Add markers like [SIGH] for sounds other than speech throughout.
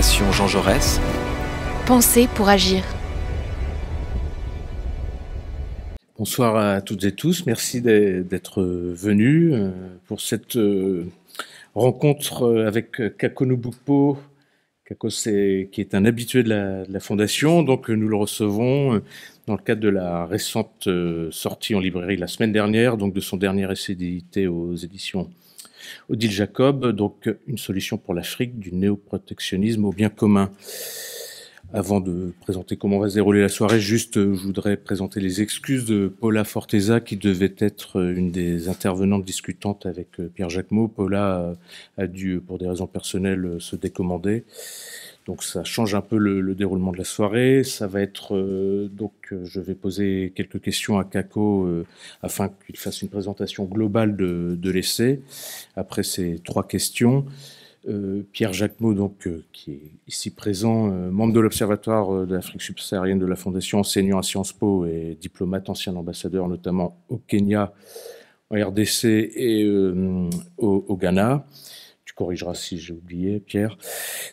Fondation Jean Jaurès. Pensez pour agir. Bonsoir à toutes et tous. Merci d'être venus euh, pour cette euh, rencontre avec Kako Nubukpo, Kako qui est un habitué de la, de la, Fondation. Donc nous le recevons euh, dans le cadre de la récente sortie en librairie la semaine dernière, donc de son dernier essai édité aux éditions Odile Jacob, donc une solution pour l'Afrique du néoprotectionnisme au bien commun. Avant de présenter comment va se dérouler la soirée, juste euh, je voudrais présenter les excuses de Paula Forteza qui devait être euh, une des intervenantes discutantes avec euh, Pierre Jacquemot. Paula a dû, pour des raisons personnelles, se décommander. Donc ça change un peu le, déroulement de la soirée. Ça va être donc je vais poser quelques questions à Kako afin qu'il fasse une présentation globale de, l'essai. Après ces trois questions, Pierre Jacquemot, donc, euh, qui est ici présent, euh, membre de l'Observatoire de l'Afrique subsaharienne de la Fondation, enseignant à Sciences Po et diplomate, ancien ambassadeur notamment au Kenya, en RDC et au, Ghana. Tu corrigeras si j'ai oublié, Pierre.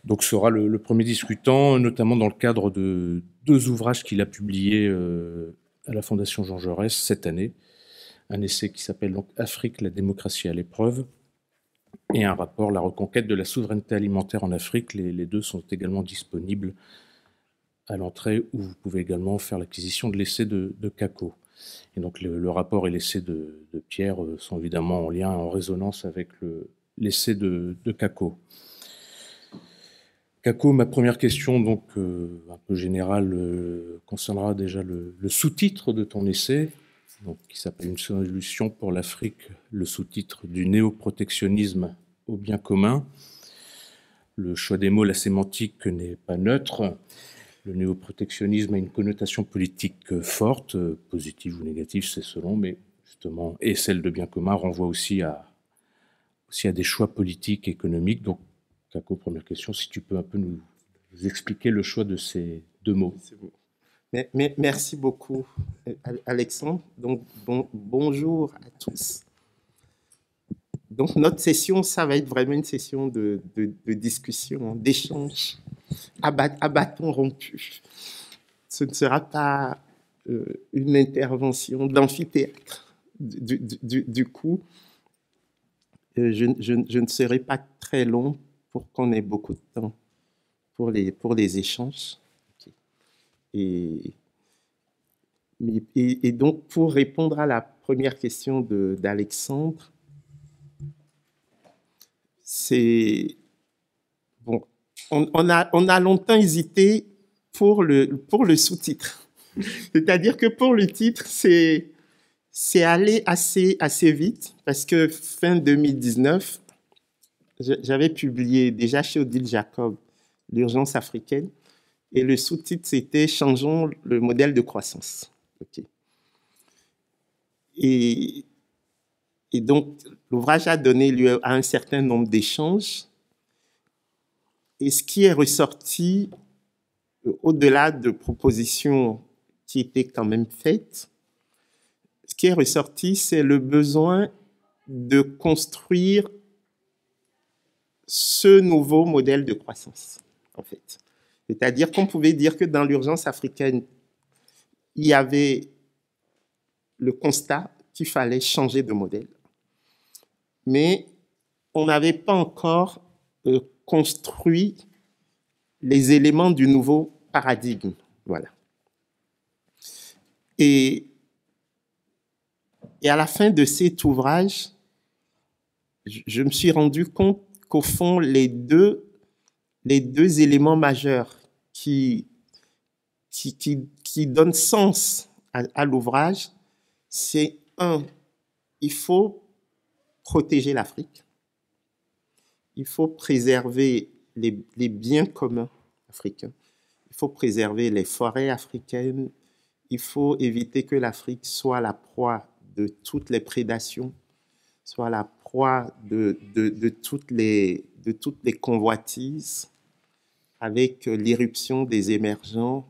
Donc sera le, premier discutant, notamment dans le cadre de deux ouvrages qu'il a publiés à la Fondation Jean Jaurès cette année. Un essai qui s'appelle donc Afrique, la démocratie à l'épreuve et un rapport, La reconquête de la souveraineté alimentaire en Afrique. Les, deux sont également disponibles à l'entrée où vous pouvez également faire l'acquisition de l'essai de, de, Caco. Et donc le, rapport et l'essai de, Pierre euh, sont évidemment en lien, en résonance avec l'essai de, de Caco. Caco, ma première question, donc euh, un peu générale, euh, concernera déjà le sous-titre de ton essai, qui s'appelle Une solution pour l'Afrique, le sous-titre du néoprotectionnisme au bien commun. Le choix des mots, la sémantique n'est pas neutre. Le néoprotectionnisme a une connotation politique forte, positive ou négative, c'est selon, mais justement, et celle de bien commun renvoie aussi à, aussi à des choix politiques, économiques. Donc, Kako, première question, si tu peux un peu nous, expliquer le choix de ces deux mots. Merci beaucoup, Alexandre. Donc, bon, bonjour à tous. Donc, notre session, ça va être vraiment une session de, discussion, d'échange, à, bâton rompu. Ce ne sera pas euh, une intervention d'amphithéâtre. Du, coup, euh, je, ne serai pas très long pour qu'on ait beaucoup de temps pour les, pour les échanges. Et, et, donc, pour répondre à la première question d'Alexandre, c'est. Bon, on, a, on a longtemps hésité pour le, pour le sous-titre. [LAUGHS] C'est-à-dire que pour le titre, c'est c'est allé assez, assez vite parce que fin 2019, j'avais publié déjà chez Odile Jacob l'urgence africaine et le sous-titre, c'était Changeons le modèle de croissance. Et, et donc, l'ouvrage a donné lieu à un certain nombre d'échanges. Et ce qui est ressorti, euh, au-delà de propositions qui étaient quand même faites, ce qui est ressorti, c'est le besoin de construire ce nouveau modèle de croissance, en fait. C'est-à-dire qu'on pouvait dire que dans l'urgence africaine, il y avait le constat qu'il fallait changer de modèle. Mais on n'avait pas encore euh, construit les éléments du nouveau paradigme. Voilà. Et, à la fin de cet ouvrage, je me suis rendu compte qu'au fond, les deux les deux éléments majeurs qui, qui, qui, donnent sens à, l'ouvrage, c'est un, il faut protéger l'Afrique, il faut préserver les, biens communs africains, il faut préserver les forêts africaines, il faut éviter que l'Afrique soit la proie de toutes les prédations, soit la proie de, de, de toutes, les, de toutes les convoitises avec l'irruption des émergents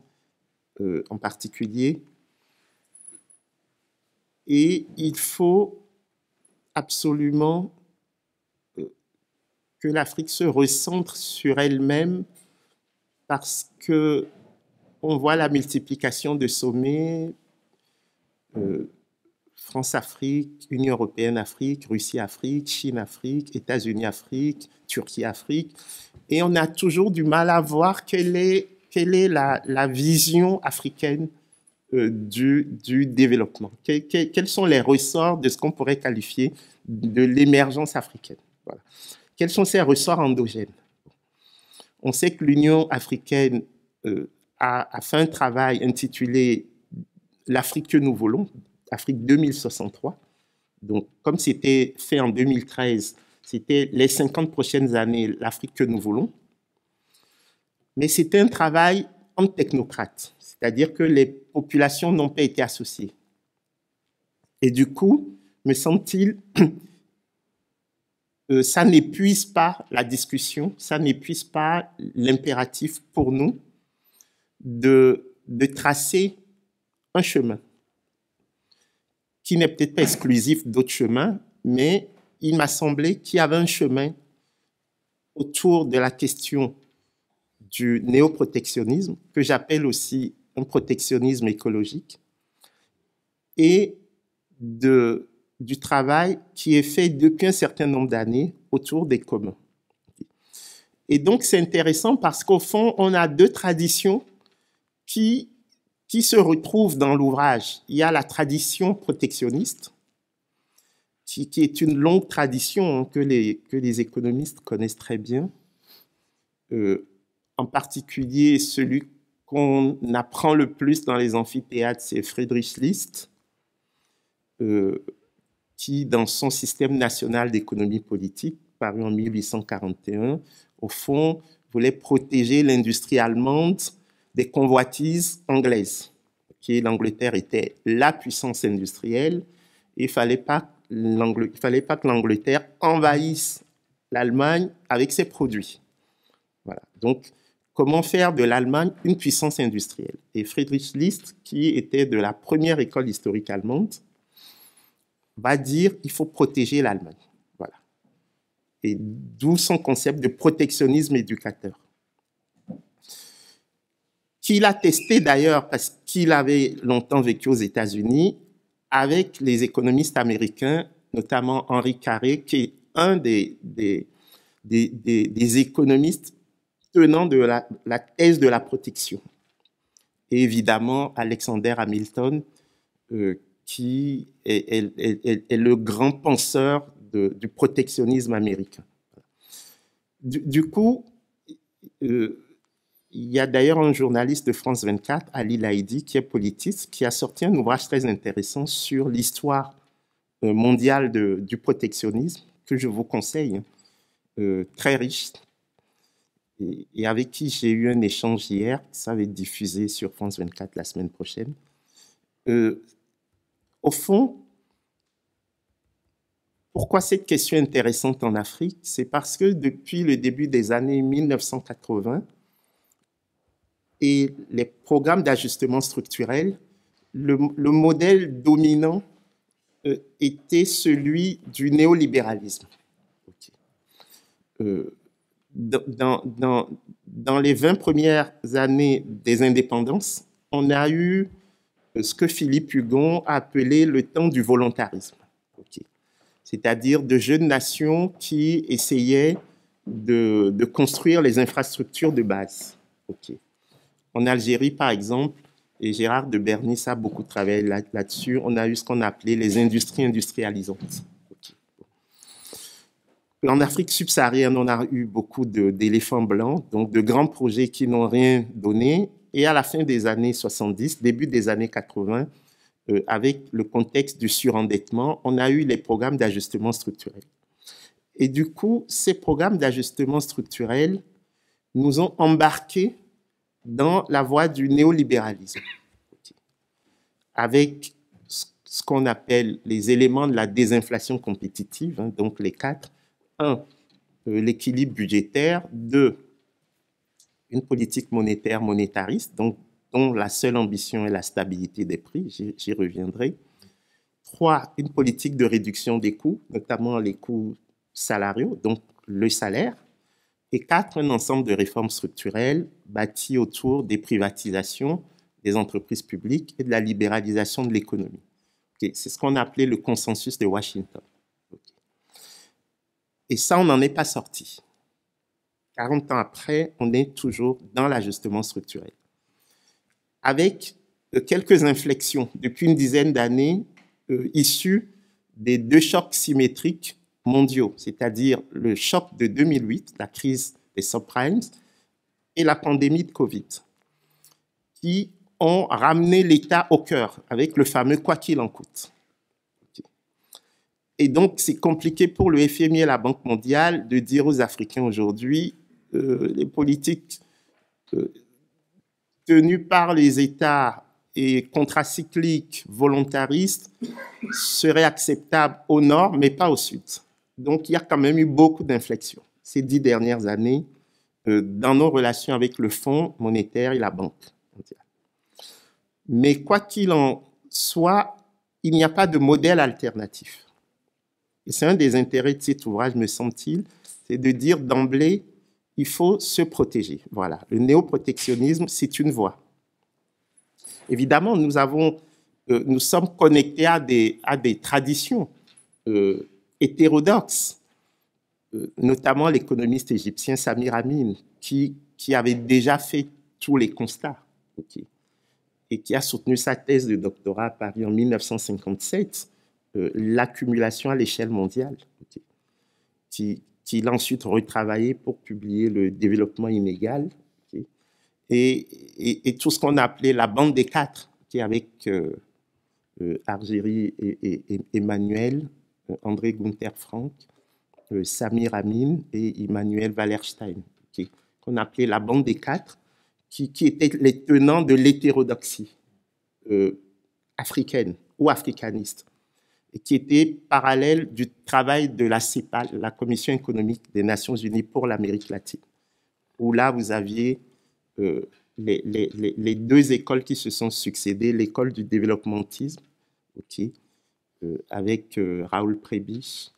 euh, en particulier. Et il faut absolument euh, que l'Afrique se recentre sur elle-même parce que on voit la multiplication de sommets, euh, France-Afrique, Union européenne-Afrique, Russie-Afrique, Chine-Afrique, États-Unis-Afrique, Turquie-Afrique. Et on a toujours du mal à voir quelle est, quelle est la, vision africaine du, du, développement. quels sont les ressorts de ce qu'on pourrait qualifier de l'émergence africaine? Quels sont ces ressorts endogènes? On sait que l'Union africaine euh, a, a, fait un travail intitulé L'Afrique que nous voulons, Afrique 2063. Donc, comme c'était fait en 2013, c'était les 50 prochaines années, l'Afrique que nous voulons. Mais c'était un travail en technocrate, c'est-à-dire que les populations n'ont pas été associées. Et du coup, me semble-t-il, [CLEARS THROAT] euh, ça n'épuise pas la discussion, ça n'épuise pas l'impératif pour nous de, de tracer un chemin qui n'est peut-être pas exclusif d'autres chemins, mais il m'a semblé qu'il y avait un chemin autour de la question du néoprotectionnisme, que j'appelle aussi protectionnisme écologique, et de, du travail qui est fait depuis un certain nombre d'années autour des communs. Et donc c'est intéressant parce qu'au fond, on a deux traditions qui qui se retrouve dans l'ouvrage. Il y a la tradition protectionniste, qui, est une longue tradition hein, que, les, que les économistes connaissent très bien, euh, en particulier celui qu'on apprend le plus dans les amphithéâtres, c'est Friedrich List, euh, qui, dans son système national d'économie politique, paru en 1841, au fond, voulait protéger l'industrie allemande des convoitises anglaises. L'Angleterre était la puissance industrielle. il ne fallait pas que l'Angleterre envahisse l'Allemagne avec ses produits. Voilà. Donc, comment faire de l'Allemagne une puissance industrielle Et Friedrich List, qui était de la première école historique allemande, va dire il faut protéger l'Allemagne. Voilà. Et d'où son concept de protectionnisme éducateur qu'il a testé d'ailleurs parce qu'il avait longtemps vécu aux États-Unis avec les économistes américains, notamment Henri Carré, qui est un des, économistes tenant de la, la, thèse de la protection. Et évidemment, Alexander Hamilton, euh, qui est, le grand penseur du protectionnisme américain. Du, coup, euh, il y a d'ailleurs un journaliste de France 24, Ali Laïdi, qui est politiste, qui a sorti un ouvrage très intéressant sur l'histoire euh, mondiale du protectionnisme, que je vous conseille, très riche, et, avec qui j'ai eu un échange hier. Ça va être diffusé sur France 24 la semaine prochaine. Euh, au fond, pourquoi cette question est intéressante en Afrique? C'est parce que depuis le début des années 1980, et les programmes d'ajustement structurel, le, le, modèle dominant euh, était celui du néolibéralisme. Okay. Euh, dans, les 20 premières années des indépendances, on a eu euh, ce que Philippe Hugon a appelé le temps du volontarisme, c'est-à-dire de jeunes nations qui essayaient de, construire les infrastructures de base. En Algérie, par exemple, et Gérard de Bernis a beaucoup travaillé là-dessus, on a eu ce qu'on appelait les industries industrialisantes. En Afrique subsaharienne, on a eu beaucoup d'éléphants blancs, donc de grands projets qui n'ont rien donné. Et à la fin des années 70, début des années 80, euh, avec le contexte du surendettement, on a eu les programmes d'ajustement structurel. Et du coup, ces programmes d'ajustement structurel nous ont embarqués dans la voie du néolibéralisme, avec ce qu'on appelle les éléments de la désinflation compétitive, hein, donc les quatre. Un, euh, l'équilibre budgétaire. Deux, une politique monétaire monétariste, donc, dont la seule ambition est la stabilité des prix, j'y reviendrai. Trois, une politique de réduction des coûts, notamment les coûts salariaux, donc le salaire. Et quatre, un ensemble de réformes structurelles bâties autour des privatisations des entreprises publiques et de la libéralisation de l'économie. C'est ce qu'on appelait le consensus de Washington. Et ça, on n'en est pas sorti. 40 ans après, on est toujours dans l'ajustement structurel. Avec euh, quelques inflexions depuis une dizaine d'années euh, issues des deux chocs symétriques mondiaux, c'est-à-dire le choc de 2008, la crise des subprimes, et la pandémie de Covid, qui ont ramené l'État au cœur avec le fameux quoi qu'il en coûte. Et donc, c'est compliqué pour le FMI et la Banque mondiale de dire aux Africains aujourd'hui, euh, les politiques euh, tenues par les États et contracycliques volontaristes seraient acceptables au nord, mais pas au sud. Donc, il y a quand même eu beaucoup d'inflexions ces dix dernières années euh, dans nos relations avec le Fonds monétaire et la Banque mondiale. Mais quoi qu'il en soit, il n'y a pas de modèle alternatif. Et c'est un des intérêts de cet ouvrage, me semble-t-il, c'est de dire d'emblée, il faut se protéger. Voilà, le néoprotectionnisme, c'est une voie. Évidemment, nous, avons, euh, nous sommes connectés à des, à des traditions euh, hétérodoxes, euh, notamment l'économiste égyptien Samir Amin, qui, qui avait déjà fait tous les constats et qui a soutenu sa thèse de doctorat à Paris en 1957, l'accumulation à l'échelle mondiale, qu'il a ensuite retravaillé pour publier le développement inégal, et, tout ce qu'on a appelé la bande des quatre, qui est avec euh, euh Algérie et, Emmanuel, euh, André Gunther Frank, euh, Samir Amin et Emmanuel Wallerstein, qu'on a appelé la bande des quatre, qui, qui étaient les tenants de l'hétérodoxie africaine ou africaniste, qui était parallèle du travail de la CEPAL, la Commission économique des Nations Unies pour l'Amérique latine, où là, vous aviez euh, les, deux écoles qui se sont succédées, l'école du développementisme, euh, avec euh, Raoul Prébisch,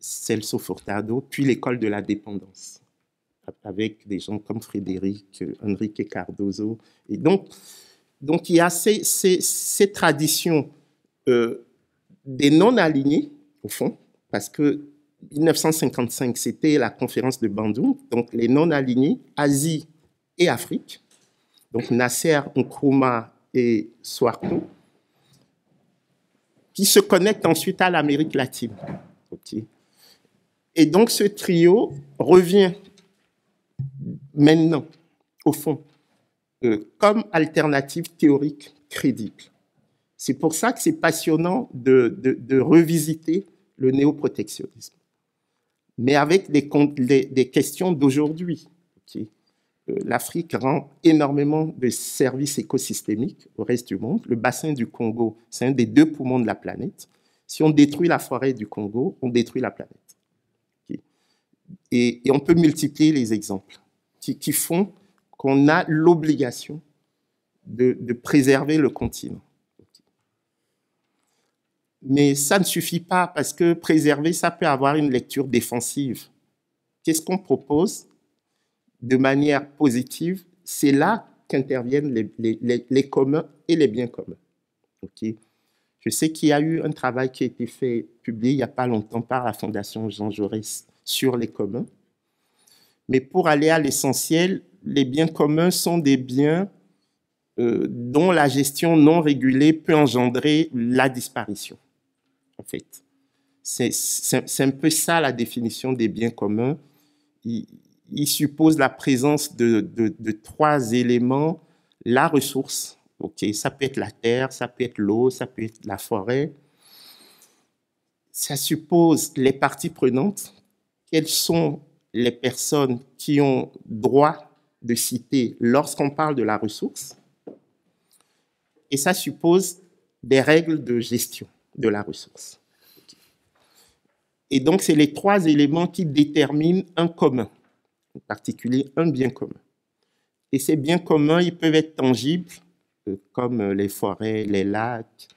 Celso Furtado, puis l'école de la dépendance, avec des gens comme Frédéric, Enrique Cardozo. Et donc, donc il y a ces, ces, ces traditions des non-alignés, au fond, parce que 1955, c'était la conférence de Bandung, donc les non-alignés, Asie et Afrique, donc Nasser, Nkrumah et Suharto, qui se connectent ensuite à l'Amérique latine. Et donc ce trio revient maintenant, au fond, euh, comme alternative théorique crédible. C'est pour ça que c'est passionnant de, revisiter le néoprotectionnisme, mais avec des, questions d'aujourd'hui. Euh, l'Afrique rend énormément de services écosystémiques au reste du monde. Le bassin du Congo, c'est un des deux poumons de la planète. Si on détruit la forêt du Congo, on détruit la planète. Et, on peut multiplier les exemples qui, font qu'on a l'obligation de, préserver le continent. Mais ça ne suffit pas parce que préserver, ça peut avoir une lecture défensive. Qu'est-ce qu'on propose de manière positive, c'est là qu'interviennent les, communs et les biens communs. Ok Je sais qu'il y a eu un travail qui a été fait, publié il n'y a pas longtemps par la Fondation Jean Jaurès sur les communs. Mais pour aller à l'essentiel, les biens communs sont des biens euh, dont la gestion non régulée peut engendrer la disparition, en fait. C'est un peu ça la définition des biens communs il suppose la présence de, trois éléments. La ressource, ok, ça peut être la terre, ça peut être l'eau, ça peut être la forêt. Ça suppose les parties prenantes. Quelles sont les personnes qui ont droit de citer lorsqu'on parle de la ressource? Et ça suppose des règles de gestion de la ressource. Et donc, c'est les trois éléments qui déterminent un commun en particulier un bien commun. Et ces biens communs, ils peuvent être tangibles, euh, comme les forêts, les lacs,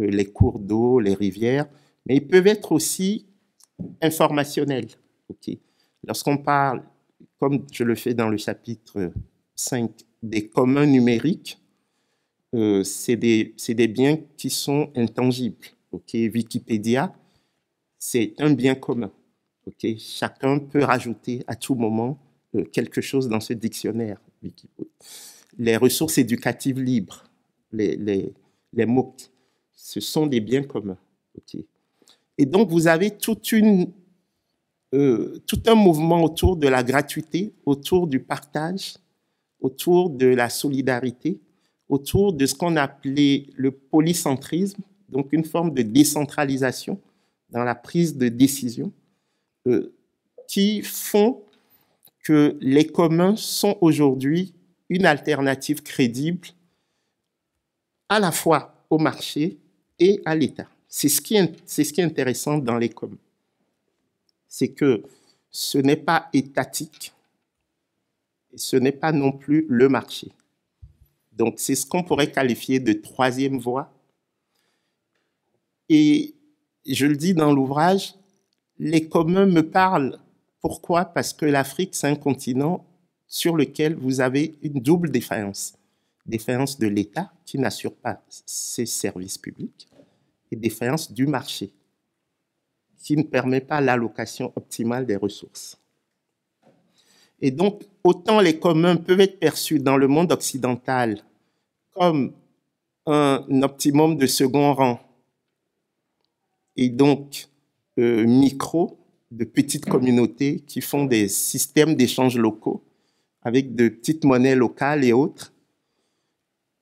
euh, les cours d'eau, les rivières, mais ils peuvent être aussi informationnels. Lorsqu'on parle, comme je le fais dans le chapitre 5, des communs numériques, euh, c'est des, biens qui sont intangibles. ok? Wikipédia, c'est un bien commun. ok? Chacun peut rajouter à tout moment euh, quelque chose dans ce dictionnaire. Les ressources éducatives libres, les, les, MOOC, ce sont des biens communs. Et donc, vous avez euh, tout un mouvement autour de la gratuité, autour du partage, autour de la solidarité, autour de ce qu'on appelait le polycentrisme, donc une forme de décentralisation dans la prise de décision, euh, qui font que les communs sont aujourd'hui une alternative crédible à la fois au marché et à l'État. C'est ce, qui est, ce qui est intéressant dans les communs. C'est que ce n'est pas étatique et ce n'est pas non plus le marché. Donc, c'est ce qu'on pourrait qualifier de troisième voie. Et je le dis dans l'ouvrage, les communs me parlent. Pourquoi? Parce que l'Afrique, c'est un continent sur lequel vous avez une double défaillance. Défaillance de l'État qui n'assure pas ses services publics et défaillance du marché qui ne permet pas l'allocation optimale des ressources. Et donc, autant les communs peuvent être perçus dans le monde occidental comme un optimum de second rang et donc euh, micro, de petites communautés qui font des systèmes d'échanges locaux avec de petites monnaies locales et autres,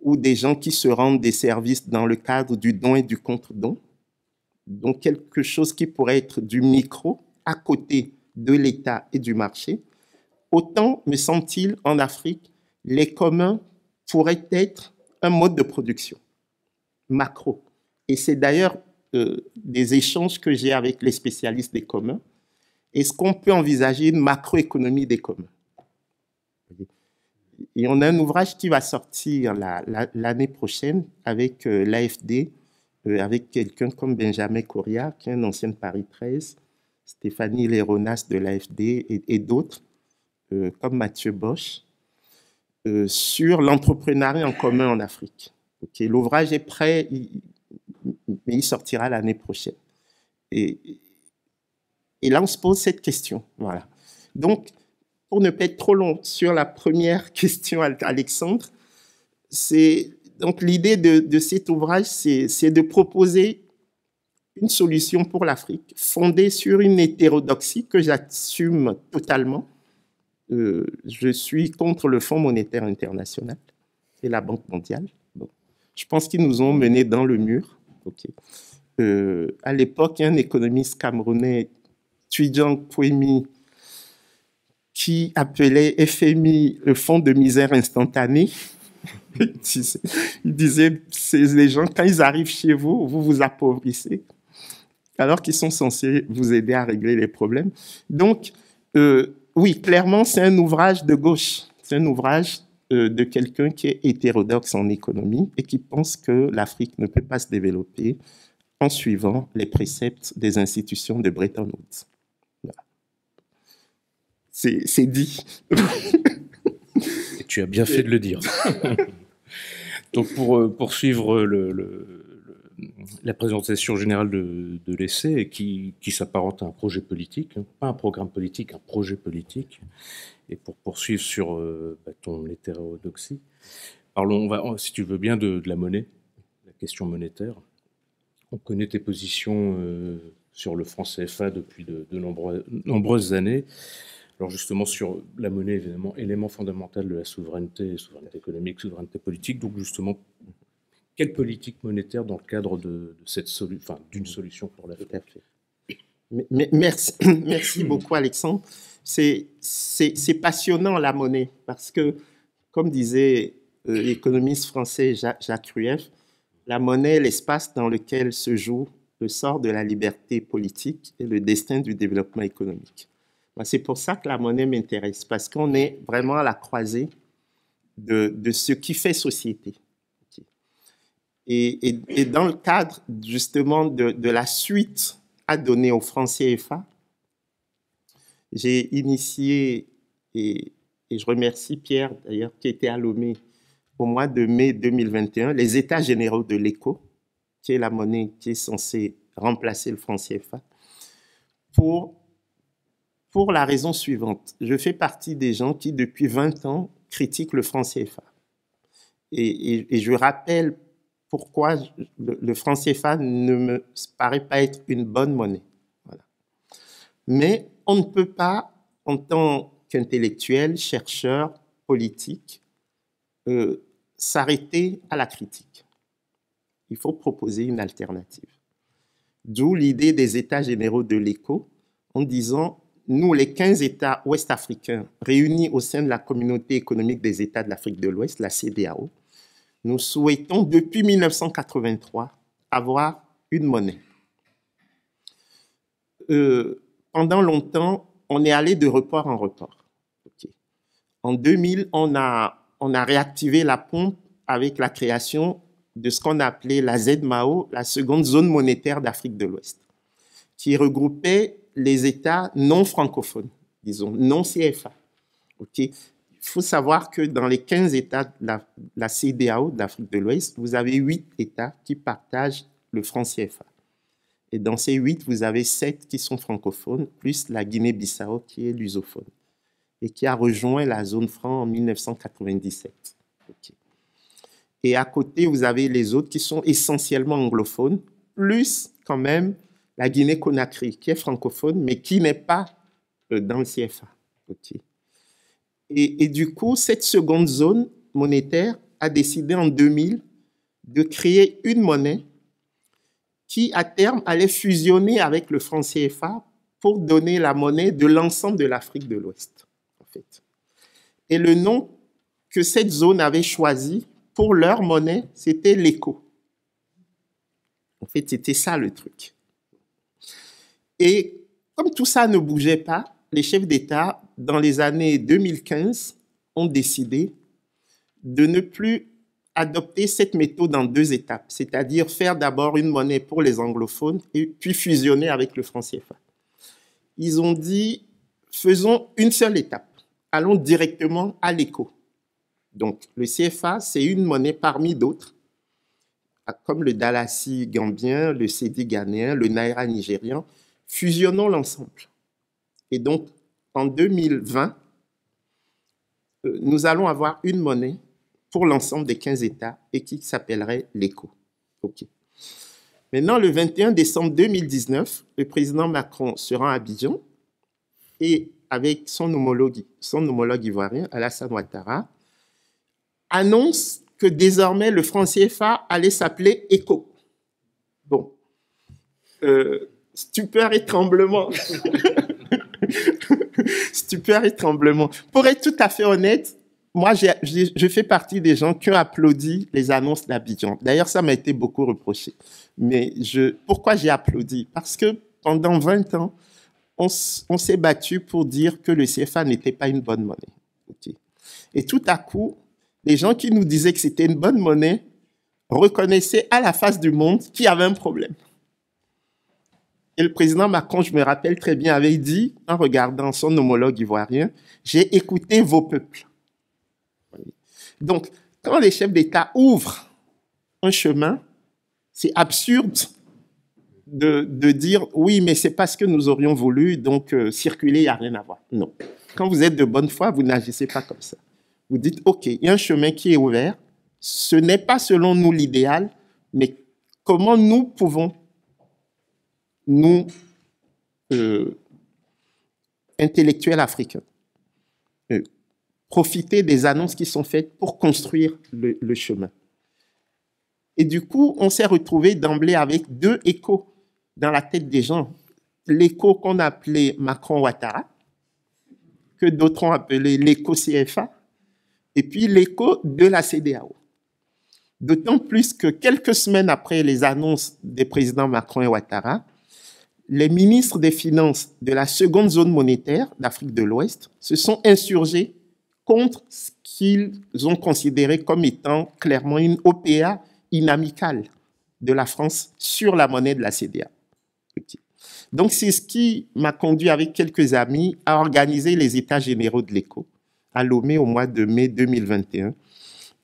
ou des gens qui se rendent des services dans le cadre du don et du contre-don. Donc quelque chose qui pourrait être du micro à côté de l'État et du marché, autant, me semble-t-il, en Afrique, les communs pourraient être un mode de production macro. Et c'est d'ailleurs euh, des échanges que j'ai avec les spécialistes des communs. Est-ce qu'on peut envisager une macroéconomie des communs? Et on a un ouvrage qui va sortir l'année prochaine avec euh, l'AFD, euh, avec quelqu'un comme Benjamin Coria, qui est un ancien de Paris 13, Stéphanie Léronas de l'AFD et d'autres. Euh, comme Mathieu Bosch, euh, sur l'entrepreneuriat en commun en Afrique. L'ouvrage est prêt, mais il sortira l'année prochaine. Et, là, on se pose cette question. Voilà. Donc, pour ne pas être trop long sur la première [LAUGHS] question, Alexandre, c'est donc l'idée de, cet ouvrage, c'est de proposer une solution pour l'Afrique fondée sur une hétérodoxie que j'assume totalement, euh, je suis contre le Fonds monétaire international et la Banque mondiale. Je pense qu'ils nous ont menés dans le mur. Euh, à l'époque, un économiste camerounais, Tuijang Kwemi, qui appelait FMI le fonds de misère instantanée. [LAUGHS] il disait, les gens, quand ils arrivent chez vous, vous vous appauvrissez, alors qu'ils sont censés vous aider à régler les problèmes. Donc, euh, oui, clairement, c'est un ouvrage de gauche. C'est un ouvrage euh, de quelqu'un qui est hétérodoxe en économie et qui pense que l'Afrique ne peut pas se développer en suivant les préceptes des institutions de Bretton Woods. C'est dit. Et tu as bien fait de le dire. [LAUGHS] Donc pour euh, poursuivre le la présentation générale de, l'essai qui, qui s'apparente à un projet politique, hein. pas un programme politique, un projet politique. Et pour poursuivre sur euh, bah, ton hétérodoxie, parlons, on va, si tu veux bien, de, la monnaie, la question monétaire. On connaît tes positions euh, sur le franc CFA depuis de, nombreuses années. Alors justement sur la monnaie, évidemment, élément fondamental de la souveraineté, souveraineté économique, souveraineté politique. Donc justement, quelle politique monétaire dans le cadre de, cette solution, enfin, d'une solution pour l'Afrique Merci, [COUGHS] merci beaucoup, Alexandre. C'est passionnant la monnaie parce que, comme disait euh, l'économiste français Jacques, Jacques Rueff, la monnaie est l'espace dans lequel se joue le sort de la liberté politique et le destin du développement économique. C'est pour ça que la monnaie m'intéresse, parce qu'on est vraiment à la croisée de, de ce qui fait société. Et, dans le cadre justement de, la suite à donner aux francs CFA, j'ai initié, et, je remercie Pierre d'ailleurs, qui était à Lomé au mois de mai 2021, les États généraux de l'écho, qui est la monnaie qui est censée remplacer le franc CFA, pour, pour la raison suivante. Je fais partie des gens qui, depuis 20 ans, critiquent le franc CFA. Et, je rappelle pourquoi le, franc CFA ne me paraît pas être une bonne monnaie. Mais on ne peut pas, en tant qu'intellectuel, chercheur, politique, euh, s'arrêter à la critique. Il faut proposer une alternative. D'où l'idée des États généraux de l'écho en disant, nous, les 15 États ouest-africains réunis au sein de la communauté économique des États de l'Afrique de l'Ouest, la CDAO, nous souhaitons depuis 1983 avoir une monnaie. Euh, pendant longtemps, on est allé de report en report. En 2000, on a, réactivé la pompe avec la création de ce qu'on appelait la ZMAO, la seconde zone monétaire d'Afrique de l'Ouest, qui regroupait les États non francophones, disons, non CFA. Faut savoir que dans les 15 États de la, la CDAO d'Afrique de l'Ouest, vous avez 8 États qui partagent le franc CFA. Et dans ces 8, vous avez 7 qui sont francophones, plus la Guinée-Bissau qui est lusophone et qui a rejoint la zone franc en 1997. Okay. Et à côté, vous avez les autres qui sont essentiellement anglophones, plus quand même la Guinée-Conakry qui est francophone, mais qui n'est pas euh, dans le CFA. Et, du coup, cette seconde zone monétaire a décidé en 2000 de créer une monnaie qui, à terme, allait fusionner avec le franc CFA pour donner la monnaie de l'ensemble de l'Afrique de l'Ouest, en fait. Et le nom que cette zone avait choisi pour leur monnaie, c'était l'écho. En fait, c'était ça le truc. Et comme tout ça ne bougeait pas, les chefs d'État, dans les années 2015, ont décidé de ne plus adopter cette méthode en deux étapes, c'est-à-dire faire d'abord une monnaie pour les anglophones et puis fusionner avec le franc CFA. Ils ont dit, faisons une seule étape, allons directement à l'écho. Donc le CFA, c'est une monnaie parmi d'autres, comme le Dalasi gambien, le Cedi ghanéen, le Naira nigérian, fusionnons l'ensemble. Et donc en 2020, euh, nous allons avoir une monnaie pour l'ensemble des 15 États et qui s'appellerait l'ECO. Maintenant, le 21 décembre 2019, le président Macron se rend à Abidjan et avec son homologue, son homologue ivoirien, Alassane Ouattara, annonce que désormais le franc CFA allait s'appeler ECO. Bon. Euh, stupeur et tremblement. [LAUGHS] [LAUGHS] stupeur et tremblement. Pour être tout à fait honnête, moi, je fais partie des gens qui ont applaudi les annonces d'Abidjan. D'ailleurs, ça m'a été beaucoup reproché. Mais pourquoi j'ai applaudi? Parce que pendant 20 ans, on, s'est battu pour dire que le CFA n'était pas une bonne monnaie. Et tout à coup, les gens qui nous disaient que c'était une bonne monnaie reconnaissaient à la face du monde qu'il y avait un problème. Et le président Macron, je me rappelle très bien, avait dit, en regardant son homologue ivoirien, j'ai écouté vos peuples. Donc, quand les chefs d'État ouvrent un chemin, c'est absurde de, dire oui, mais c'est pas ce que nous aurions voulu, donc euh, circuler, il n'y a rien à voir. Non. Quand vous êtes de bonne foi, vous n'agissez pas comme ça. Vous dites, OK, il y a un chemin qui est ouvert, ce n'est pas selon nous l'idéal, mais comment nous pouvons, nous, euh, intellectuels africains, euh, profiter des annonces qui sont faites pour construire le, le chemin. Et du coup, on s'est retrouvé d'emblée avec deux échos dans la tête des gens. L'écho qu'on appelait Macron-Ouattara, que d'autres ont appelé l'écho CFA, et puis l'écho de la CDAO. D'autant plus que quelques semaines après les annonces des présidents Macron et Ouattara, les ministres des Finances de la seconde zone monétaire d'Afrique de l'Ouest se sont insurgés contre ce qu'ils ont considéré comme étant clairement une OPA inamicale de la France sur la monnaie de la CDA. Donc, c'est ce qui m'a conduit avec quelques amis à organiser les États généraux de l'éco à Lomé au mois de mai 2021.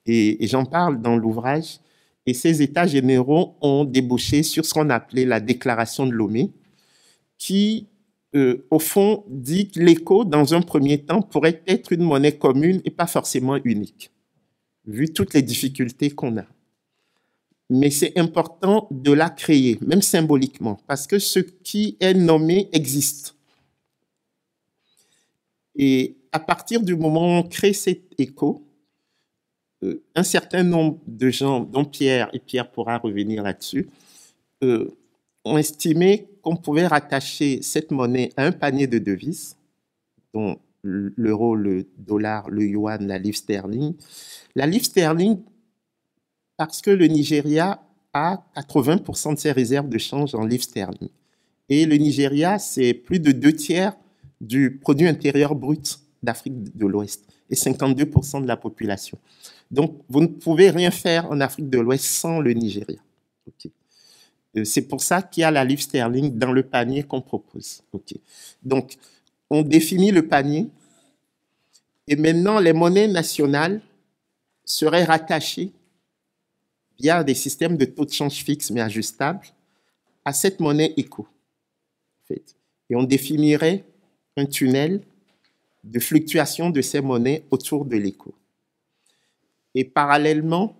Et, et j'en parle dans l'ouvrage. Et ces États généraux ont débouché sur ce qu'on appelait la déclaration de Lomé, qui, euh, au fond, dit que l'éco, dans un premier temps, pourrait être une monnaie commune et pas forcément unique, vu toutes les difficultés qu'on a mais c'est important de la créer, même symboliquement, parce que ce qui est nommé existe. Et à partir du moment où on crée cet écho, euh, un certain nombre de gens, dont Pierre, et Pierre pourra revenir là-dessus, euh, ont estimé qu'on pouvait rattacher cette monnaie à un panier de devises, dont l'euro, le dollar, le yuan, la livre sterling. La livre sterling parce que le Nigeria a 80% de ses réserves de change en livres sterling. Et le Nigeria, c'est plus de deux tiers du produit intérieur brut d'Afrique de l'Ouest et 52% de la population. Donc, vous ne pouvez rien faire en Afrique de l'Ouest sans le Nigeria. Euh, c'est pour ça qu'il y a la livre sterling dans le panier qu'on propose. Donc, on définit le panier et maintenant les monnaies nationales seraient rattachées via des systèmes de taux de change fixes mais ajustables à cette monnaie éco. Et on définirait un tunnel de fluctuation de ces monnaies autour de l'éco. Et parallèlement,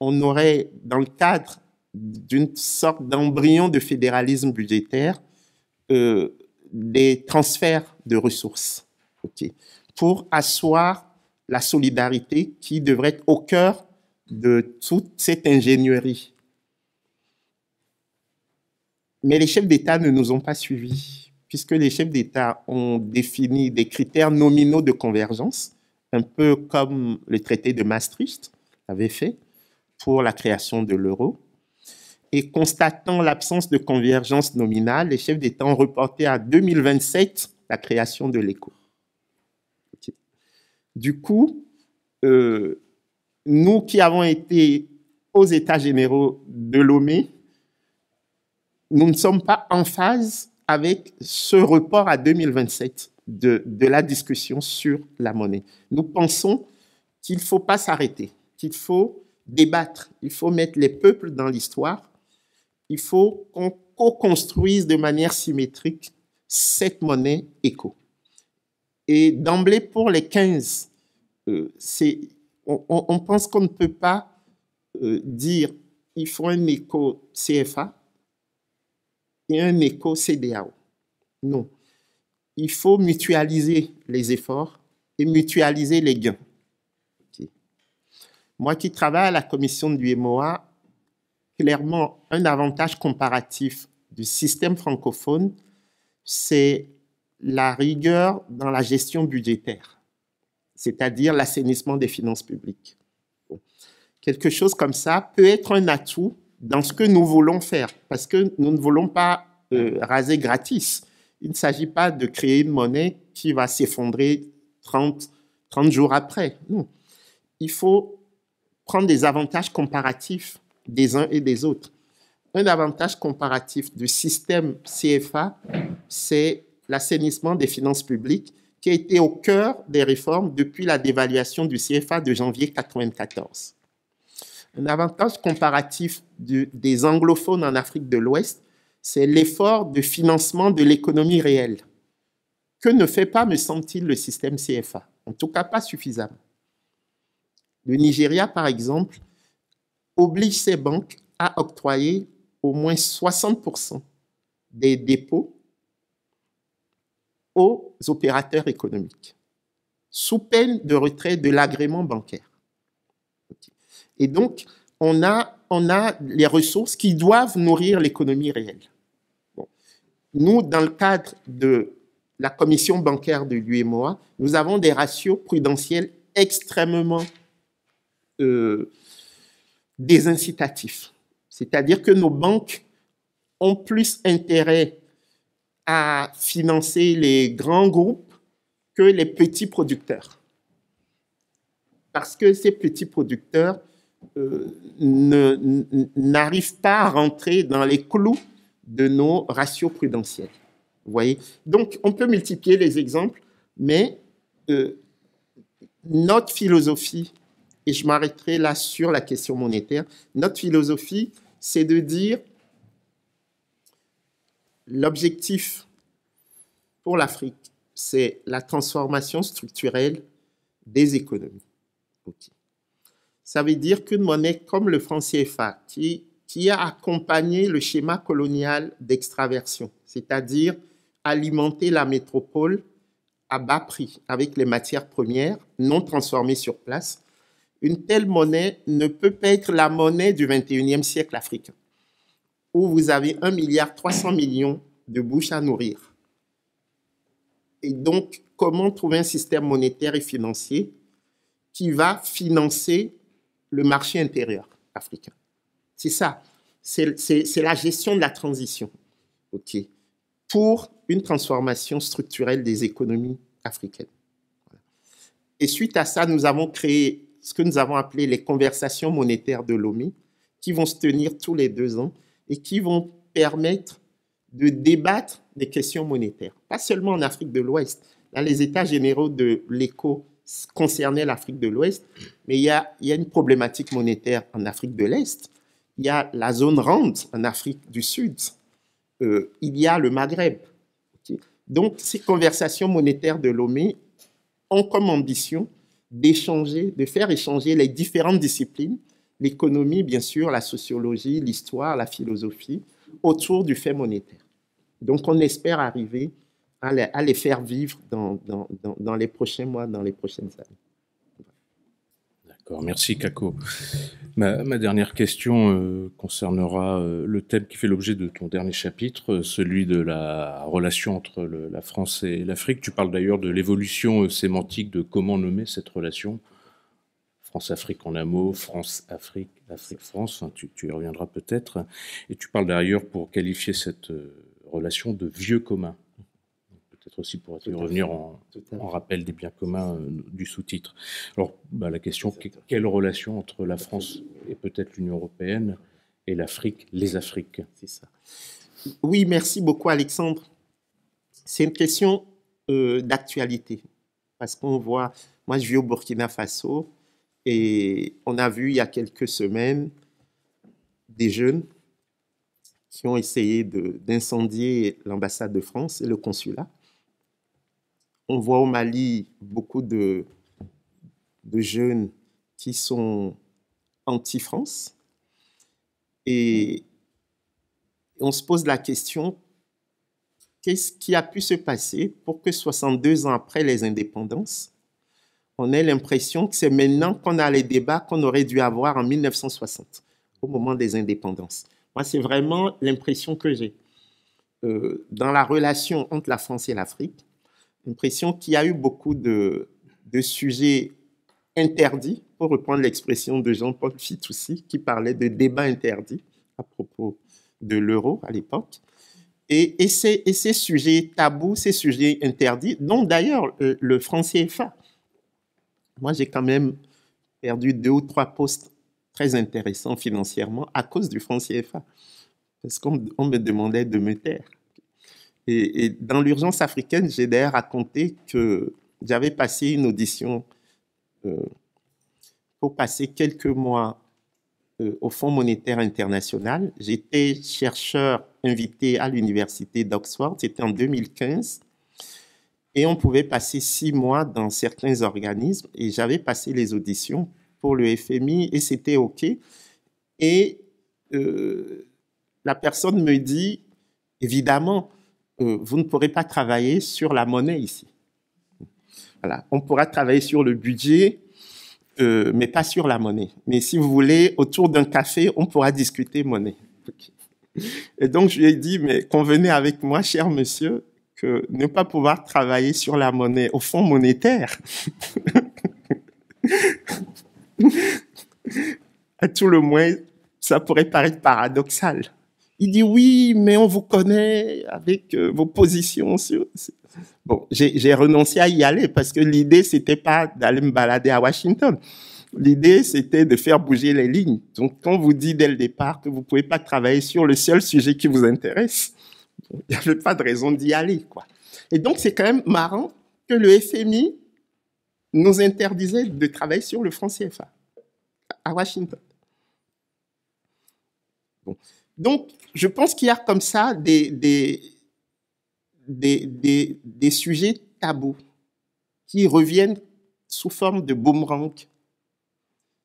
on aurait, dans le cadre d'une sorte d'embryon de fédéralisme budgétaire, euh, des transferts de ressources pour asseoir la solidarité qui devrait être au cœur de toute cette ingénierie. Mais les chefs d'État ne nous ont pas suivis, puisque les chefs d'État ont défini des critères nominaux de convergence, un peu comme le traité de Maastricht avait fait pour la création de l'euro. Et constatant l'absence de convergence nominale, les chefs d'État ont reporté à 2027 la création de l'éco. Du coup, euh, nous qui avons été aux États généraux de Lomé, nous ne sommes pas en phase avec ce report à 2027 de, de la discussion sur la monnaie. Nous pensons qu'il ne faut pas s'arrêter, qu'il faut débattre, il faut mettre les peuples dans l'histoire, il faut qu'on co-construise de manière symétrique cette monnaie éco. Et d'emblée, pour les 15, euh, on, pense qu'on ne peut pas euh, dire il faut un éco CFA et un éco CDAO. Non. Il faut mutualiser les efforts et mutualiser les gains. Moi qui travaille à la commission du MOA, clairement, un avantage comparatif du système francophone, c'est la rigueur dans la gestion budgétaire c'est-à-dire l'assainissement des finances publiques. Quelque chose comme ça peut être un atout dans ce que nous voulons faire, parce que nous ne voulons pas euh, raser gratis. Il ne s'agit pas de créer une monnaie qui va s'effondrer 30, 30 jours après. Non. Il faut prendre des avantages comparatifs des uns et des autres. Un avantage comparatif du système CFA, c'est l'assainissement des finances publiques qui a été au cœur des réformes depuis la dévaluation du CFA de janvier 1994. Un avantage comparatif des anglophones en Afrique de l'Ouest, c'est l'effort de financement de l'économie réelle. Que ne fait pas, me semble-t-il, le système CFA En tout cas, pas suffisamment. Le Nigeria, par exemple, oblige ses banques à octroyer au moins 60% des dépôts aux opérateurs économiques, sous peine de retrait de l'agrément bancaire. Et donc, on a, on a les ressources qui doivent nourrir l'économie réelle. Nous, dans le cadre de la commission bancaire de l'UMOA, nous avons des ratios prudentiels extrêmement euh, désincitatifs. C'est-à-dire que nos banques ont plus intérêt à financer les grands groupes que les petits producteurs. Parce que ces petits producteurs euh, n'arrivent pas à rentrer dans les clous de nos ratios prudentiels. Vous voyez? Donc, on peut multiplier les exemples, mais euh, notre philosophie, et je m'arrêterai là sur la question monétaire, notre philosophie, c'est de dire l'objectif pour l'Afrique, c'est la transformation structurelle des économies. Ça veut dire qu'une monnaie comme le franc CFA, qui, a accompagné le schéma colonial d'extraversion, c'est-à-dire alimenter la métropole à bas prix avec les matières premières non transformées sur place, une telle monnaie ne peut pas être la monnaie du 21e siècle africain, où vous avez 1 milliard 300 millions de bouches à nourrir. Et donc, comment trouver un système monétaire et financier qui va financer le marché intérieur africain? C'est ça. C'est la gestion de la transition. OK. Pour une transformation structurelle des économies africaines. Et suite à ça, nous avons créé ce que nous avons appelé les conversations monétaires de l'OMI, qui vont se tenir tous les deux ans et qui vont permettre de débattre des questions monétaires. Pas seulement en Afrique de l'Ouest. Dans les états généraux de l'écho concernaient l'Afrique de l'Ouest, mais il y, a, une problématique monétaire en Afrique de l'Est. Il y a la zone rente en Afrique du Sud. Euh, il y a le Maghreb. Donc, ces conversations monétaires de Lomé ont comme ambition d'échanger, de faire échanger les différentes disciplines, l'économie, bien sûr, la sociologie, l'histoire, la philosophie, autour du fait monétaire. Donc, on espère arriver à les, faire vivre dans, les prochains mois, dans les prochaines années. Merci Kako. Ma, dernière question euh, concernera euh, le thème qui fait l'objet de ton dernier chapitre, euh, celui de la relation entre la France et l'Afrique. Tu parles d'ailleurs de l'évolution sémantique de comment nommer cette relation. France-Afrique en un mot, France-Afrique, Afrique-France, tu, tu, y reviendras peut-être. Et tu parles d'ailleurs pour qualifier cette relation de vieux commun aussi pour revenir en, rappel des biens communs euh, du sous-titre. Alors, bah, la question, quelle relation entre la France et peut-être l'Union européenne et l'Afrique, les Afriques? C'est ça. Oui, merci beaucoup Alexandre. C'est une question euh, d'actualité, parce qu'on voit, moi je vis au Burkina Faso, et on a vu il y a quelques semaines des jeunes qui ont essayé d'incendier l'ambassade de France et le consulat. On voit au Mali beaucoup de, jeunes qui sont anti-France. Et on se pose la question, qu'est-ce qui a pu se passer pour que 62 ans après les indépendances, on ait l'impression que c'est maintenant qu'on a les débats qu'on aurait dû avoir en 1960, au moment des indépendances? Moi, c'est vraiment l'impression que j'ai. Euh, dans la relation entre la France et l'Afrique, l'impression qu'il y a eu beaucoup de, de sujets interdits, pour reprendre l'expression de Jean-Paul Fitoussi, qui parlait de débats interdits à propos de l'euro à l'époque. Et, et, ces, et, ces, sujets tabous, ces sujets interdits, dont d'ailleurs le, le franc CFA. Moi, j'ai quand même perdu deux ou trois postes très intéressants financièrement à cause du franc CFA. Parce qu'on me demandait de me taire. Et, dans l'urgence africaine, j'ai d'ailleurs raconté que j'avais passé une audition euh, pour passer quelques mois euh, au Fonds monétaire international. J'étais chercheur invité à l'université d'Oxford, c'était en 2015. Et on pouvait passer six mois dans certains organismes. Et j'avais passé les auditions pour le FMI et c'était OK. Et euh, la personne me dit, évidemment, vous ne pourrez pas travailler sur la monnaie ici. Voilà. On pourra travailler sur le budget, euh, mais pas sur la monnaie. Mais si vous voulez, autour d'un café, on pourra discuter monnaie. Et donc, je lui ai dit, mais convenez avec moi, cher monsieur, que ne pas pouvoir travailler sur la monnaie au fond monétaire, [LAUGHS] à tout le moins, ça pourrait paraître paradoxal. Il dit oui, mais on vous connaît avec euh, vos positions. Bon, j'ai renoncé à y aller parce que l'idée c'était pas d'aller me balader à Washington. L'idée, c'était de faire bouger les lignes. Donc, quand on vous dit dès le départ que vous ne pouvez pas travailler sur le seul sujet qui vous intéresse, il n'y avait pas de raison d'y aller, quoi. Et donc, c'est quand même marrant que le FMI nous interdisait de travailler sur le franc CFA à Washington. Donc, je pense qu'il y a comme ça des, des, des, sujets tabous qui reviennent sous forme de boomerang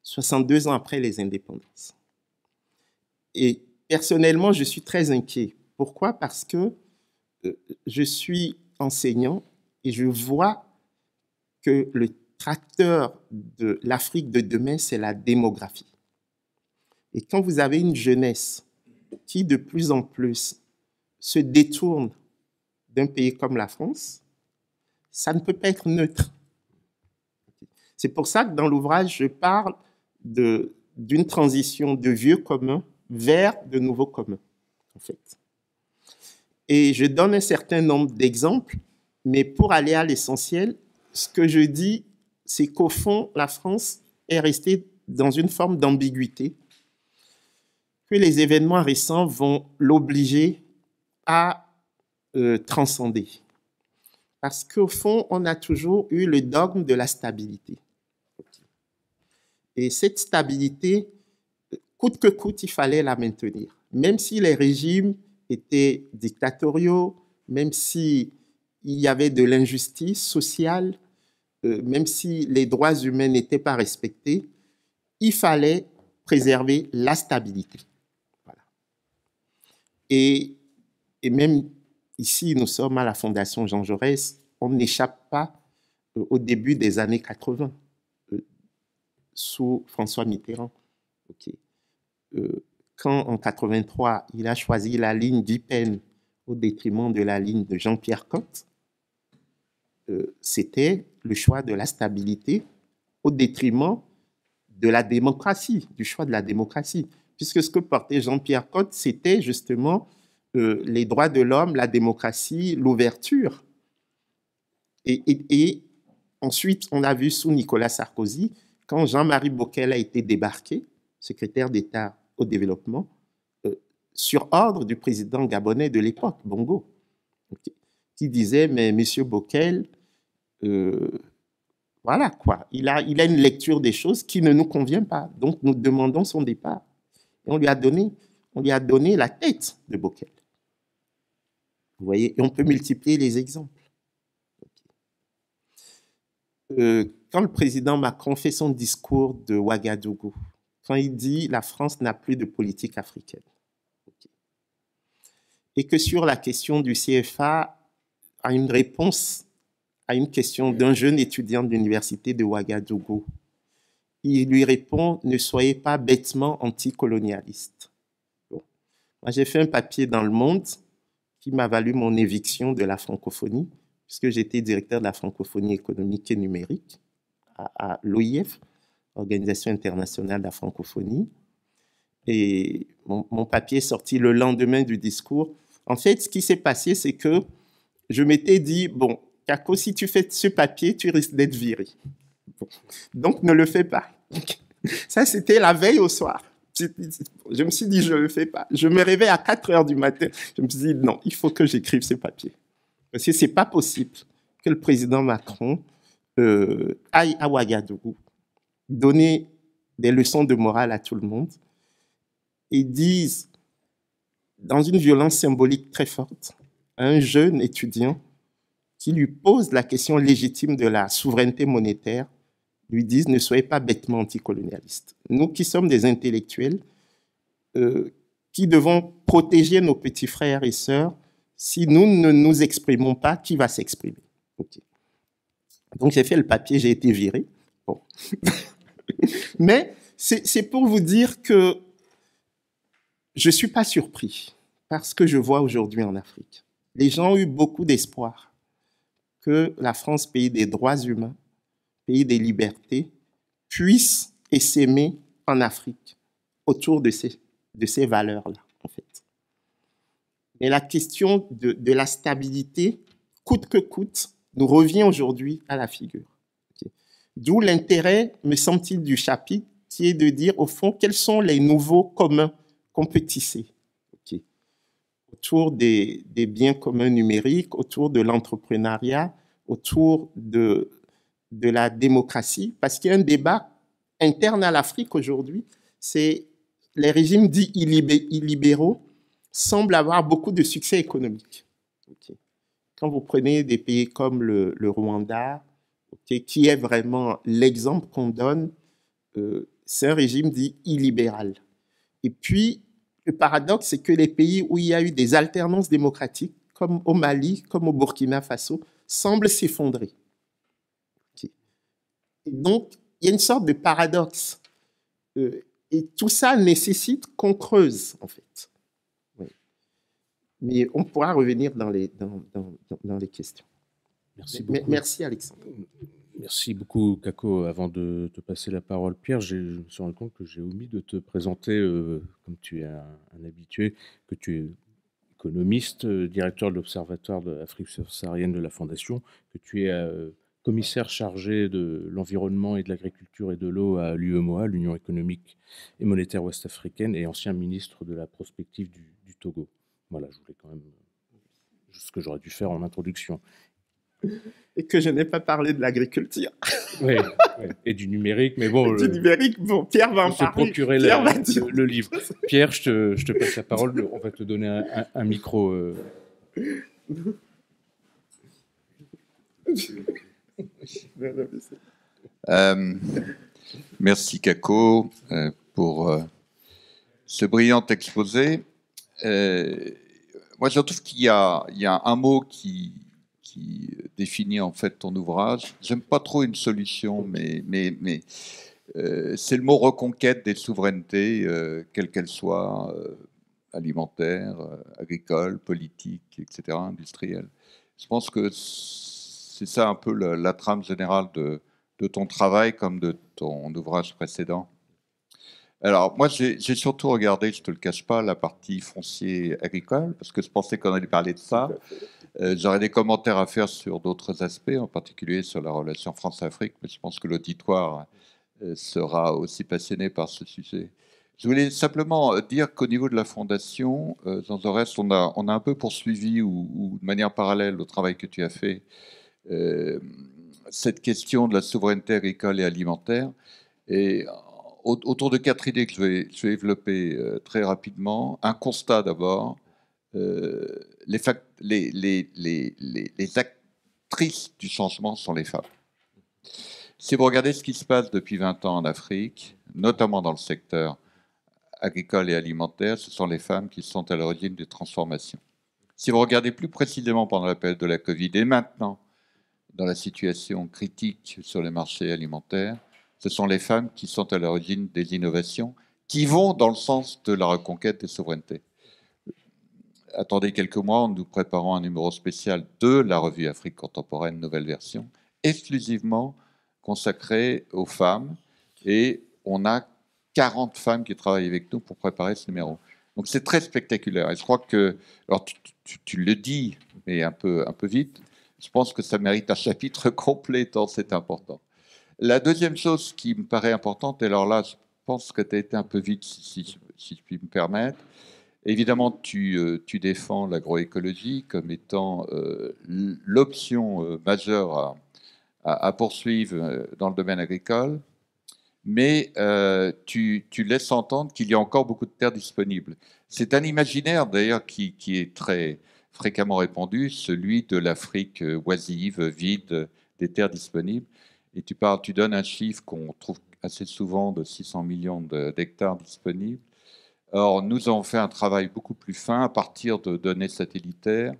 62 ans après les indépendances. Et personnellement, je suis très inquiet. Pourquoi? Parce que euh, je suis enseignant et je vois que le tracteur de l'Afrique de demain, c'est la démographie. Et quand vous avez une jeunesse qui de plus en plus se détourne d'un pays comme la France, ça ne peut pas être neutre. C'est pour ça que dans l'ouvrage, je parle d'une transition de vieux communs vers de nouveaux communs, en fait. Et je donne un certain nombre d'exemples, mais pour aller à l'essentiel, ce que je dis, c'est qu'au fond, la France est restée dans une forme d'ambiguïté, que les événements récents vont l'obliger à euh, transcender. Parce qu'au fond, on a toujours eu le dogme de la stabilité. Et cette stabilité, coûte que coûte, il fallait la maintenir. Même si les régimes étaient dictatoriaux, même s'il y avait de l'injustice sociale, euh, même si les droits humains n'étaient pas respectés, il fallait préserver la stabilité. Et, même ici, nous sommes à la Fondation Jean Jaurès, on n'échappe pas euh, au début des années 80 sous François Mitterrand. Euh, quand en 83, il a choisi la ligne d'Ipen au détriment de la ligne de Jean-Pierre Cotte, euh, c'était le choix de la stabilité au détriment de la démocratie, du choix de la démocratie. Puisque ce que portait Jean-Pierre Cotte, c'était justement euh, les droits de l'homme, la démocratie, l'ouverture. et, ensuite, on a vu sous Nicolas Sarkozy quand Jean-Marie Bockel a été débarqué, secrétaire d'État au développement, euh, sur ordre du président gabonais de l'époque, Bongo, qui disait, mais Monsieur Bockel, euh, voilà quoi, il a, il a une lecture des choses qui ne nous convient pas. Donc nous demandons son départ. On lui a donné, la tête de Bockel. Vous voyez, et on peut multiplier les exemples. Euh, quand le président Macron fait son discours de Ouagadougou, quand il dit la France n'a plus de politique africaine, et que sur la question du CFA, a une réponse à une question d'un jeune étudiant de l'université de Ouagadougou, il lui répond ne soyez pas bêtement anticolonialiste. Moi, j'ai fait un papier dans Le Monde qui m'a valu mon éviction de la francophonie, puisque j'étais directeur de la francophonie économique et numérique à, l'OIF, Organisation internationale de la francophonie. Et mon, papier est sorti le lendemain du discours. En fait, ce qui s'est passé, c'est que je m'étais dit, bon, Kako, si tu fais ce papier, tu risques d'être viré. Donc, ne le fais pas. [LAUGHS] Ça, c'était la veille au soir. Je me suis dit, je ne le fais pas. Je me réveille à 4 heures du matin. Je me suis dit, non, il faut que j'écrive ce papier. Parce que ce n'est pas possible que le président Macron euh, aille à Ouagadougou, donner des leçons de morale à tout le monde et dise, dans une violence symbolique très forte, à un jeune étudiant qui lui pose la question légitime de la souveraineté monétaire, lui disent ne soyez pas bêtement anticolonialiste. Nous qui sommes des intellectuels, euh, qui devons protéger nos petits frères et sœurs, si nous ne nous exprimons pas, qui va s'exprimer? Donc j'ai fait le papier, j'ai été viré. [LAUGHS] Mais c'est pour vous dire que je ne suis pas surpris par ce que je vois aujourd'hui en Afrique. Les gens ont eu beaucoup d'espoir que la France, pays des droits humains, pays des libertés, puisse s'aimer en Afrique autour de ces, de ces valeurs-là, en fait. Mais la question de, de la stabilité, coûte que coûte, nous revient aujourd'hui à la figure. D'où l'intérêt, me semble-t-il, du chapitre, qui est de dire, au fond, quels sont les nouveaux communs qu'on peut tisser autour des, des, biens communs numériques, autour de l'entrepreneuriat, autour de, de la démocratie, parce qu'il y a un débat interne à l'Afrique aujourd'hui, c'est les régimes dits illibéraux semblent avoir beaucoup de succès économique. Quand vous prenez des pays comme le, Rwanda, qui est vraiment l'exemple qu'on donne, euh, c'est un régime dit illibéral. Et puis, le paradoxe, c'est que les pays où il y a eu des alternances démocratiques, comme au Mali, comme au Burkina Faso, semblent s'effondrer. Donc, il y a une sorte de paradoxe. Euh, et tout ça nécessite qu'on creuse, en fait. Mais on pourra revenir dans les, dans, dans, dans les questions. Merci beaucoup. Merci, Alexandre. Merci beaucoup, Kako. Avant de te passer la parole, Pierre, je me suis rendu compte que j'ai omis de te présenter, euh, comme tu es un, un, habitué, que tu es économiste, euh, directeur de l'Observatoire de l'Afrique subsaharienne de la Fondation, que tu es commissaire chargé de l'environnement et de l'agriculture et de l'eau à l'UEMOA, l'Union économique et monétaire ouest-africaine, et ancien ministre de la prospective du, du Togo. Voilà, je voulais quand même ce que j'aurais dû faire en introduction [LAUGHS] et que je n'ai pas parlé de l'agriculture. Oui, et du numérique, mais bon. [LAUGHS] Du le, numérique, bon, Pierre va en se parler. procurer la, le, le, livre. [LAUGHS] Pierre, je te, je te, passe la parole. On va te donner un, un, un micro. Euh... euh, merci, Kako, euh, pour euh, ce brillant exposé. Moi, je trouve qu'il y, a un mot qui, définit en fait ton ouvrage. J'aime pas trop une solution, mais, c'est le mot reconquête des souverainetés, quelles qu'elles soient, alimentaires, agricoles, politiques, etc., industrielles. Je pense que c'est ça un peu la, la trame générale de, de, ton travail comme de ton ouvrage précédent? Alors, moi, j'ai surtout regardé, je ne te le cache pas, la partie foncier agricole, parce que je pensais qu'on allait parler de ça. Euh, J'aurais des commentaires à faire sur d'autres aspects, en particulier sur la relation France-Afrique, mais je pense que l'auditoire euh, sera aussi passionné par ce sujet. Je voulais simplement dire qu'au niveau de la fondation, euh, dans le reste, on a, on a un peu poursuivi, ou, ou, de manière parallèle au travail que tu as fait, euh, cette question de la souveraineté agricole et alimentaire. Et autour de quatre idées que je vais, développer euh, très rapidement. Un constat d'abord. Euh, les, actrices du changement sont les femmes. Si vous regardez ce qui se passe depuis 20 ans en Afrique, notamment dans le secteur agricole et alimentaire, ce sont les femmes qui sont à l'origine des transformations. Si vous regardez plus précisément pendant la période de la Covid et maintenant dans la situation critique sur les marchés alimentaires, ce sont les femmes qui sont à l'origine des innovations qui vont dans le sens de la reconquête des souverainetés. Attendez quelques mois, nous préparons un numéro spécial de la revue Afrique contemporaine, nouvelle version, exclusivement consacré aux femmes. Et on a 40 femmes qui travaillent avec nous pour préparer ce numéro. Donc c'est très spectaculaire. Et je crois que, alors tu, tu, le dis, mais un peu, un peu vite, je pense que ça mérite un [LAUGHS] chapitre complet tant c'est important. La deuxième chose qui me paraît importante, et alors là, je pense que tu as été un peu vite, si, je puis me permettre. Évidemment, tu, euh, défends l'agroécologie comme étant euh, l'option euh, majeure à, poursuivre dans le domaine agricole, mais tu, laisses entendre qu'il y a encore beaucoup de terres disponibles. C'est un imaginaire d'ailleurs qui, est très fréquemment répandu, celui de l'Afrique oisive, vide des terres disponibles. Et tu, parles, tu donnes un chiffre qu'on trouve assez souvent de 600 millions d'hectares disponibles. Or, nous avons fait un travail beaucoup plus fin à partir de données satellitaires.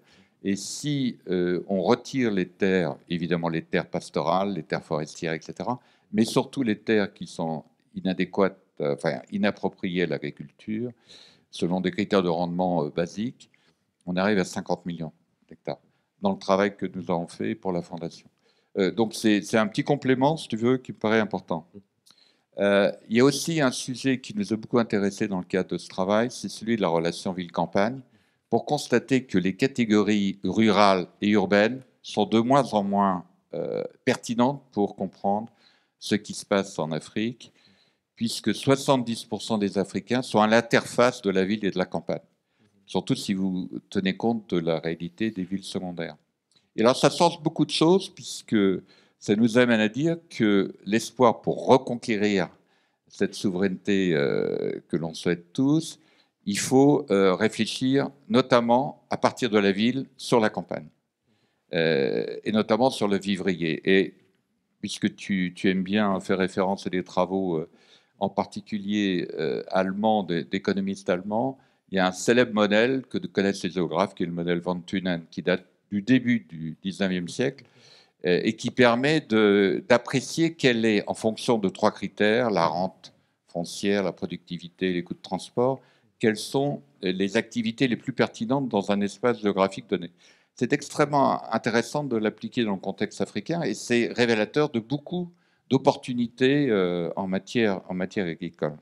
Et si euh, on retire les terres, évidemment les terres pastorales, les terres forestières, etc., mais surtout les terres qui sont inadéquates, euh, enfin inappropriées à l'agriculture, selon des critères de rendement euh, basiques, on arrive à 50 millions d'hectares dans le travail que nous avons fait pour la Fondation. Euh, donc c'est un petit complément, si tu veux, qui me paraît important. Euh, il y a aussi un sujet qui nous a beaucoup intéressé dans le cadre de ce travail, c'est celui de la relation ville-campagne, pour constater que les catégories rurales et urbaines sont de moins en moins euh, pertinentes pour comprendre ce qui se passe en Afrique, puisque 70% des Africains sont à l'interface de la ville et de la campagne, surtout si vous tenez compte de la réalité des villes secondaires. Et alors ça change beaucoup de choses, puisque ça nous amène à dire que l'espoir pour reconquérir cette souveraineté euh, que l'on souhaite tous, il faut euh, réfléchir notamment à partir de la ville sur la campagne, euh, et notamment sur le vivrier. Et puisque tu, aimes bien faire référence à des travaux, en particulier allemands, d'économistes allemands, il y a un célèbre modèle que connaissent les géographes, qui est le modèle Van Thunen, qui date du début du 19e siècle, euh, et qui permet d'apprécier quelle est, en fonction de trois critères, la rente foncière, la productivité, les coûts de transport, quelles sont les activités les plus pertinentes dans un espace géographique donné. C'est extrêmement intéressant de l'appliquer dans le contexte africain et c'est révélateur de beaucoup d'opportunités euh, en matière, en matière agricole.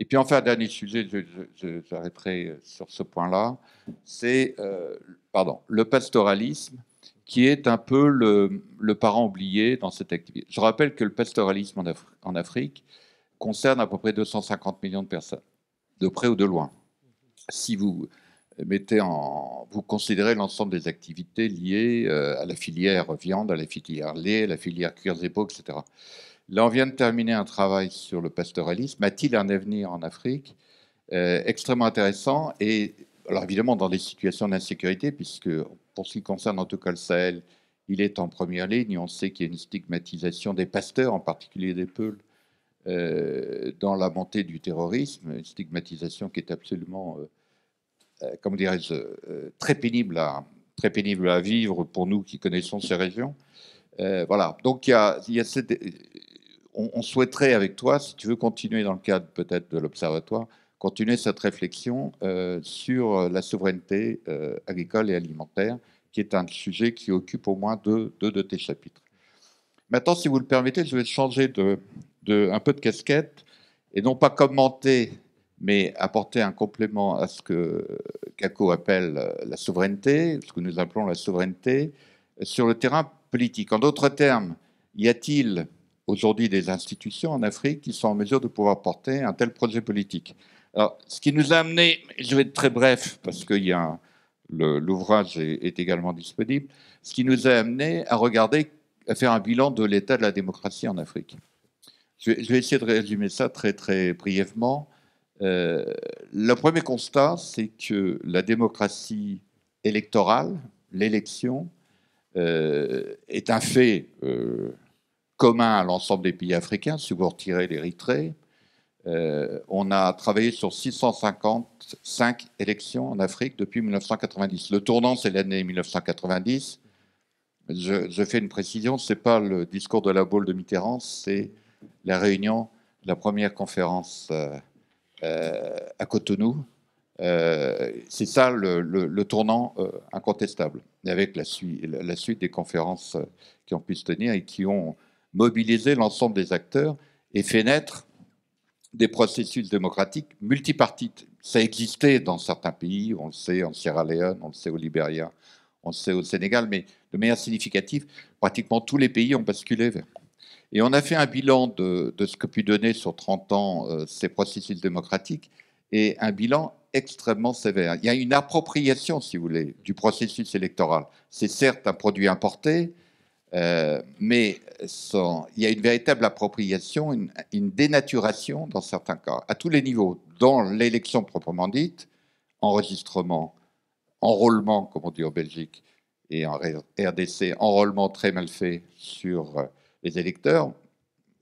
Et puis enfin, dernier sujet, j'arrêterai sur ce point-là, c'est euh, le pastoralisme qui est un peu le, parent oublié dans cette activité. Je rappelle que le pastoralisme en, Afrique concerne à peu près 250 millions de personnes, de près ou de loin. Si vous mettez en, vous considérez l'ensemble des activités liées euh, à la filière viande, à la filière lait, à la filière cuir et peaux, etc. Là, on vient de terminer un travail sur le pastoralisme. A-t-il un avenir en Afrique? Euh, Extrêmement intéressant. Et alors évidemment dans des situations d'insécurité, puisque pour ce qui concerne en tout cas le Sahel, il est en première ligne. On sait qu'il y a une stigmatisation des pasteurs, en particulier des Peuls, euh, dans la montée du terrorisme, une stigmatisation qui est absolument, euh, euh, comment dirais-je, très pénible à très pénible à vivre pour nous qui connaissons ces régions. voilà. Donc il y a, a on, souhaiterait avec toi, si tu veux continuer dans le cadre peut-être de l'observatoire, continuer cette réflexion euh, sur la souveraineté euh, agricole et alimentaire, qui est un sujet qui occupe au moins deux, de tes chapitres. Maintenant, si vous le permettez, je vais changer de, un peu de casquette et non pas commenter, mais apporter un complément à ce que Kako appelle la souveraineté, ce que nous appelons la souveraineté, sur le terrain politique. En d'autres termes, y a-t-il aujourd'hui des institutions en Afrique qui sont en mesure de pouvoir porter un tel projet politique alors, ce qui nous a amené, je vais être très bref parce que l'ouvrage est, également disponible, ce qui nous a amené à regarder, à faire un bilan de l'état de la démocratie en Afrique. Je vais, essayer de résumer ça très très brièvement. Euh, le premier constat, c'est que la démocratie électorale, l'élection, euh, est un fait euh, commun à l'ensemble des pays africains, si vous retirez l'Érythrée, euh, on a travaillé sur 655 élections en Afrique depuis 1990. Le tournant, c'est l'année 1990. Je, fais une précision, ce n'est pas le discours de la boule de Mitterrand, c'est la réunion la première conférence euh, euh, à Cotonou. c'est ça le, tournant incontestable, avec la, suite des conférences qui ont pu se tenir et qui ont mobilisé l'ensemble des acteurs et fait naître des processus démocratiques multipartites. Ça existait dans certains pays, on le sait en Sierra Leone, on le sait au Libéria, on le sait au Sénégal, mais de manière significative, pratiquement tous les pays ont basculé vers. Et on a fait un bilan de, ce que pu donner sur 30 ans euh, ces processus démocratiques, et un bilan extrêmement sévère. Il y a une appropriation, si vous voulez, du processus électoral. C'est certes un produit importé, euh, mais il y a une véritable appropriation, une, dénaturation dans certains cas, à tous les niveaux, dans l'élection proprement dite, enregistrement, enrôlement, comme on dit en Belgique, et en RDC, enrôlement très mal fait sur euh, les électeurs.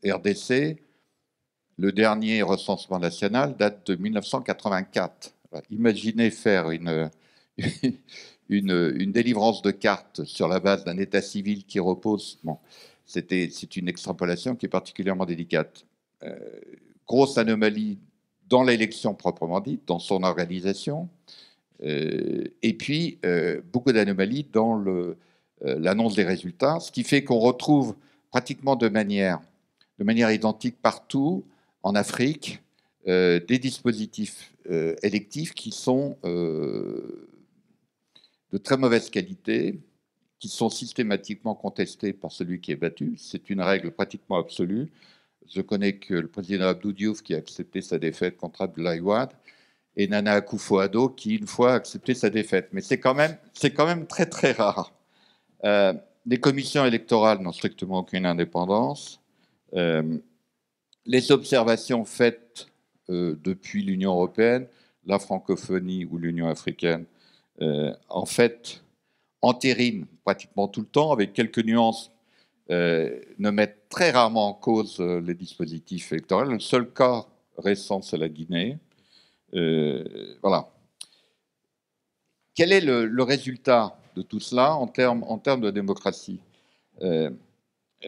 RDC, le dernier recensement national date de 1984. Imaginez faire une, une, délivrance de cartes sur la base d'un état civil qui repose. Bon, c'est une extrapolation qui est particulièrement délicate. Euh, grosse anomalie dans l'élection proprement dite, dans son organisation, euh, et puis euh, beaucoup d'anomalies dans l'annonce des résultats, ce qui fait qu'on retrouve pratiquement de manière, de manière identique partout en Afrique des dispositifs électifs qui sont de très mauvaise qualité, qui sont systématiquement contestés par celui qui est battu. C'est une règle pratiquement absolue. Je connais que le président Abdou Diouf qui a accepté sa défaite contre Abdoulaye Wade et Nana Akufo-Addo qui, une fois, a accepté sa défaite. Mais c'est quand même, très, très rare. Euh, les commissions électorales n'ont strictement aucune indépendance. Euh, les observations faites euh, depuis l'Union européenne, la francophonie ou l'Union africaine, en fait, entérinent pratiquement tout le temps, avec quelques nuances, ne mettent très rarement en cause les dispositifs électoraux. Le seul cas récent, c'est la Guinée. voilà. Quel est le résultat de tout cela en termes, de démocratie? Euh,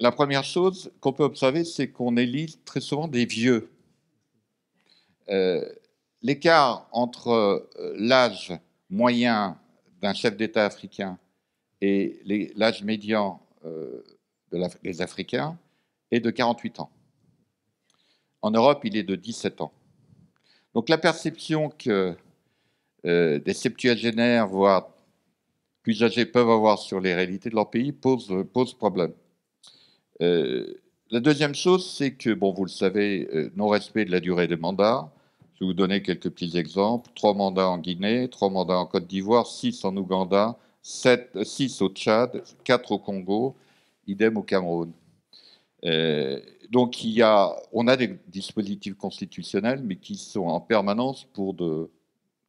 la première chose qu'on peut observer, c'est qu'on élit très souvent des vieux. Euh, l'écart entre euh, l'âge moyen d'un chef d'État africain et l'âge médian des Africains est de 48 ans. En Europe, il est de 17 ans. Donc la perception que des septuagénaires, voire plus âgés peuvent avoir sur les réalités de leur pays pose, problème. Euh, la deuxième chose, c'est que, bon, vous le savez, euh, non-respect de la durée des mandats. Je vais vous donner quelques petits exemples. Trois mandats en Guinée, trois mandats en Côte d'Ivoire, six en Ouganda, sept, six au Tchad, quatre au Congo, idem au Cameroun. Euh, donc, on a des dispositifs constitutionnels, mais qui sont en permanence, pour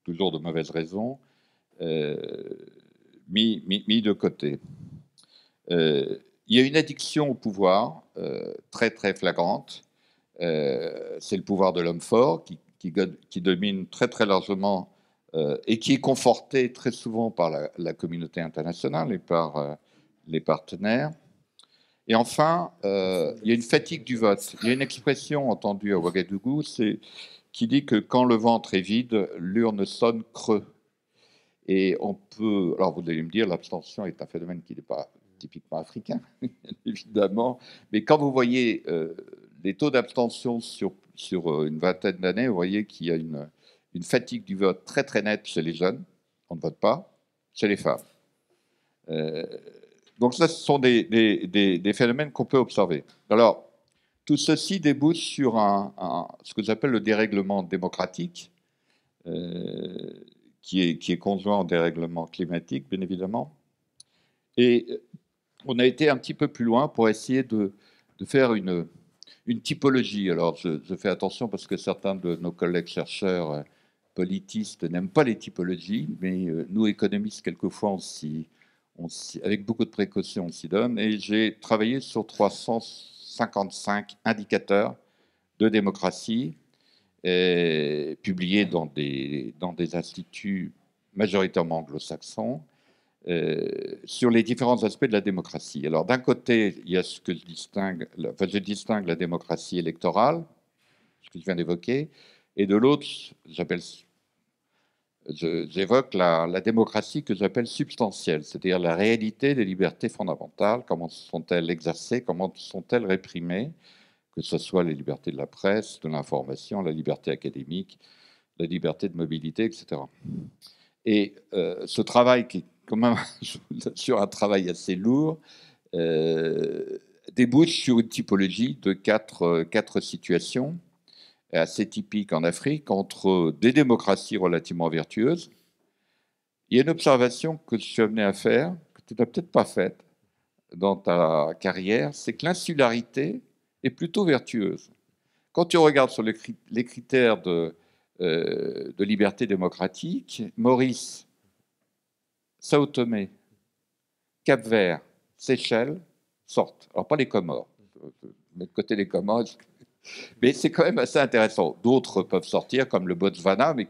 toujours de mauvaises raisons, mis, de côté. Euh, il y a une addiction au pouvoir euh, très très flagrante. Euh, c'est le pouvoir de l'homme fort qui, qui, domine très très largement et qui est conforté très souvent par la, communauté internationale et par les partenaires. Et enfin, il y a une fatigue du vote. Il y a une expression entendue à Ouagadougou, qui dit que quand le ventre est vide, l'urne sonne creux. Et on peut, alors vous allez me dire, l'abstention est un phénomène qui n'est pas typiquement africain, [LAUGHS] évidemment, mais quand vous voyez euh, les taux d'abstention sur, sur euh, une vingtaine d'années, vous voyez qu'il y a une, fatigue du vote très très nette chez les jeunes, on ne vote pas, chez les femmes. Euh, donc ça, ce sont des, phénomènes qu'on peut observer. Alors, tout ceci débouche sur un, ce que j'appelle le dérèglement démocratique qui est, qui est conjoint au dérèglement climatique, bien évidemment. Et euh, on a été un petit peu plus loin pour essayer de faire une, une typologie. Alors, je, fais attention parce que certains de nos collègues chercheurs euh, politistes n'aiment pas les typologies, mais euh, nous, économistes, quelquefois, on avec beaucoup de précautions, on s'y donne. Et j'ai travaillé sur 355 indicateurs de démocratie publié dans des, dans des instituts majoritairement anglo-saxons, euh, sur les différents aspects de la démocratie. Alors d'un côté, il y a ce que je distingue, enfin, je distingue la démocratie électorale, ce que je viens d'évoquer, et de l'autre, j'évoque la, démocratie que j'appelle substantielle, c'est-à-dire la réalité des libertés fondamentales, comment sont-elles exercées, comment sont-elles réprimées, que ce soit les libertés de la presse, de l'information, la liberté académique, la liberté de mobilité, etc. Et euh, ce travail, qui quand même [LAUGHS] sur un travail assez lourd, euh, débouche sur une typologie de quatre, euh, quatre situations assez typiques en Afrique entre des démocraties relativement vertueuses. Il y a une observation que je suis amené à faire, que tu n'as peut-être pas faite dans ta carrière, c'est que l'insularité est plutôt vertueuse. Quand tu regardes sur les critères euh, de liberté démocratique, Maurice, Sao Tomé, Cap-Vert, Seychelles sortent. Alors pas les Comores, de côté les Comores, mais c'est quand même assez intéressant. D'autres peuvent sortir, comme le Botswana, mais,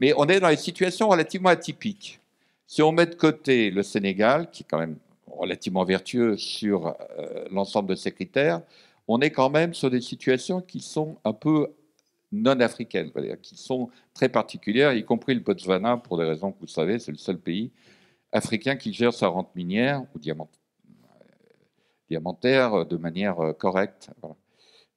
mais on est dans des situations relativement atypiques. Si on met de côté le Sénégal, qui est quand même relativement vertueux sur euh, l'ensemble de ces critères, on est quand même sur des situations qui sont un peu non africaines, qui sont très particulières, y compris le Botswana, pour des raisons que vous savez, c'est le seul pays africain qui gère sa rente minière ou diamantaire de manière euh, correcte.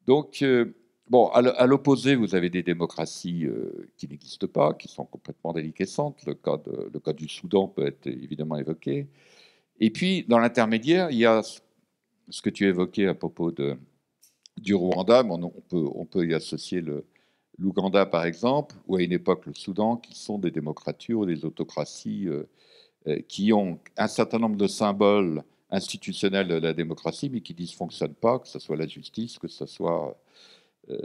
Donc, euh, bon, à l'opposé, vous avez des démocraties euh, qui n'existent pas, qui sont complètement déliquescentes. Le cas, le du Soudan peut être évidemment évoqué. Et puis, dans l'intermédiaire, il y a ce que tu évoquais à propos du Rwanda, on, peut, y associer l'Ouganda, par exemple, ou à une époque le Soudan, qui sont des démocratures ou des autocraties euh, euh, qui ont un certain nombre de symboles institutionnels de la démocratie, mais qui ne dysfonctionnent pas, que ce soit la justice, que ce soit euh,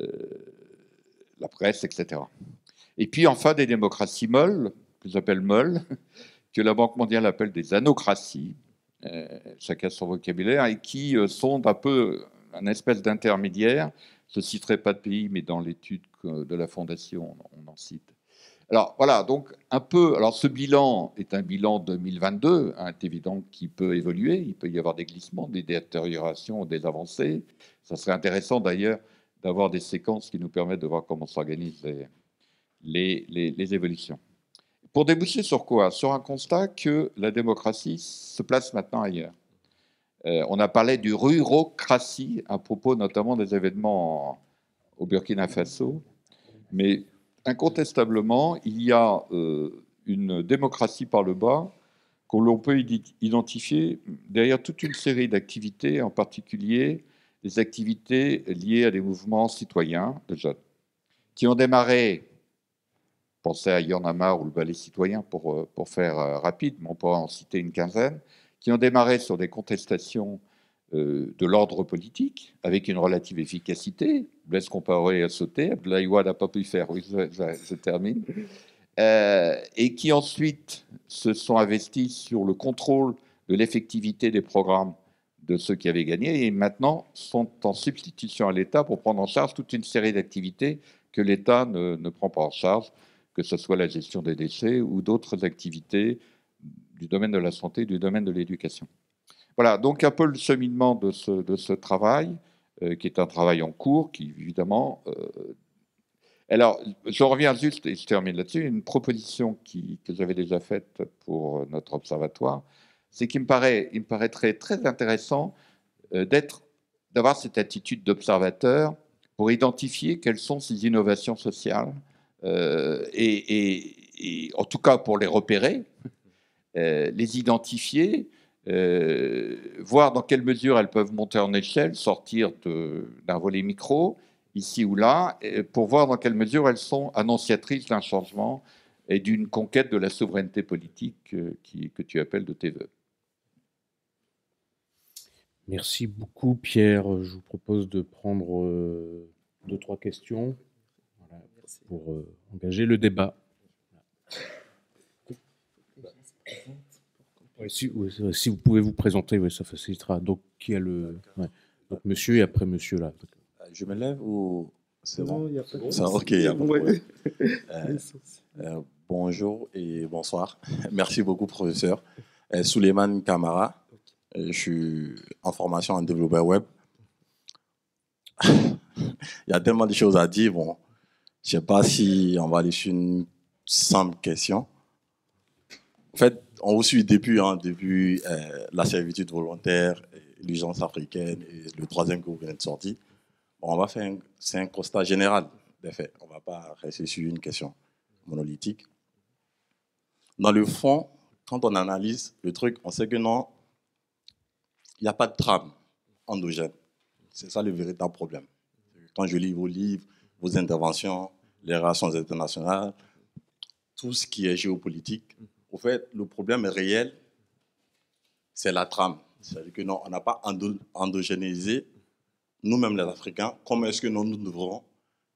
la presse, etc. Et puis enfin des démocraties molles, que j'appelle molles, [LAUGHS] que la Banque mondiale appelle des anocraties, euh, chacun son vocabulaire, et qui euh, sont un peu un espèce d'intermédiaire. Je ne citerai pas de pays, mais dans l'étude de la Fondation, on en cite. Alors voilà, donc un peu. Alors ce bilan est un bilan 2022, hein, c'est évident qu'il peut évoluer, il peut y avoir des glissements, des détériorations, des avancées. Ça serait intéressant d'ailleurs d'avoir des séquences qui nous permettent de voir comment s'organisent les, les, évolutions. Pour déboucher sur quoi? Sur un constat que la démocratie se place maintenant ailleurs. Euh, on a parlé du rurocratie à propos notamment des événements au Burkina Faso, mais incontestablement, il y a euh, une démocratie par le bas qu'on peut identifier derrière toute une série d'activités, en particulier des activités liées à des mouvements citoyens de jeunes, qui ont démarré, pensez à Yornamar ou le Ballet citoyen pour, euh, pour faire euh, rapide, mais on pourra en citer une quinzaine, qui ont démarré sur des contestations de l'ordre politique, avec une relative efficacité. Blaise Compaoré a sauté, Abdoulaye n'a pas pu faire, oui, je, termine. et qui ensuite se sont investis sur le contrôle de l'effectivité des programmes de ceux qui avaient gagné et maintenant sont en substitution à l'État pour prendre en charge toute une série d'activités que l'État ne, ne, prend pas en charge, que ce soit la gestion des déchets ou d'autres activités du domaine de la santé, du domaine de l'éducation. Voilà, donc un peu le cheminement de ce, travail, euh, qui est un travail en cours, qui évidemment... Euh, alors, je reviens juste, et je termine là-dessus, une proposition que j'avais déjà faite pour notre observatoire, c'est qu'il me, paraît, il me paraîtrait très intéressant euh, d'être, d'avoir cette attitude d'observateur pour identifier quelles sont ces innovations sociales et, en tout cas pour les repérer, les identifier, voir dans quelle mesure elles peuvent monter en échelle, sortir d'un volet micro, ici ou là, pour voir dans quelle mesure elles sont annonciatrices d'un changement et d'une conquête de la souveraineté politique qui, que tu appelles de tes voeux. Merci beaucoup, Pierre. Je vous propose de prendre euh, deux, trois questions pour euh, engager le débat. Si, vous pouvez vous présenter, ça facilitera. Donc, qui a le. Donc, monsieur et après monsieur là. Euh, je me lève ou. C'est bon? il y a pas de Ok, il y a pas de [LAUGHS] bonjour et bonsoir. [LAUGHS] Merci beaucoup, professeur. Souleymane Kamara. Je suis en formation en développeur web. [LAUGHS] Il y a tellement de choses à dire. Bon, je ne sais pas si on va aller sur une simple question. En fait, on vous suit depuis, hein, depuis la servitude volontaire, l'urgence africaine et le troisième que vous venez de sortir. on va faire c'est un constat général des faits. On ne va pas rester sur une question monolithique. Dans le fond, quand on analyse le truc, on sait que non, il n'y a pas de trame endogène. C'est ça le véritable problème. Quand je lis vos livres, vos interventions, les relations internationales, tout ce qui est géopolitique, au fait, le problème réel, c'est la trame. C'est-à-dire que non, on n'a pas endogénéisé, nous-mêmes les Africains, comment est-ce que nous, nous devrons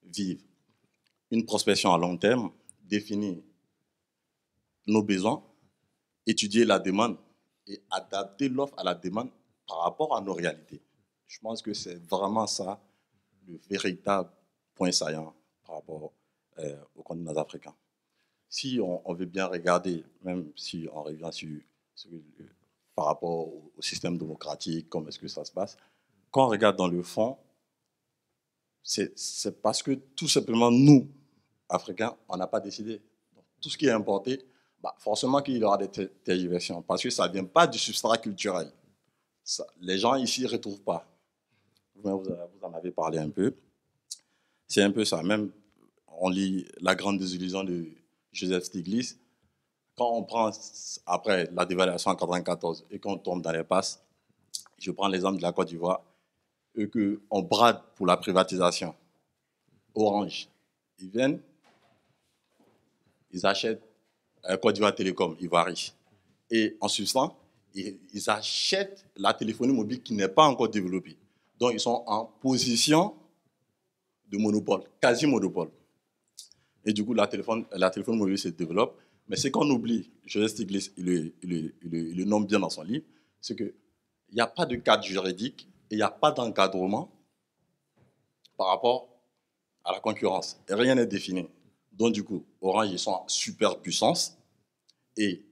vivre? Une prospection à long terme, définir nos besoins, étudier la demande et adapter l'offre à la demande par rapport à nos réalités. Je pense que c'est vraiment ça le véritable point saillant par rapport euh, au continent africain. Si on, veut bien regarder, même si on revient sur, par rapport au, système démocratique, comment est-ce que ça se passe, quand on regarde dans le fond, c'est parce que tout simplement nous, Africains, on n'a pas décidé. tout ce qui est importé, bah forcément qu'il y aura des tergiversations, parce que ça ne vient pas du substrat culturel les gens ici ne retrouvent pas. Vous, en avez parlé un peu. C'est un peu ça. Même, on lit La Grande Désillusion de Joseph Stiglitz. quand on prend après la dévaluation en 94 et qu'on tombe dans les passes, je prends l'exemple de la Côte d'Ivoire, et qu'on brade pour la privatisation. Orange, ils viennent, ils achètent euh, Côte d'Ivoire Télécom, Ivoirie. Et en substance, ils achètent la téléphonie mobile qui n'est pas encore développée. Donc, ils sont en position de monopole, quasi-monopole. Et du coup, la téléphone, mobile se développe. Mais ce qu'on oublie, je Stiglitz, il le, il, nomme bien dans son livre, c'est qu'il n'y a pas de cadre juridique et il n'y a pas d'encadrement par rapport à la concurrence. Et rien n'est défini. Donc, du coup, Orange, ils sont en super puissance. Et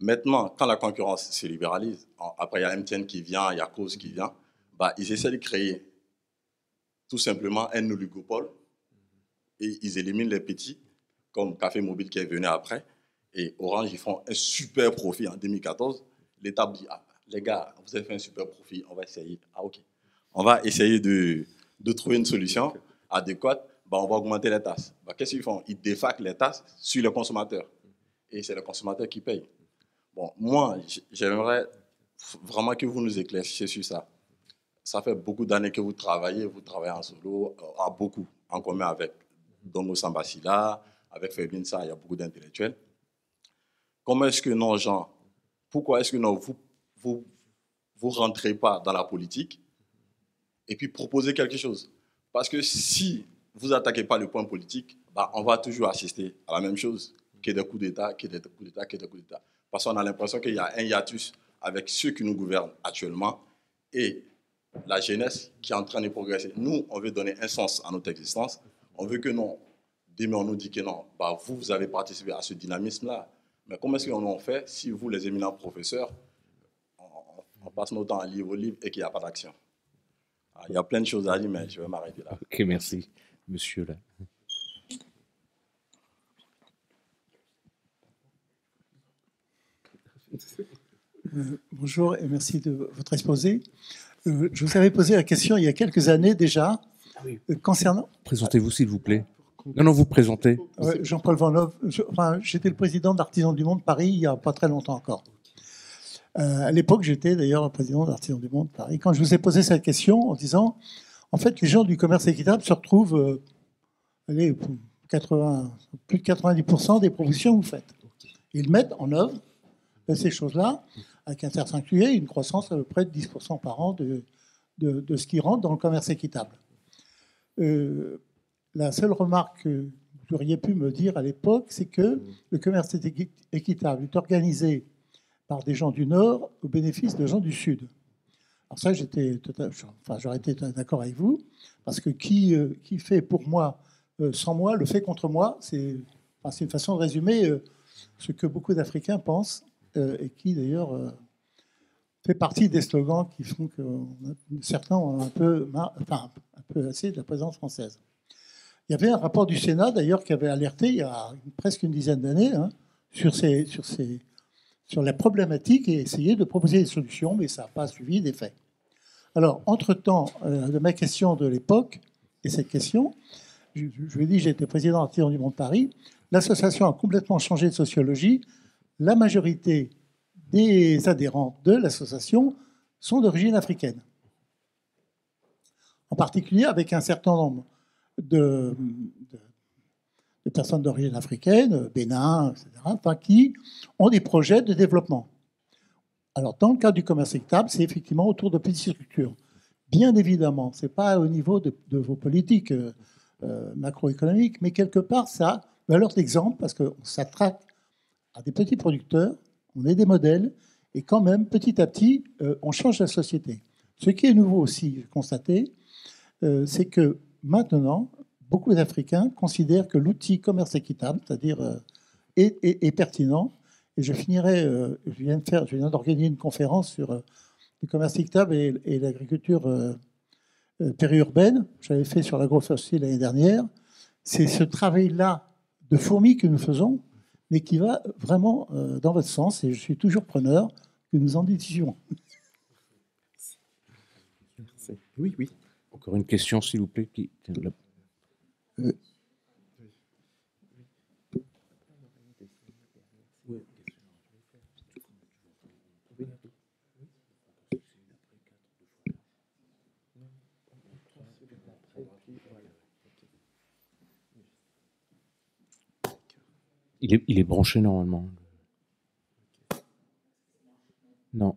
maintenant, quand la concurrence se libéralise, après, il y a MTN qui vient, il y a Cause qui vient, bah, ils essaient de créer tout simplement un oligopole et ils éliminent les petits, comme Café Mobile qui est venu après. Et Orange, ils font un super profit en 2014. L'État dit ah, les gars, vous avez fait un super profit, on va essayer. Ah, ok. On va essayer de, de trouver une solution adéquate. Bah, on va augmenter les taxes. Bah, Qu'est-ce qu'ils font? Ils défacent les taxes sur les consommateurs. Et c'est le consommateur qui paye. Bon, moi, j'aimerais vraiment que vous nous éclairiez sur ça. Ça fait beaucoup d'années que vous travaillez, vous travaillez en solo, à euh, beaucoup, en commun avec Dongo Sambasila, avec Fabien ça, il y a beaucoup d'intellectuels. Comment est-ce que nos gens, pourquoi est-ce que non, vous vous vous rentrez pas dans la politique et puis proposez quelque chose? Parce que si vous attaquez pas le point politique, bah, on va toujours assister à la même chose, ait des coups d'État, ait des coups d'État, ait des coups d'État. Parce qu'on a l'impression qu'il y a un hiatus avec ceux qui nous gouvernent actuellement et la jeunesse qui est en train de progresser. Nous, on veut donner un sens à notre existence. On veut que non, demain on nous dit que non, bah, vous, vous avez participé à ce dynamisme-là. Mais comment est-ce qu'on en fait si vous, les éminents professeurs, on, on passe notre temps à lire vos livres et qu'il n'y a pas d'action? Ah, Il y a plein de choses à dire, mais je vais m'arrêter là. Ok, merci. Monsieur là. Euh, bonjour et merci de votre exposé. Euh, je vous avais posé la question il y a quelques années déjà euh, concernant. Présentez-vous s'il vous plaît. Non, non, vous présentez. Ouais, Jean-Paul Van Love. Je- enfin, j'étais le président d'Artisans du Monde Paris il n'y a pas très longtemps encore. Euh, à l'époque, j'étais d'ailleurs le président d'Artisans du Monde Paris. Quand je vous ai posé cette question en disant, en fait, les gens du commerce équitable se retrouvent, euh, allez, 80, plus de 90% des propositions que vous faites. Ils mettent en œuvre de ces choses-là avec un certain une croissance à peu près de 10% par an de, de, de ce qui rentre dans le commerce équitable. Euh, la seule remarque que vous auriez pu me dire à l'époque, c'est que le commerce équi- équitable est organisé par des gens du Nord au bénéfice de gens du Sud. Alors ça, j'étais, tota- enfin, j'aurais été d'accord avec vous, parce que qui, euh, qui fait pour moi euh, sans moi le fait contre moi, c'est, enfin, une façon de résumer ce que beaucoup d'Africains pensent, et qui d'ailleurs fait partie des slogans qui font que certains ont un peu, assez de la présence française. Il y avait un rapport du Sénat, d'ailleurs, qui avait alerté il y a presque une dizaine d'années hein, sur, la problématique et essayé de proposer des solutions, mais ça n'a pas suivi d'effet. Alors, entre-temps, euh, de ma question de l'époque et cette question, je, je vous ai dit, j'étais président d'Artisan du Monde Paris. L'association a complètement changé de sociologie. La majorité des adhérents de l'association sont d'origine africaine. En particulier avec un certain nombre de, personnes d'origine africaine, Bénin, etc., qui ont des projets de développement. Alors, dans le cadre du commerce équitable, c'est effectivement autour de petites structures. Bien évidemment, ce n'est pas au niveau de, vos politiques euh, euh, macroéconomiques, mais quelque part, ça a valeur d'exemple parce que ça traque à des petits producteurs, on est des modèles, et quand même, petit à petit, euh, on change la société. Ce qui est nouveau aussi, constaté, euh, c'est que maintenant, beaucoup d'Africains considèrent que l'outil commerce équitable, c'est-à-dire euh, est, pertinent. Et je finirai, je viens de faire, je viens d'organiser une conférence sur le commerce équitable et, l'agriculture périurbaine. J'avais fait sur l'agroforesterie l'année dernière. C'est ce travail-là de fourmi que nous faisons, mais qui va vraiment euh, dans votre sens. Et je suis toujours preneur que nous en disions. Oui, oui. Encore une question, s'il vous plaît. qui- Il est, il est branché normalement. Non.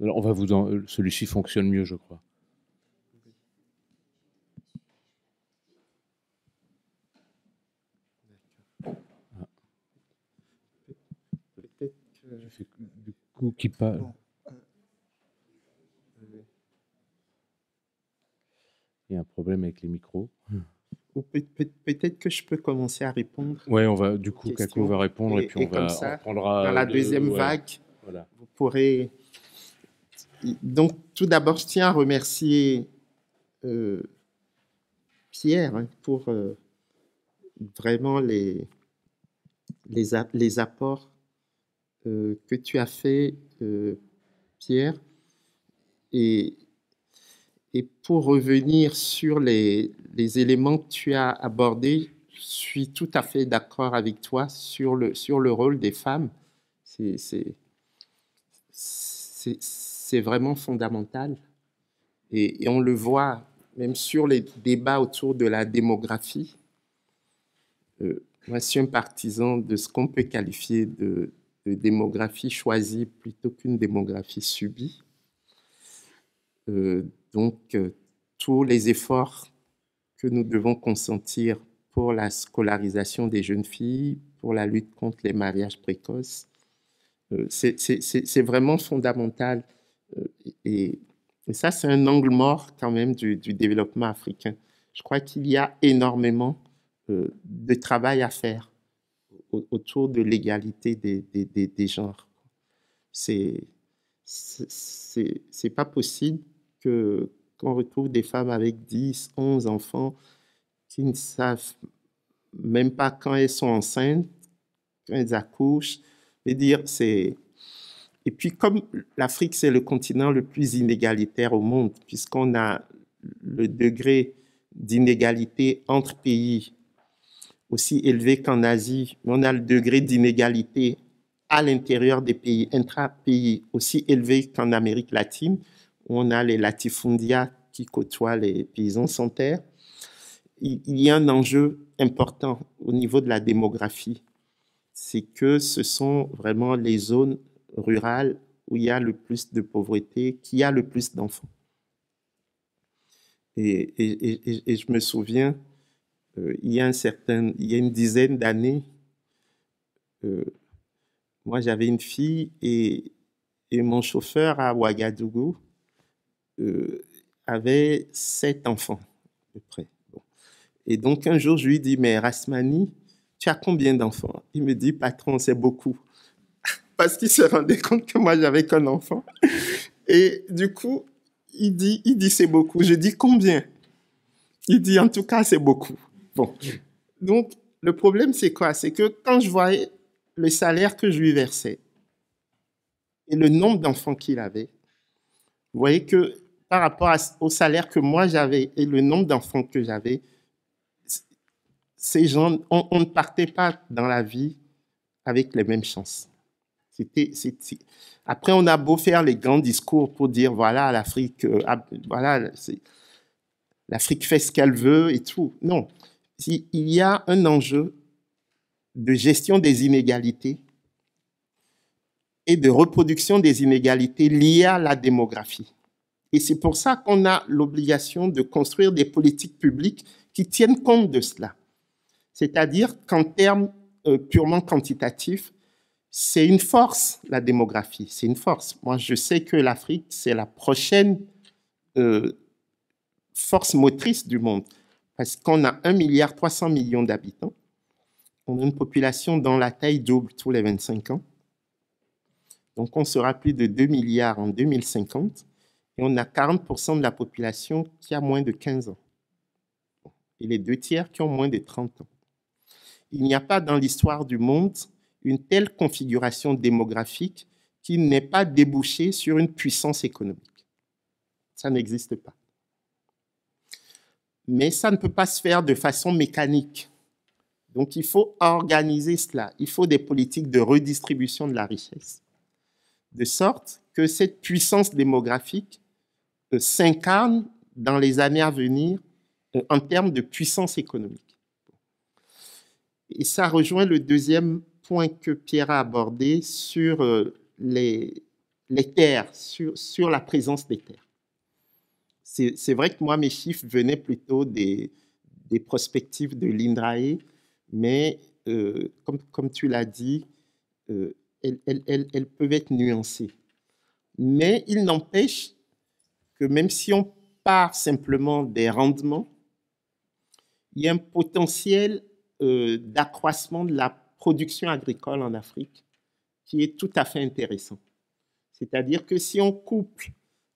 Alors, on va vous en... euh, Celui-ci fonctionne mieux, je crois. Peut-être fait que- Du coup, qui parle. Bon. Il y a un problème avec les micros. ou peut- peut-être que je peux commencer à répondre. Ouais, on va. Du coup. Kako va répondre et, Et- puis on et va. comme ça, on Dans la de- deuxième ouais, vague, Voilà. vous pourrez. Donc, tout d'abord, je tiens à remercier euh, Pierre hein, pour euh, vraiment les, les, apports euh, que tu as fait, Pierre. Et, et pour revenir sur les, éléments que tu as abordés, je suis tout à fait d'accord avec toi sur le, sur le rôle des femmes. C'est, vraiment fondamental. Et, on le voit même sur les débats autour de la démographie. Euh, moi, je suis un partisan de ce qu'on peut qualifier de, de démographie choisie plutôt qu'une démographie subie. Euh, donc, euh, tous les efforts que nous devons consentir pour la scolarisation des jeunes filles, pour la lutte contre les mariages précoces, euh, c'est- vraiment fondamental. Euh, et, ça, c'est un angle mort quand même du, développement africain. Je crois qu'il y a énormément de travail à faire au- autour de l'égalité des, des, des, des genres. C'est pas possible qu'on retrouve des femmes avec 10, 11 enfants qui ne savent même pas quand elles sont enceintes, quand elles accouchent. Veux dire, c'est... Et puis, comme l'Afrique, c'est le continent le plus inégalitaire au monde, puisqu'on a le degré d'inégalité entre pays aussi élevé qu'en Asie, mais on a le degré d'inégalité à l'intérieur des pays, intra-pays, aussi élevé qu'en Amérique latine, on a les latifundia qui côtoient les paysans sans terre. Il y a un enjeu important au niveau de la démographie. C'est que ce sont vraiment les zones rurales où il y a le plus de pauvreté, qui a le plus d'enfants. Et, je me souviens, euh, il, y a une dizaine d'années, euh, moi j'avais une fille et mon chauffeur à Ouagadougou euh, avait sept enfants à peu près. Et donc un jour, je lui dis, mais Rasmani, tu as combien d'enfants? Il me dit, patron, c'est beaucoup. [LAUGHS] Parce qu'il se rendait compte que moi, j'avais qu'un enfant. [LAUGHS] Et du coup, il dit, il dit, c'est beaucoup. Je dis, combien? Il dit, en tout cas, c'est beaucoup. Bon. Donc, le problème, c'est quoi? C'est que quand je voyais le salaire que je lui versais et le nombre d'enfants qu'il avait, vous voyez que par rapport au salaire que moi j'avais et le nombre d'enfants que j'avais, ces gens, on, ne partait pas dans la vie avec les mêmes chances. Après, on a beau faire les grands discours pour dire voilà, l'Afrique, euh, voilà, l'Afrique fait ce qu'elle veut et tout. Non, il y a un enjeu de gestion des inégalités et de reproduction des inégalités liées à la démographie. Et c'est pour ça qu'on a l'obligation de construire des politiques publiques qui tiennent compte de cela. C'est-à-dire qu'en termes euh, purement quantitatifs, c'est une force, la démographie, c'est une force. Moi, je sais que l'Afrique, c'est la prochaine euh, force motrice du monde, parce qu'on a 1 milliard 300 millions d'habitants, on a une population dont la taille double tous les 25 ans, donc on sera plus de 2 milliards en 2050, et on a 40% de la population qui a moins de 15 ans, et les deux tiers qui ont moins de 30 ans. Il n'y a pas dans l'histoire du monde une telle configuration démographique qui n'ait pas débouché sur une puissance économique. Ça n'existe pas. Mais ça ne peut pas se faire de façon mécanique. Donc il faut organiser cela. Il faut des politiques de redistribution de la richesse, de sorte que cette puissance démographique s'incarne dans les années à venir euh, en termes de puissance économique. Et ça rejoint le deuxième point que Pierre a abordé sur euh, les, les terres, sur, sur la présence des terres. C'est vrai que moi, mes chiffres venaient plutôt des, des prospectives de l'INDRAE, mais euh, comme, comme tu l'as dit, euh, elles, elles, elles, peuvent être nuancées. Mais il n'empêche que même si on part simplement des rendements, il y a un potentiel euh, d'accroissement de la production agricole en Afrique qui est tout à fait intéressant. C'est-à-dire que si on couple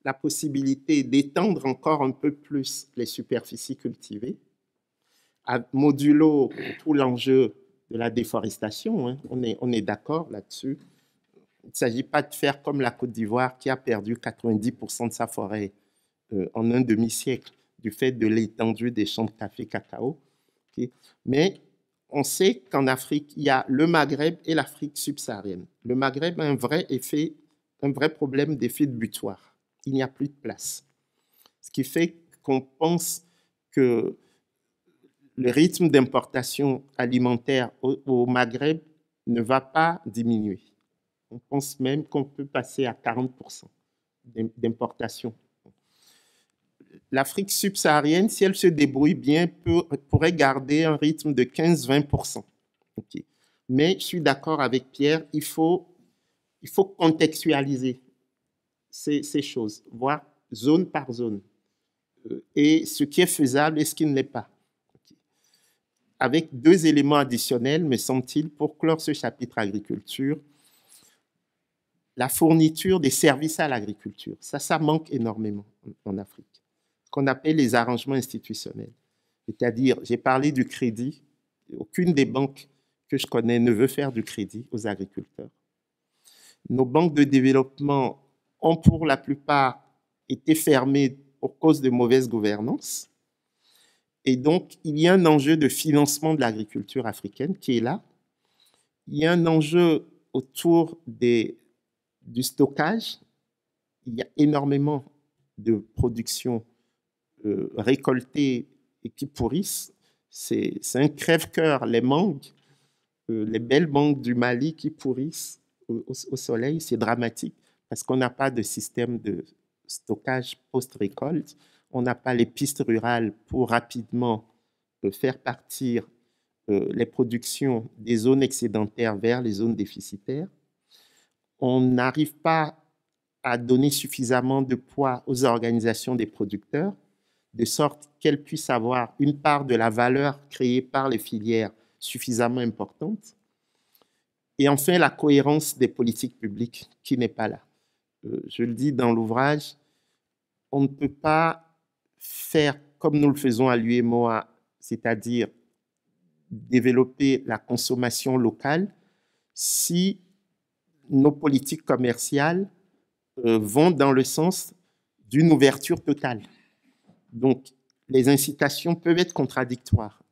la possibilité d'étendre encore un peu plus les superficies cultivées, à modulo tout l'enjeu de la déforestation, hein, on est, on est d'accord là-dessus. Il ne s'agit pas de faire comme la Côte d'Ivoire qui a perdu 90% de sa forêt euh, en un demi-siècle du fait de l'étendue des champs de café cacao. Mais on sait qu'en Afrique, il y a le Maghreb et l'Afrique subsaharienne. Le Maghreb a un vrai problème d'effet de butoir. Il n'y a plus de place. Ce qui fait qu'on pense que le rythme d'importation alimentaire au, Maghreb ne va pas diminuer. On pense même qu'on peut passer à 40% d'importation. L'Afrique subsaharienne, si elle se débrouille bien, pourrait garder un rythme de 15-20%. Mais je suis d'accord avec Pierre, il faut, contextualiser ces, ces choses, voir zone par zone, euh, et ce qui est faisable et ce qui ne l'est pas avec deux éléments additionnels, me semble-t-il, pour clore ce chapitre agriculture. La fourniture des services à l'agriculture. Ça, ça manque énormément en Afrique. Ce qu'on appelle les arrangements institutionnels. C'est-à-dire, j'ai parlé du crédit. Aucune des banques que je connais ne veut faire du crédit aux agriculteurs. Nos banques de développement ont pour la plupart été fermées pour cause de mauvaise gouvernance. Et donc, il y a un enjeu de financement de l'agriculture africaine qui est là. Il y a un enjeu autour des, du stockage. Il y a énormément de productions euh, récoltées et qui pourrissent. C'est un crève-cœur, les mangues, euh, les belles mangues du Mali qui pourrissent au, soleil, c'est dramatique parce qu'on n'a pas de système de stockage post-récolte on n'a pas les pistes rurales pour rapidement euh, faire partir euh, les productions des zones excédentaires vers les zones déficitaires. On n'arrive pas à donner suffisamment de poids aux organisations des producteurs, de sorte qu'elles puissent avoir une part de la valeur créée par les filières suffisamment importante. Et enfin, la cohérence des politiques publiques qui n'est pas là. Euh, je le dis dans l'ouvrage, on ne peut pas faire comme nous le faisons à l'UMOA, c'est-à-dire développer la consommation locale, si nos politiques commerciales euh, vont dans le sens d'une ouverture totale. Donc, les incitations peuvent être contradictoires.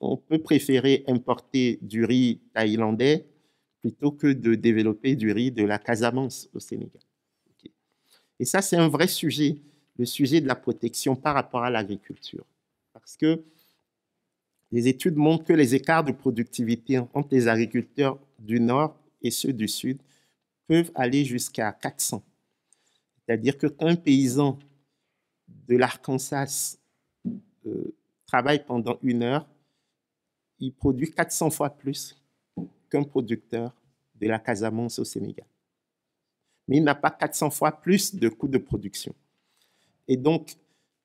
On peut préférer importer du riz thaïlandais plutôt que de développer du riz de la Casamance au Sénégal. Et ça, c'est un vrai sujet le sujet de la protection par rapport à l'agriculture. Parce que les études montrent que les écarts de productivité entre les agriculteurs du Nord et ceux du Sud peuvent aller jusqu'à 400. C'est-à-dire que quand un paysan de l'Arkansas euh, travaille pendant une heure, il produit 400 fois plus qu'un producteur de la Casamance au Sénégal. Mais il n'a pas 400 fois plus de coûts de production. Et donc,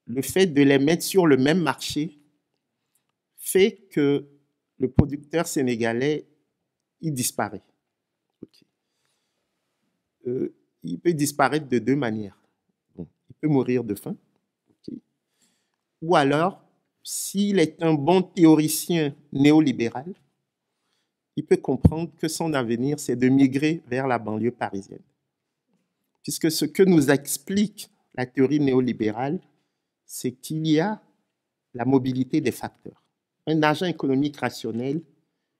le fait de les mettre sur le même marché fait que le producteur sénégalais, il disparaît. Euh, il peut disparaître de deux manières. il peut mourir de faim. Ou alors, s'il est un bon théoricien néolibéral, il peut comprendre que son avenir, c'est de migrer vers la banlieue parisienne. Puisque ce que nous explique la théorie néolibérale, c'est qu'il y a la mobilité des facteurs. Un agent économique rationnel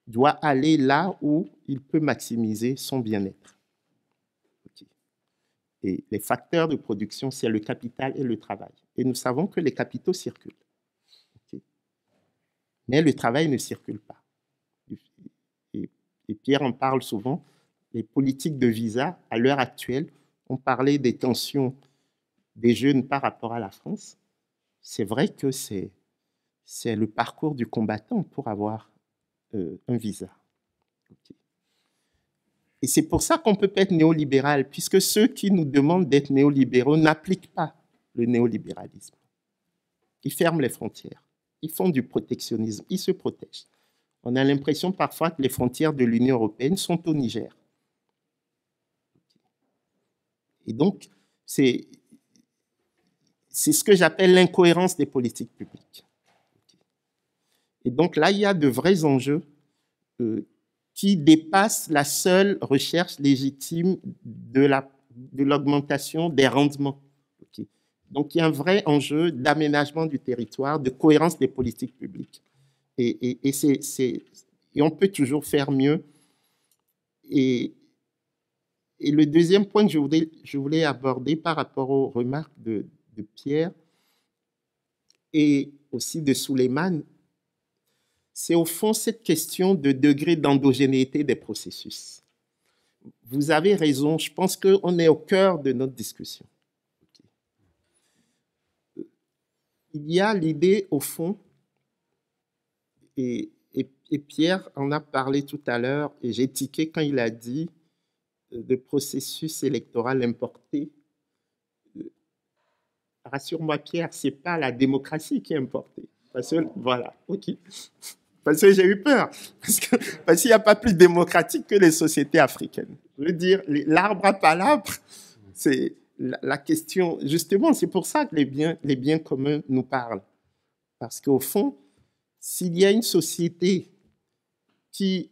doit aller là où il peut maximiser son bien-être. Et les facteurs de production, c'est le capital et le travail. Et nous savons que les capitaux circulent. mais le travail ne circule pas. Et, Pierre en parle souvent, les politiques de visa, à l'heure actuelle, ont parlé des tensions des jeunes par rapport à la France. C'est vrai que c'est, c'est le parcours du combattant pour avoir euh, un visa. Et c'est pour ça qu'on peut pas être néolibéral, puisque ceux qui nous demandent d'être néolibéraux n'appliquent pas le néolibéralisme. Ils ferment les frontières, ils font du protectionnisme, ils se protègent. On a l'impression parfois que les frontières de l'Union européenne sont au Niger. Et donc, c'est, ce que j'appelle l'incohérence des politiques publiques. Et donc là, il y a de vrais enjeux euh, qui dépassent la seule recherche légitime de, la, de l'augmentation des rendements. Donc il y a un vrai enjeu d'aménagement du territoire, de cohérence des politiques publiques. Et, et, et, et on peut toujours faire mieux. Et, le deuxième point que je voulais, je voulais aborder par rapport aux remarques de, de Pierre et aussi de Suleiman, c'est au fond cette question de degré d'endogénéité des processus. Vous avez raison, je pense qu'on est au cœur de notre discussion. Il y a l'idée, au fond, et, Pierre en a parlé tout à l'heure, et j'ai tiqué quand il a dit euh, de processus électoral importé. Euh, rassure-moi, Pierre, c'est pas la démocratie qui est importée. Voilà, ok. Parce que j'ai eu peur. Parce qu'il n'y a pas plus démocratique que les sociétés africaines. Je veux dire, l'arbre à palabre, c'est la, la, question. Justement, c'est pour ça que les biens, les biens communs nous parlent. Parce qu'au fond, s'il y a une société qui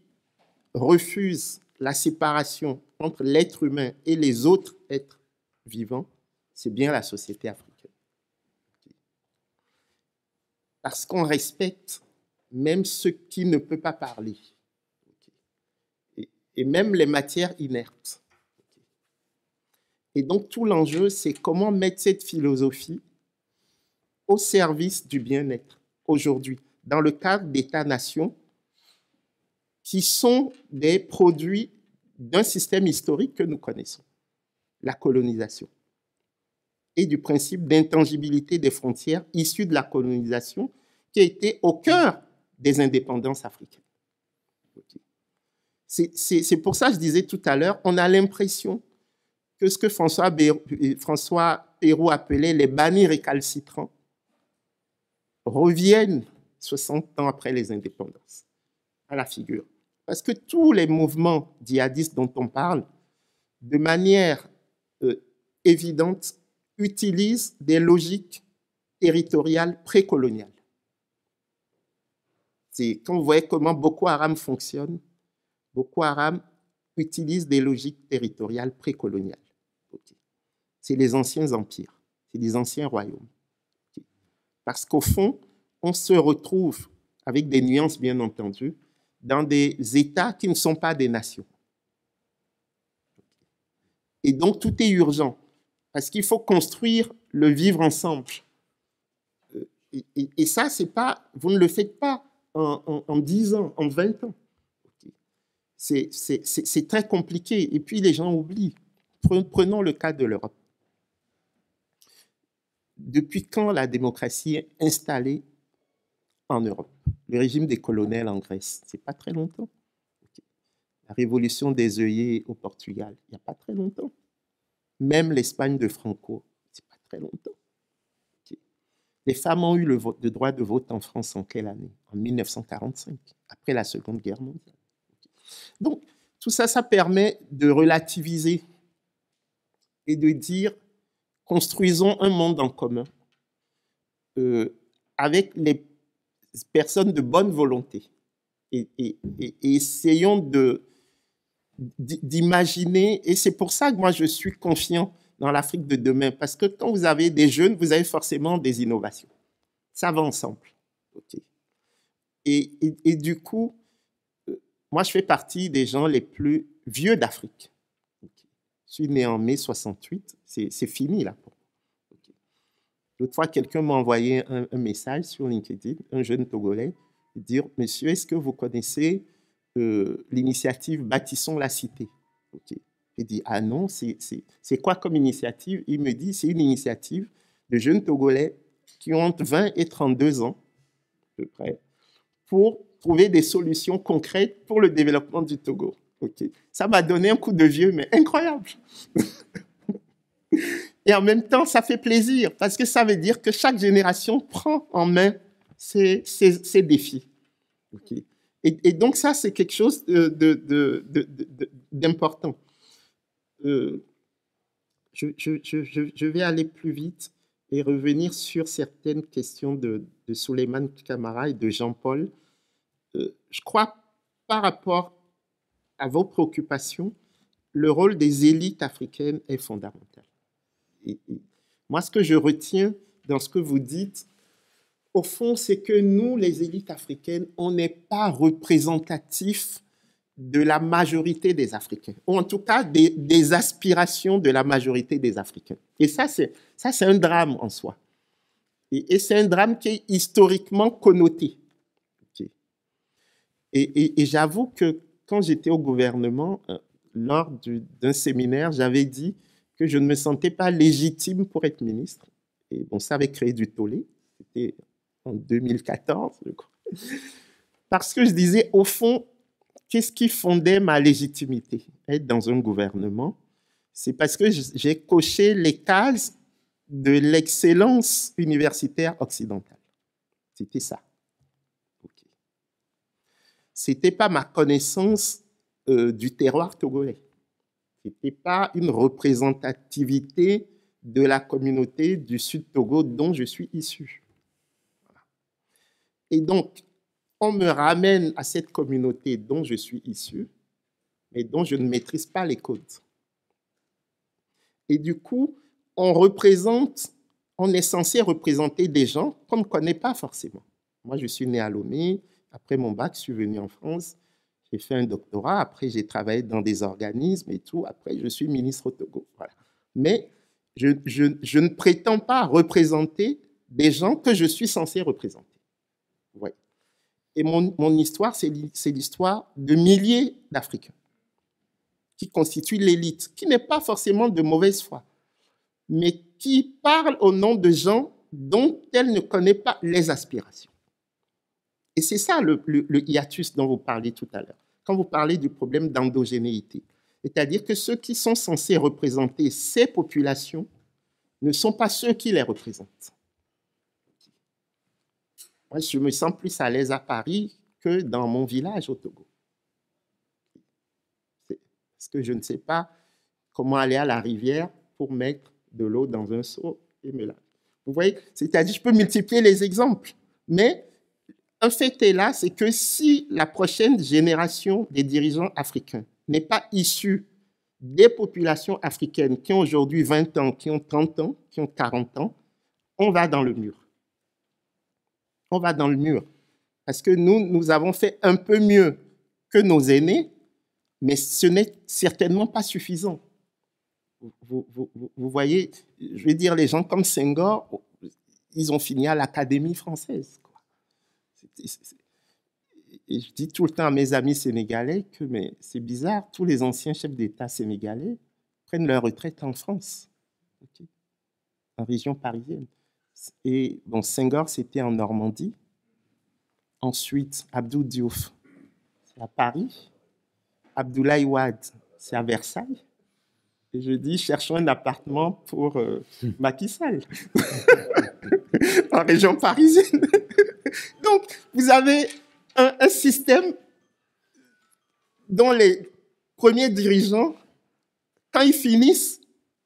refuse la séparation entre l'être humain et les autres êtres vivants, c'est bien la société africaine. Parce qu'on respecte même ce qui ne peut pas parler. Et, même les matières inertes. Et donc tout l'enjeu, c'est comment mettre cette philosophie au service du bien-être aujourd'hui, dans le cadre d'États-nations qui sont des produits d'un système historique que nous connaissons, la colonisation, et du principe d'intangibilité des frontières issues de la colonisation qui a été au cœur des indépendances africaines. C'est pour ça que je disais tout à l'heure, on a l'impression que ce que François, Pérou appelait les bannis récalcitrants reviennent 60 ans après les indépendances à la figure. Parce que tous les mouvements djihadistes dont on parle, de manière euh, évidente, utilisent des logiques territoriales précoloniales. C'est quand vous voyez comment Boko Haram fonctionne, Boko Haram utilise des logiques territoriales précoloniales. C'est les anciens empires, c'est les anciens royaumes. Parce qu'au fond, on se retrouve, avec des nuances bien entendues, dans des États qui ne sont pas des nations. Et donc tout est urgent, parce qu'il faut construire le vivre ensemble. Euh, et, et, et ça, c'est pas, vous ne le faites pas en, en, en 10 ans, en 20 ans. C'est très compliqué. Et puis les gens oublient. Prenons le cas de l'Europe. Depuis quand la démocratie est installée en Europe? Le régime des colonels en Grèce, c'est pas très longtemps. La révolution des œillets au Portugal, il n'y a pas très longtemps. Même l'Espagne de Franco, c'est pas très longtemps. Les femmes ont eu le, droit de vote en France en quelle année? En 1945, après la Seconde Guerre mondiale. Donc, tout ça, ça permet de relativiser et de dire, construisons un monde en commun euh, avec les personnes de bonne volonté et, et, essayons d'imaginer, et c'est pour ça que moi je suis confiant dans l'Afrique de demain. Parce que quand vous avez des jeunes, vous avez forcément des innovations. Ça va ensemble. Okay. Et, du coup, euh, moi, je fais partie des gens les plus vieux d'Afrique. Je suis né en mai 68. C'est fini, là. Okay. L'autre fois, quelqu'un m'a envoyé un, message sur LinkedIn, un jeune Togolais. dire, monsieur, est-ce que vous connaissez euh, l'initiative Bâtissons la cité? Il dit, ah non, c'est quoi comme initiative? Il me dit, c'est une initiative de jeunes Togolais qui ont entre 20 et 32 ans, à peu près, pour trouver des solutions concrètes pour le développement du Togo. Ok. Ça m'a donné un coup de vieux, mais incroyable. [LAUGHS] et en même temps, ça fait plaisir, parce que ça veut dire que chaque génération prend en main ses, ses, défis. Ok. Et, donc ça, c'est quelque chose d'important. De, je, vais aller plus vite et revenir sur certaines questions de, de Souleymane Camara et de Jean-Paul. Euh, je crois, par rapport à vos préoccupations, le rôle des élites africaines est fondamental. Moi, ce que je retiens dans ce que vous dites, au fond, c'est que nous, les élites africaines, on n'est pas représentatifs de la majorité des Africains, ou en tout cas des, aspirations de la majorité des Africains. Et ça, c'est un drame en soi. Et, c'est un drame qui est historiquement connoté. Et, j'avoue que quand j'étais au gouvernement, euh, lors d'un séminaire, j'avais dit que je ne me sentais pas légitime pour être ministre. Et bon, ça avait créé du tollé. C'était en 2014, je crois. Parce que je disais, au fond, qu'est-ce qui fondait ma légitimité? Être dans un gouvernement, c'est parce que j'ai coché les cases de l'excellence universitaire occidentale. C'était ça. Ce n'était pas ma connaissance euh, du terroir togolais. Ce n'était pas une représentativité de la communauté du Sud Togo dont je suis issu. Et donc, on me ramène à cette communauté dont je suis issu, mais dont je ne maîtrise pas les codes. Et du coup, on représente, on est censé représenter des gens qu'on ne connaît pas forcément. Moi, je suis né à Lomé. Après mon bac, je suis venu en France. J'ai fait un doctorat. Après, j'ai travaillé dans des organismes et tout. Après, je suis ministre au Togo. Mais je, je, ne prétends pas représenter des gens que je suis censé représenter. Ouais. Et mon, histoire, c'est l'histoire de milliers d'Africains qui constituent l'élite, qui n'est pas forcément de mauvaise foi, mais qui parle au nom de gens dont elle ne connaît pas les aspirations. Et c'est ça le, le, hiatus dont vous parliez tout à l'heure, quand vous parlez du problème d'endogénéité. C'est-à-dire que ceux qui sont censés représenter ces populations ne sont pas ceux qui les représentent. Moi, je me sens plus à l'aise à Paris que dans mon village au Togo. Parce que je ne sais pas comment aller à la rivière pour mettre de l'eau dans un seau et me laver. Vous voyez C'est-à-dire, je peux multiplier les exemples. Mais un fait est là, c'est que si la prochaine génération des dirigeants africains n'est pas issue des populations africaines qui ont aujourd'hui 20 ans, qui ont 30 ans, qui ont 40 ans, on va dans le mur on va dans le mur. Parce que nous, nous avons fait un peu mieux que nos aînés, mais ce n'est certainement pas suffisant. Vous, voyez, je vais dire, les gens comme Senghor, ils ont fini à l'Académie française. Je dis tout le temps à mes amis sénégalais que c'est bizarre, tous les anciens chefs d'État sénégalais prennent leur retraite en France, en région parisienne. Et bon, Senghor, c'était en Normandie. Ensuite, Abdou Diouf, c'est à Paris. Abdoulaye Wade, c'est à Versailles. Et je dis, cherchons un appartement pour euh, hmm. Macky Sall, [LAUGHS] en région parisienne. [LAUGHS] Donc, vous avez un, un, système dont les premiers dirigeants, quand ils finissent,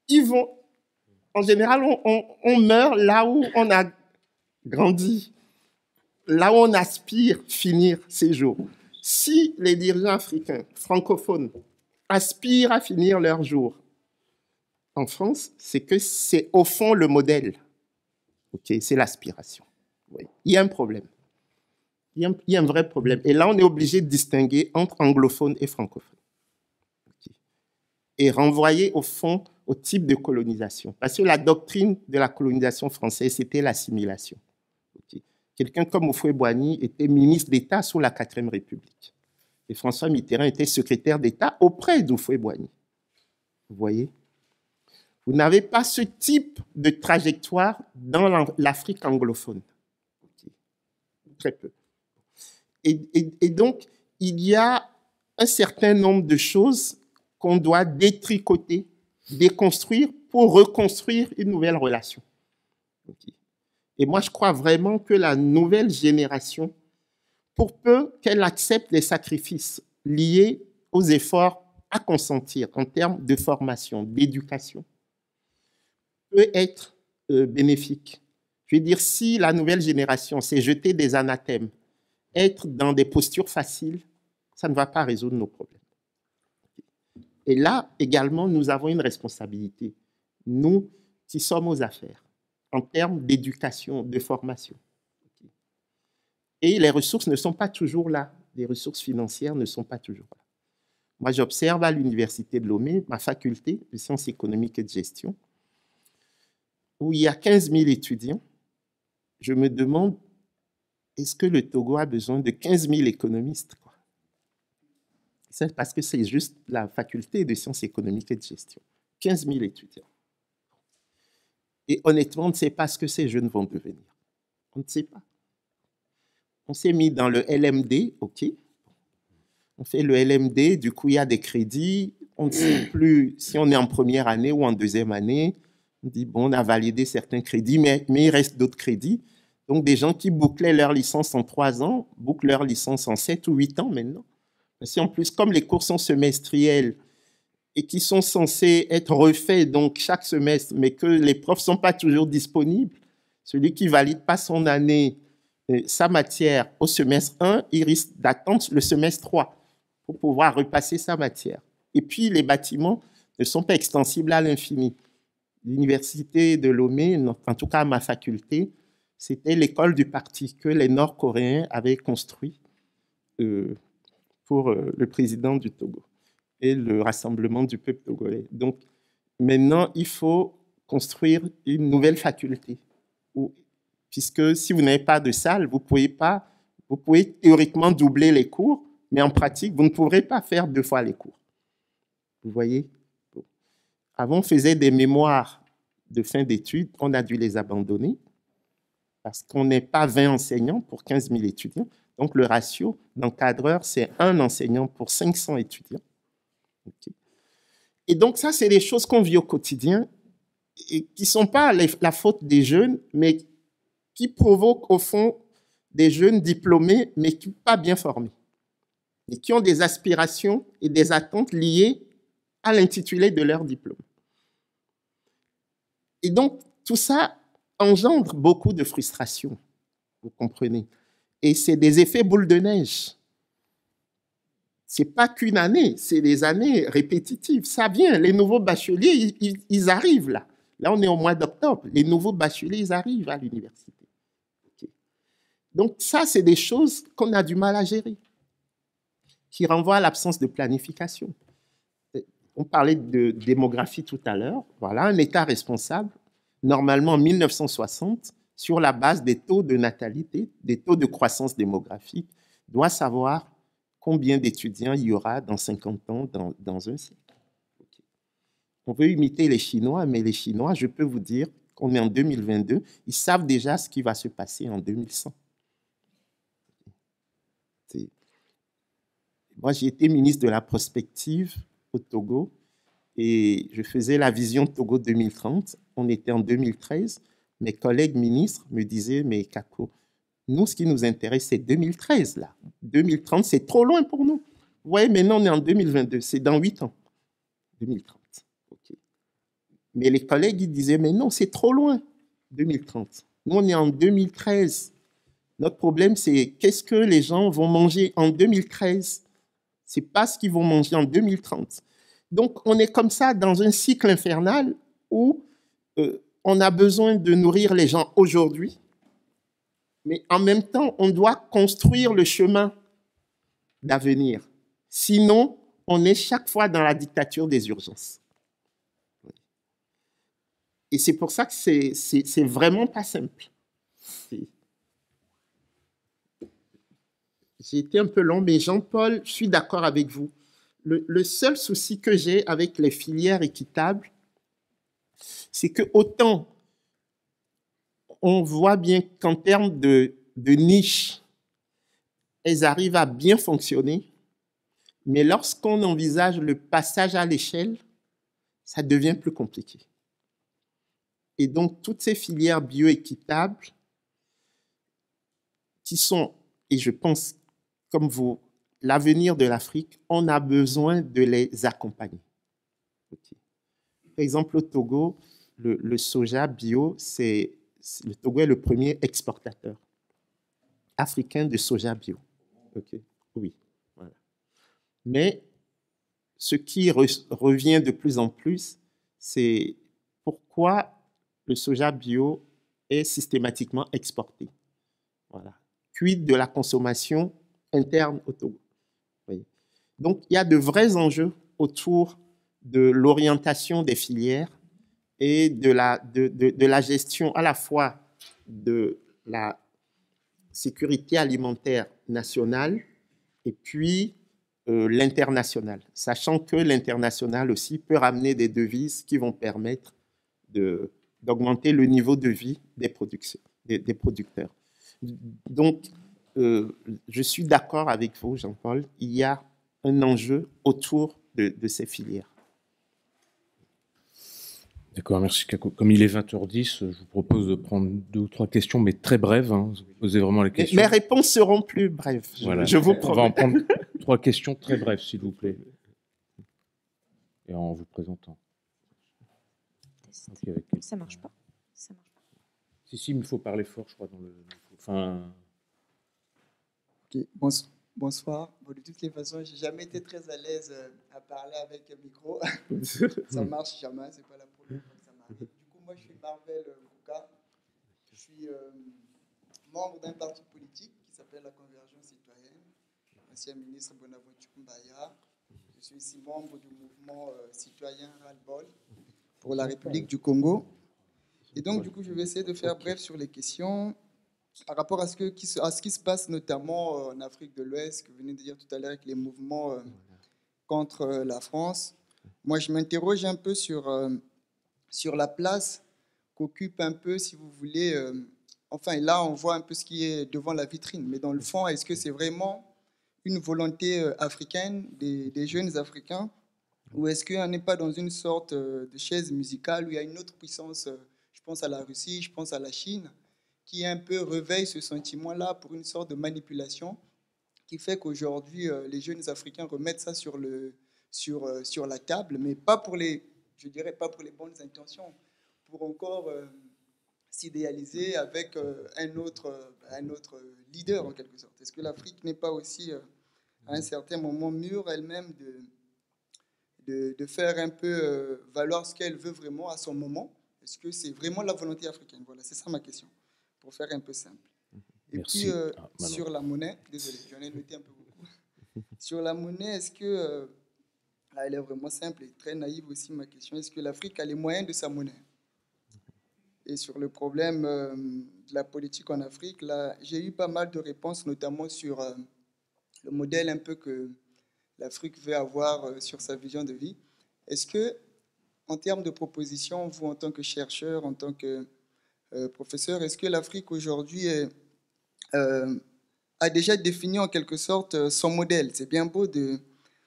ils vont en général, on, meurt là où on a grandi, là où on aspire finir ses jours. Si les dirigeants africains francophones aspirent à finir leurs jours en France, c'est que c'est au fond le modèle. C'est l'aspiration. Il y a un problème. Il y, a un, vrai problème. Et là, on est obligé de distinguer entre anglophones et francophones. Et renvoyer au fond au type de colonisation. Parce que la doctrine de la colonisation française, c'était l'assimilation. Quelqu'un comme Oufoué-Boigny était ministre d'État sous la 4 République. Et François Mitterrand était secrétaire d'État auprès d'Oufoué-Boigny. Vous voyez? Vous n'avez pas ce type de trajectoire dans l'Afrique anglophone. Très peu. Et, donc, il y a un certain nombre de choses qu'on doit détricoter, déconstruire pour reconstruire une nouvelle relation. Et moi, je crois vraiment que la nouvelle génération, pour peu qu'elle accepte les sacrifices liés aux efforts à consentir en termes de formation, d'éducation, peut être euh, bénéfique. Je veux dire, si la nouvelle génération s'est jetée des anathèmes, être dans des postures faciles, ça ne va pas résoudre nos problèmes. Et là, également, nous avons une responsabilité, nous qui sommes aux affaires, en termes d'éducation, de formation. Et les ressources ne sont pas toujours là. Les ressources financières ne sont pas toujours là. Moi, j'observe à l'Université de Lomé, ma faculté de sciences économiques et de gestion, où il y a 15 000 étudiants. Je me demande, est-ce que le Togo a besoin de 15 000 économistes parce que c'est juste la faculté de sciences économiques et de gestion. 15 000 étudiants. Et honnêtement, on ne sait pas ce que ces jeunes vont devenir. On ne sait pas. On s'est mis dans le LMD, OK. On fait le LMD, du coup, il y a des crédits. On ne sait plus si on est en première année ou en deuxième année. On dit, bon, on a validé certains crédits, mais, mais il reste d'autres crédits. Donc, des gens qui bouclaient leur licence en trois ans, bouclent leur licence en sept ou huit ans maintenant. Si en plus, comme les cours sont semestriels, et qui sont censés être refaits donc chaque semestre, mais que les profs ne sont pas toujours disponibles. Celui qui valide pas son année, euh, sa matière au semestre 1, il risque d'attendre le semestre 3 pour pouvoir repasser sa matière. Et puis, les bâtiments ne sont pas extensibles à l'infini. L'université de Lomé, en tout cas ma faculté, c'était l'école du parti que les Nord-Coréens avaient construit euh, pour euh, le président du Togo et le rassemblement du peuple togolais. Donc maintenant, il faut construire une nouvelle faculté. puisque si vous n'avez pas de salle, vous pouvez pas, vous pouvez théoriquement doubler les cours, mais en pratique, vous ne pourrez pas faire deux fois les cours. Vous voyez? Avant, on faisait des mémoires de fin d'études, on a dû les abandonner parce qu'on n'est pas 20 enseignants pour 15 000 étudiants. Donc le ratio d'encadreur, c'est un enseignant pour 500 étudiants. Et donc ça, c'est des choses qu'on vit au quotidien et qui ne sont pas la faute des jeunes, mais qui provoquent au fond des jeunes diplômés, mais qui pas bien formés, et qui ont des aspirations et des attentes liées à l'intitulé de leur diplôme. Et donc, tout ça engendre beaucoup de frustration, vous comprenez. Et c'est des effets boule de neige c'est pas qu'une année, c'est des années répétitives. Ça vient, les nouveaux bacheliers, ils, arrivent là. Là, on est au mois d'octobre. Les nouveaux bacheliers, ils arrivent à l'université. Donc ça, c'est des choses qu'on a du mal à gérer, qui renvoient à l'absence de planification. On parlait de démographie tout à l'heure. Voilà, un État responsable, normalement en 1960, sur la base des taux de natalité, des taux de croissance démographique, doit savoir combien d'étudiants il y aura dans 50 ans, dans, un siècle. On veut imiter les Chinois, mais les Chinois, je peux vous dire qu'on est en 2022, ils savent déjà ce qui va se passer en 2100. Moi, j'ai été ministre de la prospective au Togo et je faisais la vision Togo 2030. On était en 2013. Mes collègues ministres me disaient, mais Kako, nous, ce qui nous intéresse, c'est 2013, là. 2030, c'est trop loin pour nous. Vous voyez, maintenant, on est en 2022, c'est dans 8 ans. 2030. Mais les collègues, ils disaient, mais non, c'est trop loin, 2030. Nous, on est en 2013. Notre problème, c'est qu'est-ce que les gens vont manger en 2013 C'est pas ce qu'ils vont manger en 2030. Donc, on est comme ça dans un cycle infernal où euh, on a besoin de nourrir les gens aujourd'hui mais en même temps, on doit construire le chemin d'avenir. Sinon, on est chaque fois dans la dictature des urgences. Et c'est pour ça que c'est vraiment pas simple. j'ai été un peu long, mais Jean-Paul, je suis d'accord avec vous. Le, le seul souci que j'ai avec les filières équitables, c'est que autant on voit bien qu'en termes de, de niche, elles arrivent à bien fonctionner, mais lorsqu'on envisage le passage à l'échelle, ça devient plus compliqué. Et donc, toutes ces filières bioéquitables, qui sont, et je pense, comme vous, l'avenir de l'Afrique, on a besoin de les accompagner. Par exemple, au Togo, le, soja bio, c'est le Togo est le premier exportateur africain de soja bio. Ok. Oui. Voilà. Mais ce qui re- revient de plus en plus, c'est pourquoi le soja bio est systématiquement exporté. Voilà. Quid de la consommation interne au Togo. Donc, il y a de vrais enjeux autour de l'orientation des filières et de la, de, de- la gestion à la fois de la sécurité alimentaire nationale et puis euh, l'international, sachant que l'international aussi peut ramener des devises qui vont permettre d'augmenter le niveau de vie des, producteurs. Donc, euh, je suis d'accord avec vous, Jean-Paul, il y a un enjeu autour de ces filières. D'accord, merci Kako. Comme il est 20h10, je vous propose de prendre deux ou trois questions, mais très brèves. Hein. Vous posez vraiment les questions. Mes réponses seront plus brèves, je, Voilà. je vous On va en promets. prendre [LAUGHS] trois questions très brèves, s'il vous plaît. Et en vous présentant. Avec- Ça marche pas. Ça marche pas. Si, si, mais il faut parler fort, je crois, dans le. Enfin, Bonsoir. Bon, de toutes les façons, j'ai jamais été très à l'aise euh, à parler avec un micro. [LAUGHS] ça [LAUGHS] marche jamais, c'est pas la première fois que ça m'arrive. Du coup, moi, je suis Marvel Kouka. Je suis euh, membre d'un parti politique qui s'appelle la Convergence citoyenne. Ancien ministre Bonaventure Mbaya. Je suis aussi membre du mouvement euh, citoyen Ras-le-Bol pour la République du Congo. Et donc, du coup, je vais essayer de faire bref sur les questions par rapport à ce, qui se- passe notamment euh, en Afrique de l'Ouest, que vous venez de dire tout à l'heure avec les mouvements contre la France. Moi, je m'interroge un peu sur, sur la place qu'occupe un peu, si vous voulez, euh, enfin, là, on voit un peu ce qui est devant la vitrine, mais dans le fond, est-ce que c'est vraiment une volonté euh, africaine, des, jeunes Africains, ou est-ce qu'on n'est pas dans une sorte euh, de chaise musicale où il y a une autre puissance, je pense à la Russie, je pense à la Chine, qui un peu réveille ce sentiment-là pour une sorte de manipulation qui fait qu'aujourd'hui, les jeunes Africains remettent ça sur, le, sur, sur la table, mais pas pour les, je dirais pas pour les bonnes intentions, pour encore euh, s'idéaliser avec euh, un, autre, euh, un autre leader en quelque sorte. Est-ce que l'Afrique n'est pas aussi euh, à un certain moment mûre elle-même de, de, de faire un peu valoir ce qu'elle veut vraiment à son moment? Est-ce que c'est vraiment la volonté africaine? Voilà, c'est ça ma question, pour faire un peu simple. Et Merci. puis, Ah, sur la monnaie, désolé, j'en ai noté un peu beaucoup. [LAUGHS] sur la monnaie, est-ce que, elle est vraiment simple et très naïve aussi ma question, est-ce que l'Afrique a les moyens de sa monnaie? Et sur le problème euh, de la politique en Afrique, là, j'ai eu pas mal de réponses, notamment sur euh, le modèle un peu que l'Afrique veut avoir euh, sur sa vision de vie. Est-ce que, en termes de propositions, vous, en tant que chercheur, en tant que professeur, est-ce que l'Afrique aujourd'hui a déjà défini en quelque sorte son modèle? C'est bien beau de,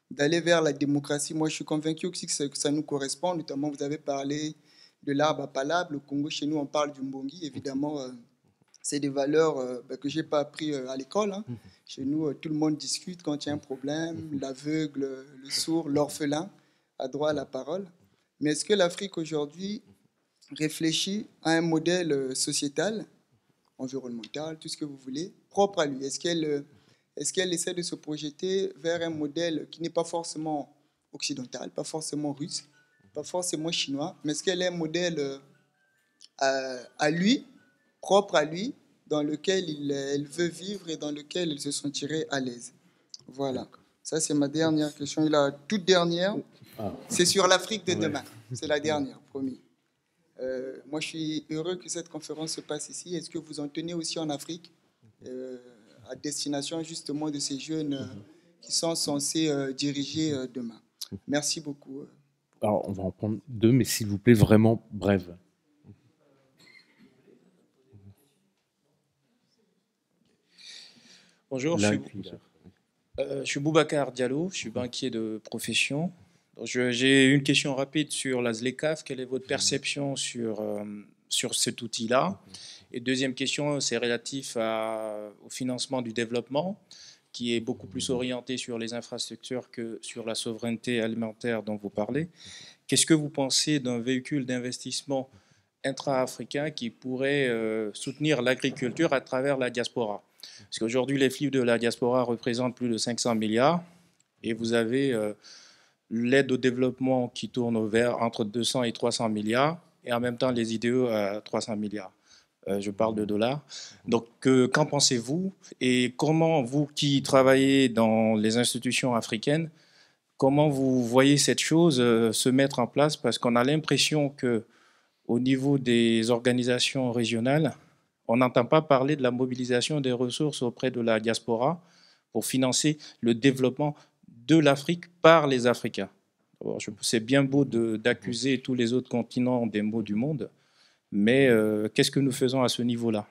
d'aller vers la démocratie. Moi, je suis convaincu aussi que ça, que ça nous correspond. Notamment, vous avez parlé de l'arbre à palabre. Au Congo, chez nous, on parle du mbongi. Évidemment, euh, c'est des valeurs euh, bah, que je n'ai pas appris euh, à l'école. hein. [LAUGHS] Chez nous, tout le monde discute quand il y a un problème. [LAUGHS] L'aveugle, le sourd, l'orphelin a droit à la parole. Mais est-ce que l'Afrique aujourd'hui réfléchit à un modèle sociétal environnemental, tout ce que vous voulez, propre à lui? Est-ce qu'elle euh, est qu'elle essaie de se projeter vers un modèle qui n'est pas forcément occidental, pas forcément russe, pas forcément chinois, mais est-ce qu'elle est un modèle euh, à, à lui, propre à lui, dans lequel il, elle veut vivre et dans lequel elle se sentirait à l'aise? Voilà. Ça, c'est ma dernière question. Et la toute dernière, Ah. c'est sur l'Afrique de Ouais. demain. C'est la dernière, promis. Euh, moi, je suis heureux que cette conférence se passe ici. Est-ce que vous en tenez aussi en Afrique, euh, à destination justement de ces jeunes euh, qui sont censés euh, diriger euh, demain. Merci beaucoup. Alors, on va en prendre deux, mais s'il vous plaît, vraiment brève. Bonjour, Là, je suis, euh, je suis Boubacar Diallo, je suis banquier de profession. Donc, je- J'ai une question rapide sur la ZLECAF. Quelle est votre perception sur, euh, sur cet outil-là? Et deuxième question, c'est relatif au financement du développement, qui est beaucoup plus orienté sur les infrastructures que sur la souveraineté alimentaire dont vous parlez. Qu'est-ce que vous pensez d'un véhicule d'investissement intra-africain qui pourrait euh, soutenir l'agriculture à travers la diaspora? Parce qu'aujourd'hui, les flux de la diaspora représentent plus de 500 milliards et vous avez euh, l'aide au développement qui tourne au vert entre 200 et 300 milliards et en même temps les IDE à 300 milliards. Euh, je parle de dollars. Donc, euh, qu'en pensez-vous et comment vous qui travaillez dans les institutions africaines, comment vous voyez cette chose euh, se mettre en place? Parce qu'on a l'impression que au niveau des organisations régionales, on n'entend pas parler de la mobilisation des ressources auprès de la diaspora pour financer le développement de l'Afrique par les Africains. C'est bien beau d'accuser tous les autres continents des maux du monde, mais euh, qu'est-ce que nous faisons à ce niveau-là?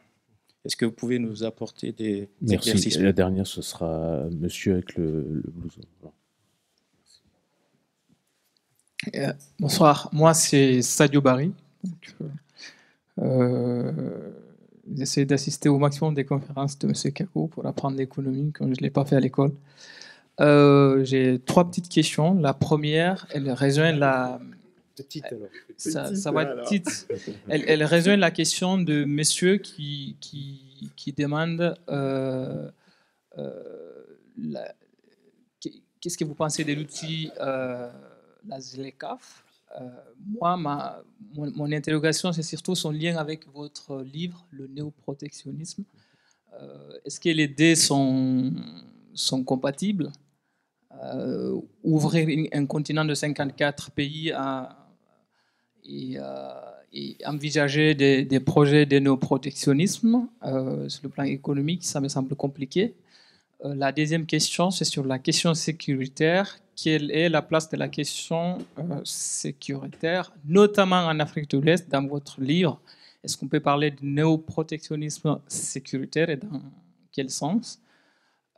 Est-ce que vous pouvez nous apporter des Merci. éclaircissements La dernière, ce sera monsieur avec le, le blouson. Voilà. Euh, bonsoir, moi c'est Sadio Barry. Donc, euh, J'essaie d'assister au maximum des conférences de M. Kako pour apprendre l'économie, comme je ne l'ai pas fait à l'école. Euh, J'ai trois petites questions. La première, elle rejoint la. Petite alors. Ça, Petite, ça va être alors. petite. [LAUGHS] Elle, elle la question de monsieur qui, qui, qui demande euh, euh, la- qu'est-ce que vous pensez de l'outil euh, la ZLECAF? Euh, Moi, ma, mon, mon interrogation, c'est surtout son lien avec votre livre, Le néoprotectionnisme. Euh, Est-ce que les deux sont, sont compatibles? Euh, Ouvrir un continent de 54 pays à, et, euh, et envisager des, projets de néoprotectionnisme euh, sur le plan économique, ça me semble compliqué. Euh, la deuxième question, c'est sur la question sécuritaire. Quelle est la place de la question sécuritaire, notamment en Afrique de l'Ouest, dans votre livre? Est-ce qu'on peut parler de néoprotectionnisme sécuritaire et dans quel sens?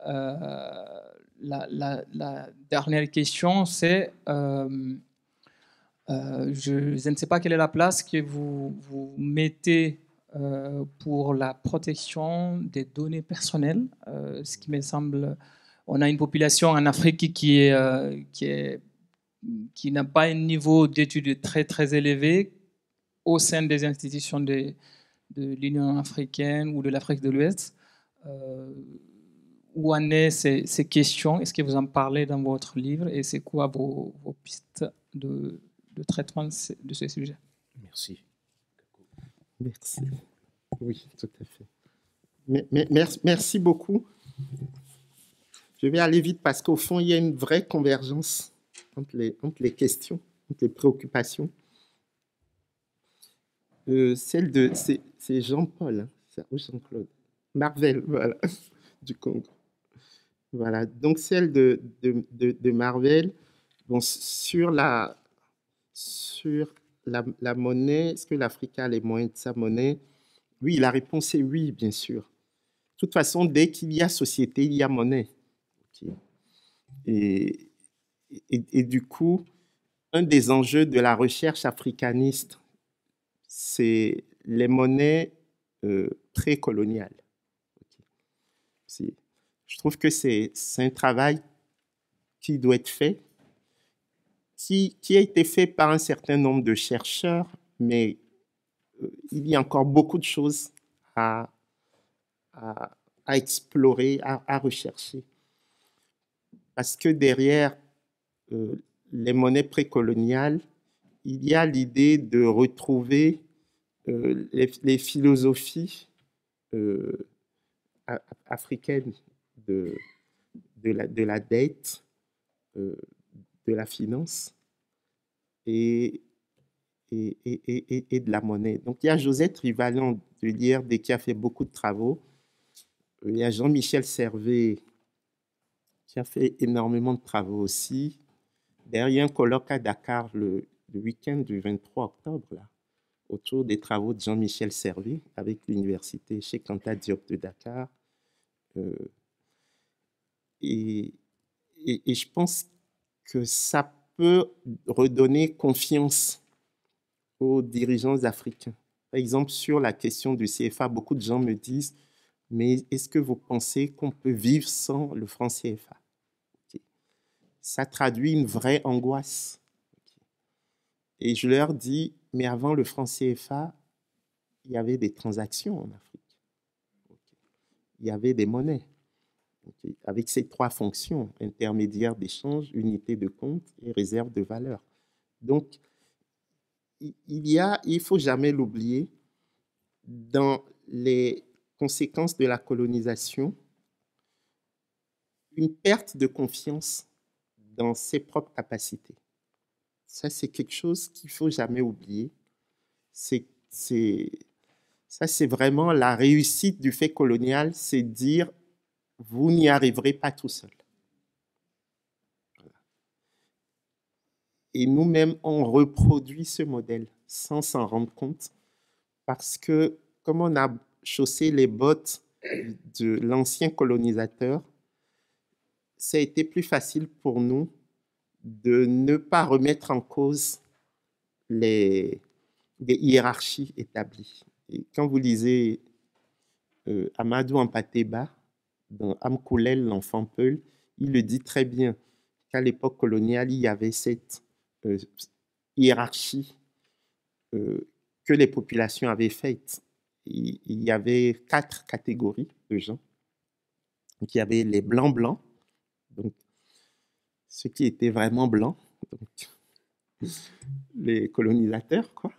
La, dernière question, c'est euh, je, ne sais pas quelle est la place que vous, vous mettez euh, pour la protection des données personnelles, euh, ce qui me semble, on a une population en Afrique qui qui n'a pas un niveau d'études très très élevé au sein des institutions de, l'Union africaine ou de l'Afrique de l'Ouest. Où en est ces, ces questions? Est-ce que vous en parlez dans votre livre? Et c'est quoi vos, vos pistes de, de traitement de ce, de ce sujet Merci. Merci. Oui, tout à fait. Mais- mais- merci, merci beaucoup. Je vais aller vite parce qu'au fond, il y a une vraie convergence entre les, entre les questions, entre les préoccupations. Euh, celle de. C'est c'est Jean-Paul, hein, ou Jean-Claude. Marvel, [LAUGHS] voilà, du Congo. Voilà, donc celle de, de, de, de Marvel, bon, sur la, sur la, monnaie, est-ce que l'Afrique a les moyens de sa monnaie? Oui, la réponse est oui, bien sûr. De toute façon, dès qu'il y a société, il y a monnaie. Et, du coup, un des enjeux de la recherche africaniste, c'est les monnaies euh, précoloniales. Je trouve que c'est un travail qui doit être fait, qui, a été fait par un certain nombre de chercheurs, mais euh, il y a encore beaucoup de choses à, explorer, à, rechercher. Parce que derrière euh, les monnaies précoloniales, il y a l'idée de retrouver euh, les, philosophies africaines de, la, de la dette, de la finance et, et, et, et- de la monnaie. Donc il y a Josette Rivalon de l'IRD qui a fait beaucoup de travaux il y a Jean-Michel Servet qui a fait énormément de travaux aussi. A un colloque à Dakar le, week-end du 23 octobre, là, autour des travaux de Jean-Michel Servet avec l'université chez Kanta Diop de Dakar. Euh, et, et, et je pense que ça peut redonner confiance aux dirigeants africains. Par exemple, sur la question du CFA, beaucoup de gens me disent, mais est-ce que vous pensez qu'on peut vivre sans le franc CFA. Ça traduit une vraie angoisse. Et je leur dis, mais avant le franc CFA, il y avait des transactions en Afrique. Il y avait des monnaies. Avec ces trois fonctions, intermédiaire d'échange, unité de compte et réserve de valeur. Donc, il y a, il faut jamais l'oublier, dans les conséquences de la colonisation, une perte de confiance dans ses propres capacités. Ça, c'est quelque chose qu'il faut jamais oublier. C'est, ça, c'est vraiment la réussite du fait colonial, c'est dire, vous n'y arriverez pas tout seul. Et nous-mêmes, on reproduit ce modèle sans s'en rendre compte parce que comme on a chaussé les bottes de l'ancien colonisateur, ça a été plus facile pour nous de ne pas remettre en cause les, les hiérarchies établies. Et quand vous lisez euh, Amadou Ampateba dans Amkoulel, l'enfant Peul, il le dit très bien qu'à l'époque coloniale, il y avait cette euh, hiérarchie euh, que les populations avaient faite. Il, y avait quatre catégories de gens. Il y avait les blancs blancs, donc ceux qui étaient vraiment blancs, [LAUGHS] les colonisateurs, quoi.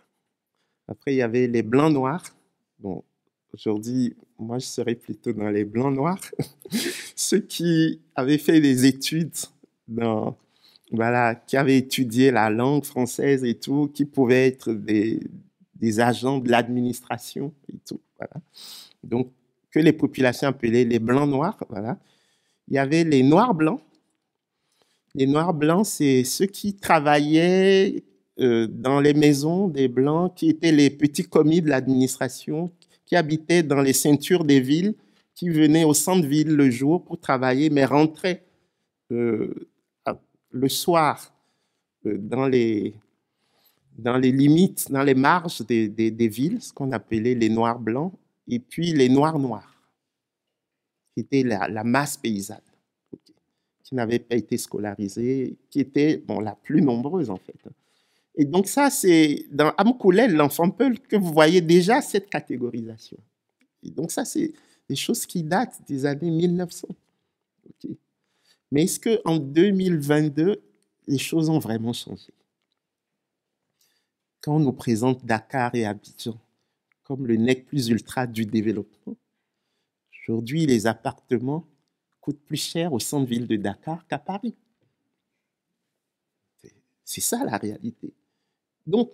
Après, il y avait les blancs noirs. Bon, aujourd'hui, moi, je serais plutôt dans les blancs noirs. [LAUGHS] ceux qui avaient fait des études dans, voilà, qui avaient étudié la langue française et tout, qui pouvaient être des, agents de l'administration et tout. Donc, que les populations appelaient les blancs noirs. Voilà. Il y avait les noirs blancs. Les noirs blancs, c'est ceux qui travaillaient euh, dans les maisons des blancs, qui étaient les petits commis de l'administration, qui habitaient dans les ceintures des villes, qui venaient au centre-ville le jour pour travailler, mais rentraient euh, le soir euh, dans les, limites, dans les marges des, villes, ce qu'on appelait les noirs blancs, et puis les noirs noirs, qui étaient la, masse paysanne, qui n'avaient pas été scolarisée, qui était bon, la plus nombreuse en fait. Et donc ça, c'est dans Amkoulel, l'enfant Peul, que vous voyez déjà cette catégorisation. Et donc ça, c'est des choses qui datent des années 1900. Okay. Mais est-ce qu'en 2022, les choses ont vraiment changé? Quand on nous présente Dakar et Abidjan comme le nec plus ultra du développement, aujourd'hui, les appartements coûtent plus cher au centre-ville de Dakar qu'à Paris. C'est ça la réalité. Donc,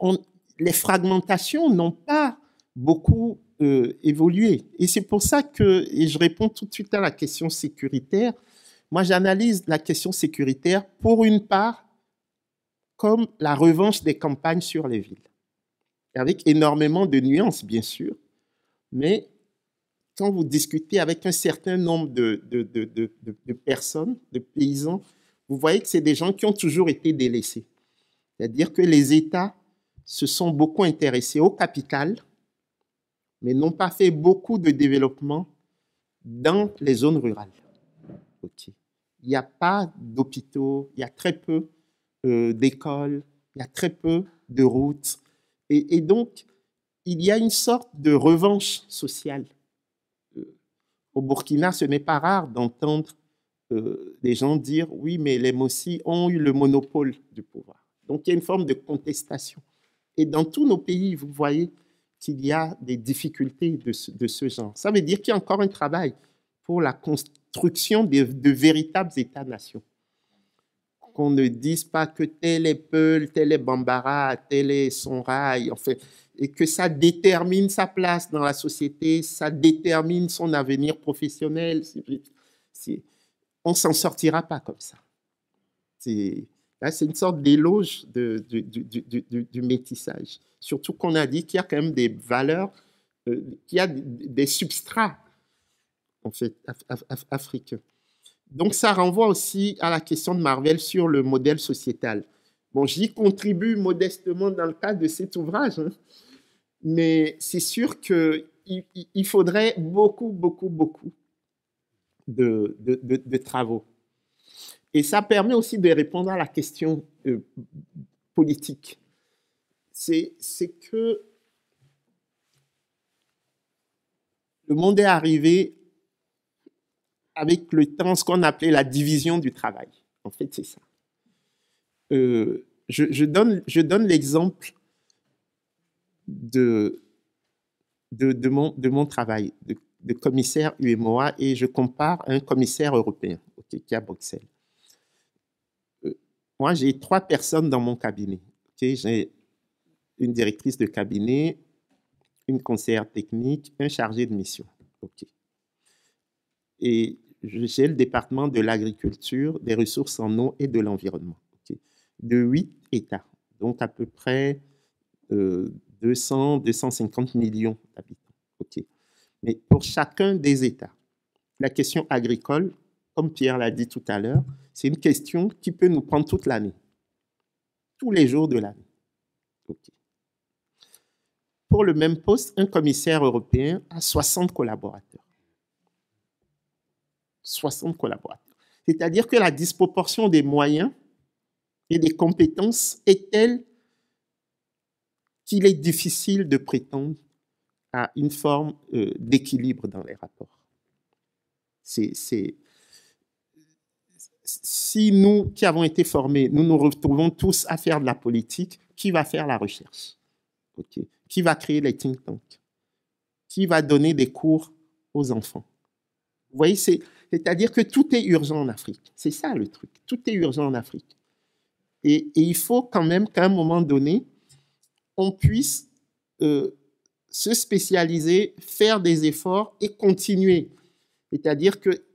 on, les fragmentations n'ont pas beaucoup euh, évolué. Et c'est pour ça que, et je réponds tout de suite à la question sécuritaire, moi j'analyse la question sécuritaire pour une part comme la revanche des campagnes sur les villes, avec énormément de nuances bien sûr, mais quand vous discutez avec un certain nombre de personnes, de paysans, vous voyez que c'est des gens qui ont toujours été délaissés. C'est-à-dire que les États se sont beaucoup intéressés au capital, mais n'ont pas fait beaucoup de développement dans les zones rurales. Il n'y a pas d'hôpitaux, il y a très peu euh, d'écoles, il y a très peu de routes. Et, et, donc, il y a une sorte de revanche sociale. Euh, au Burkina, ce n'est pas rare d'entendre euh, des gens dire oui, mais les Mossi ont eu le monopole du pouvoir. Donc il y a une forme de contestation. Et dans tous nos pays, vous voyez qu'il y a des difficultés de ce, genre. Ça veut dire qu'il y a encore un travail pour la construction de, véritables États-nations. qu'on ne dise pas que tel est Peul, tel est Bambara, tel est Sonrail, en et que ça détermine sa place dans la société, ça détermine son avenir professionnel. C'est- c'est- on s'en sortira pas comme ça. C'est c'est une sorte d'éloge du, métissage. Surtout qu'on a dit qu'il y a quand même des valeurs, euh, qu'il y a des substrats en fait af- af- af- africains. Donc ça renvoie aussi à la question de Marvel sur le modèle sociétal. Bon, j'y contribue modestement dans le cadre de cet ouvrage, hein, mais c'est sûr qu'il il faudrait beaucoup, beaucoup, beaucoup de travaux. Et ça permet aussi de répondre à la question euh, politique. C'est que le monde est arrivé avec le temps ce qu'on appelait la division du travail. En fait, c'est ça. Euh, je, donne, l'exemple de, mon, travail de, commissaire UMOA et je compare un commissaire européen qui est à Bruxelles. Euh, moi, j'ai trois personnes dans mon cabinet. ok. J'ai une directrice de cabinet, une conseillère technique, un chargé de mission. ok. Et j'ai le département de l'agriculture, des ressources en eau et de l'environnement. ok. De huit États, donc à peu près euh, 200, 250 millions d'habitants. ok. Mais pour chacun des États, la question agricole, comme Pierre l'a dit tout à l'heure, c'est une question qui peut nous prendre toute l'année, tous les jours de l'année. Pour le même poste, un commissaire européen a 60 collaborateurs. 60 collaborateurs. C'est-à-dire que la disproportion des moyens et des compétences est telle qu'il est difficile de prétendre à une forme euh, d'équilibre dans les rapports. C'est- si nous qui avons été formés, nous nous retrouvons tous à faire de la politique, qui va faire la recherche? Qui va créer les think tanks? Qui va donner des cours aux enfants? Vous voyez, c'est, c'est-à-dire que tout est urgent en Afrique. C'est ça le truc. Tout est urgent en Afrique. Et, et il faut quand même qu'à un moment donné, on puisse euh, se spécialiser, faire des efforts et continuer. C'est-à-dire que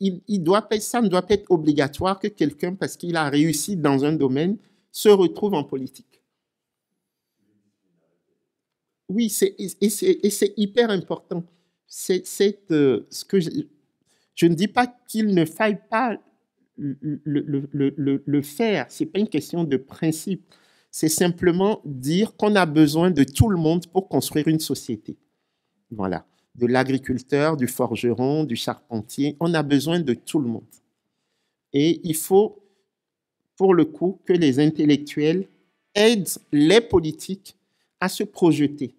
il, doit ça ne doit pas être obligatoire que quelqu'un, parce qu'il a réussi dans un domaine, se retrouve en politique. Oui, c'est, et, c'est, hyper important. C'est, euh, ce que je, ne dis pas qu'il ne faille pas le, le faire. Ce n'est pas une question de principe. C'est simplement dire qu'on a besoin de tout le monde pour construire une société. Voilà. De l'agriculteur, du forgeron, du charpentier. On a besoin de tout le monde. Et il faut, pour le coup, que les intellectuels aident les politiques à se projeter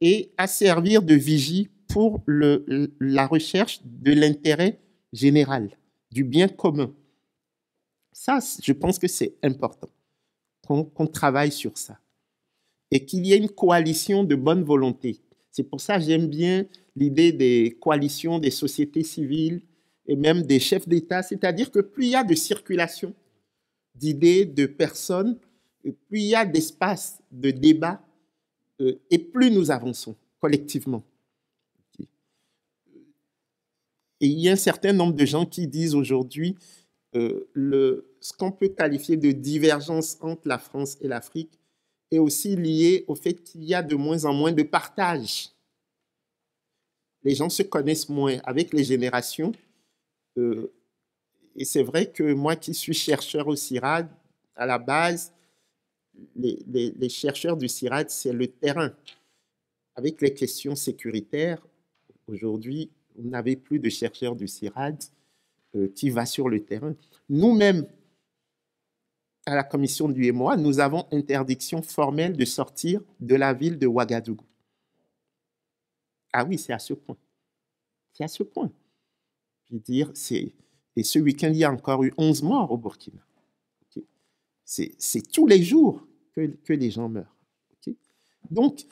et à servir de vigie pour le, la recherche de l'intérêt général, du bien commun. Ça, je pense que c'est important qu'on travaille sur ça et qu'il y ait une coalition de bonne volonté. C'est pour ça que j'aime bien l'idée des coalitions des sociétés civiles et même des chefs d'État, c'est-à-dire que plus il y a de circulation d'idées, de personnes, plus il y a d'espace de débat, euh, et plus nous avançons collectivement. Et il y a un certain nombre de gens qui disent aujourd'hui euh, ce qu'on peut qualifier de divergence entre la France et l'Afrique est aussi lié au fait qu'il y a de moins en moins de partage. Les gens se connaissent moins avec les générations. euh, et c'est vrai que moi qui suis chercheur au CIRAD, à la base, les, chercheurs du CIRAD, c'est le terrain. Avec les questions sécuritaires, aujourd'hui, vous n'avez plus de chercheurs du CIRAD euh, qui va sur le terrain. Nous-mêmes, à la commission du EMOA, nous avons interdiction formelle de sortir de la ville de Ouagadougou. Ah oui, c'est à ce point. C'est à ce point. Je veux dire, c'est... Et ce week-end, il y a encore eu 11 morts au Burkina. C'est tous les jours que, que les gens meurent. Donc,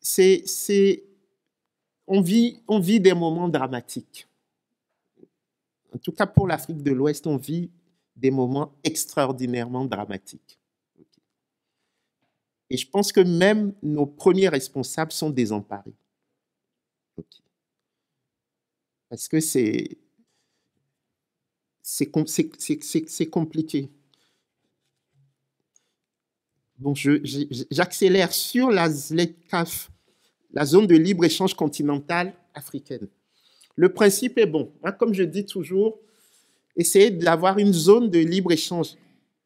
c'est, on, vit, on vit des moments dramatiques. En tout cas, pour l'Afrique de l'Ouest, on vit des moments extraordinairement dramatiques. Et je pense que même nos premiers responsables sont désemparés. Parce que c'est compliqué. J'accélère sur la ZLECAF, la zone de libre-échange continentale africaine. Le principe est bon. Comme je dis toujours, essayer d'avoir une zone de libre-échange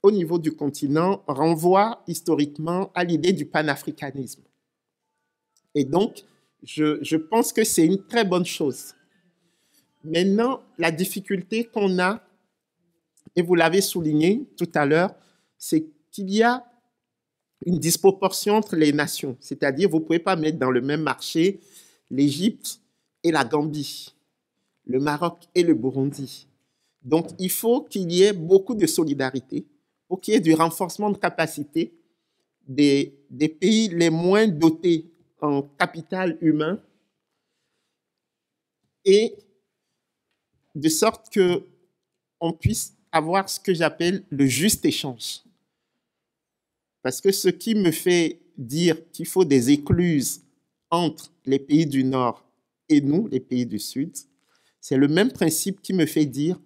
au niveau du continent renvoie historiquement à l'idée du panafricanisme. Et donc, je, pense que c'est une très bonne chose. Maintenant, la difficulté qu'on a, et vous l'avez souligné tout à l'heure, c'est qu'il y a une disproportion entre les nations. C'est-à-dire, vous ne pouvez pas mettre dans le même marché l'Égypte et la Gambie, le Maroc et le Burundi. Donc, il faut qu'il y ait beaucoup de solidarité pour qu'il y ait du renforcement de capacité des, pays les moins dotés en capital humain et de sorte que on puisse avoir ce que j'appelle le juste échange. Parce que ce qui me fait dire qu'il faut des écluses entre les pays du Nord et nous, les pays du Sud, c'est le même principe qui me fait dire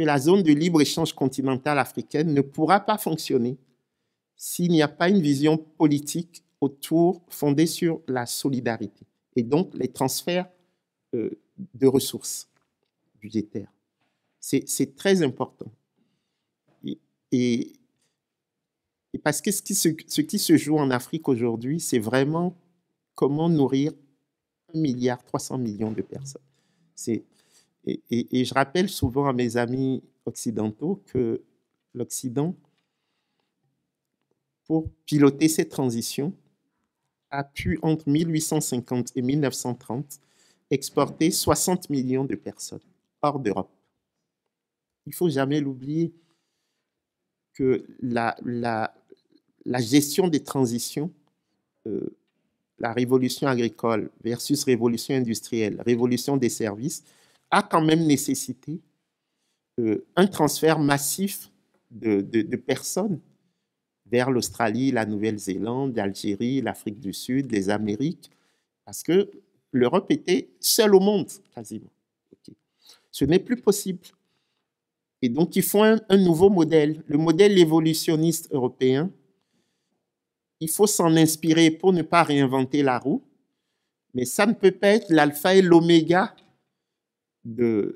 que la zone de libre-échange continentale africaine ne pourra pas fonctionner s'il n'y a pas une vision politique autour fondée sur la solidarité et donc les transferts euh, de ressources budgétaires. C'est très important. Et, parce que ce qui, se, ce qui se joue en Afrique aujourd'hui, c'est vraiment comment nourrir 1 milliard 300 millions de personnes. Et, je rappelle souvent à mes amis occidentaux que l'Occident, pour piloter cette transition, a pu, entre 1850 et 1930, exporter 60 millions de personnes hors d'Europe. Il faut jamais l'oublier que la, gestion des transitions, euh, la révolution agricole versus révolution industrielle, révolution des services, a quand même nécessité euh, un transfert massif de, personnes vers l'Australie, la Nouvelle-Zélande, l'Algérie, l'Afrique du Sud, les Amériques, parce que l'Europe était seule au monde, quasiment. Ce n'est plus possible. Et donc, il faut un, nouveau modèle, le modèle évolutionniste européen. Il faut s'en inspirer pour ne pas réinventer la roue, mais ça ne peut pas être l'alpha et l'oméga du,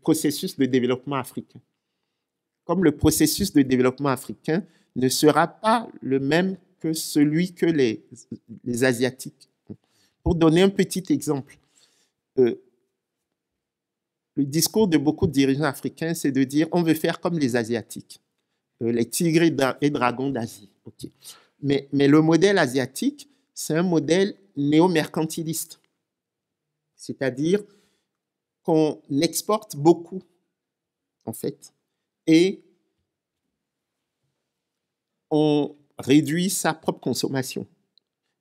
processus de développement africain. Comme le processus de développement africain ne sera pas le même que celui que les, les Asiatiques. Pour donner un petit exemple, euh, le discours de beaucoup de dirigeants africains, c'est de dire on veut faire comme les Asiatiques, euh, les tigres et dragons d'Asie. Mais, mais le modèle asiatique, c'est un modèle néo-mercantiliste. C'est-à-dire qu'on exporte beaucoup, en fait, et on réduit sa propre consommation.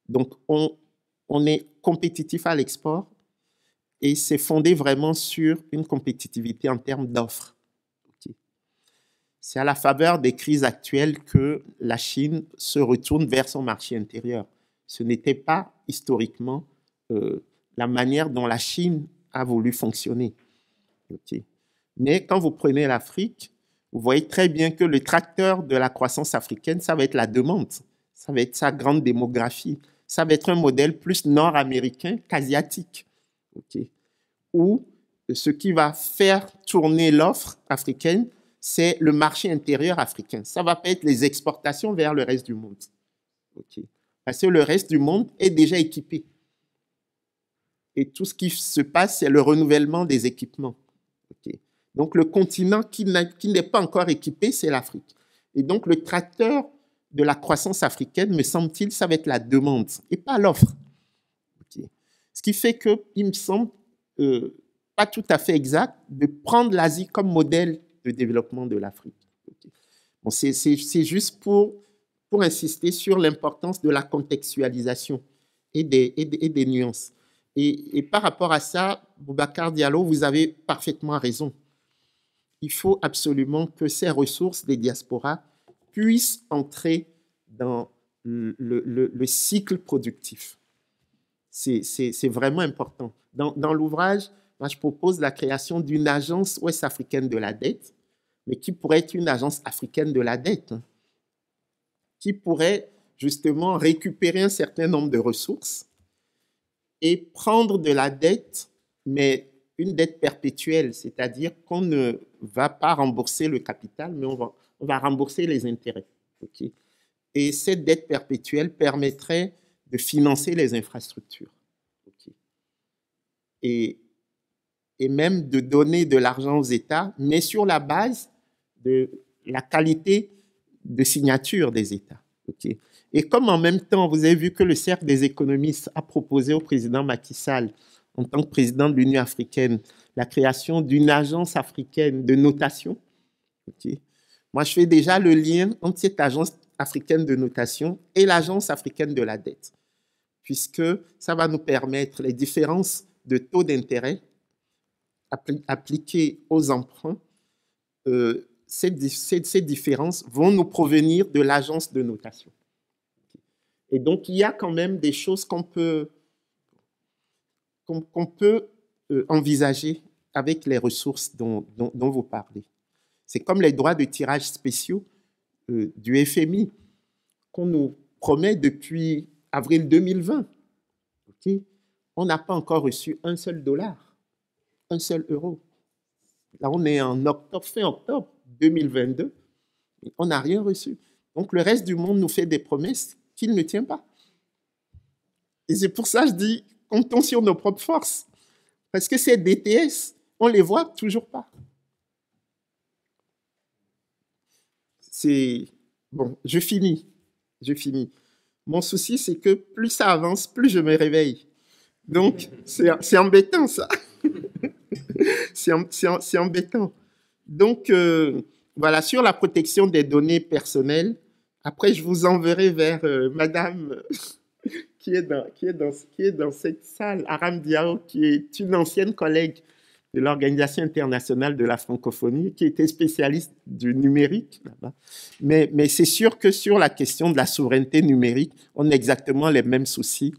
Donc, on, est compétitif à l'export et c'est fondé vraiment sur une compétitivité en termes d'offres. C'est à la faveur des crises actuelles que la Chine se retourne vers son marché intérieur. Ce n'était pas historiquement euh, la manière dont la Chine a voulu fonctionner. Mais quand vous prenez l'Afrique, vous voyez très bien que le tracteur de la croissance africaine, ça va être la demande, ça va être sa grande démographie, ça va être un modèle plus nord-américain qu'asiatique. Okay. Où ce qui va faire tourner l'offre africaine, c'est le marché intérieur africain. Ça va pas être les exportations vers le reste du monde. Parce que le reste du monde est déjà équipé. Et tout ce qui se passe, c'est le renouvellement des équipements. Donc le continent qui n'est pas encore équipé, c'est l'Afrique. Et donc le tracteur de la croissance africaine, me semble-t-il, ça va être la demande et pas l'offre. Ce qui fait qu'il me semble euh, pas tout à fait exact de prendre l'Asie comme modèle de développement de l'Afrique. Bon, c'est juste pour, pour insister sur l'importance de la contextualisation et des nuances. Et, par rapport à ça, Boubacar Diallo, vous avez parfaitement raison. il faut absolument que ces ressources des diasporas puissent entrer dans le, le- le cycle productif. C'est- vraiment important. Dans, l'ouvrage, je propose la création d'une agence ouest-africaine de la dette, mais qui pourrait être une agence africaine de la dette, hein, qui pourrait justement récupérer un certain nombre de ressources et prendre de la dette, mais une dette perpétuelle, c'est-à-dire qu'on ne va pas rembourser le capital, mais on va, rembourser les intérêts. ok? Et cette dette perpétuelle permettrait de financer les infrastructures. ok? Et, et même de donner de l'argent aux États, mais sur la base de la qualité de signature des États. ok? Et comme en même temps, vous avez vu que le Cercle des économistes a proposé au président Macky Sall, en tant que président de l'Union africaine, la création d'une agence africaine de notation. Moi, je fais déjà le lien entre cette agence africaine de notation et l'agence africaine de la dette, puisque ça va nous permettre les différences de taux d'intérêt appli- appliquées aux emprunts. euh, ces différences vont nous provenir de l'agence de notation. Et donc, il y a quand même des choses qu'on peut, peut euh, envisager avec les ressources dont, dont- vous parlez. C'est comme les droits de tirage spéciaux euh, du FMI qu'on nous promet depuis avril 2020. ok? On n'a pas encore reçu un seul dollar, un seul euro. Là, on est en octobre, fin octobre 2022. On n'a rien reçu. Donc, le reste du monde nous fait des promesses qu'il ne tient pas. Et c'est pour ça que je dis, comptons sur nos propres forces. Parce que ces DTS, on ne les voit toujours pas. C'est... Bon, je finis. Je finis. Mon souci, c'est que plus ça avance, plus je me réveille. Donc, c'est embêtant, ça. [LAUGHS] c'est embêtant. Donc, euh, voilà, sur la protection des données personnelles, après, je vous enverrai vers euh, Madame [LAUGHS] qui, est dans, qui, est dans, cette salle, Aram Diao, qui est une ancienne collègue de l'Organisation internationale de la francophonie, qui était spécialiste du numérique là-bas. Mais, c'est sûr que sur la question de la souveraineté numérique, on a exactement les mêmes soucis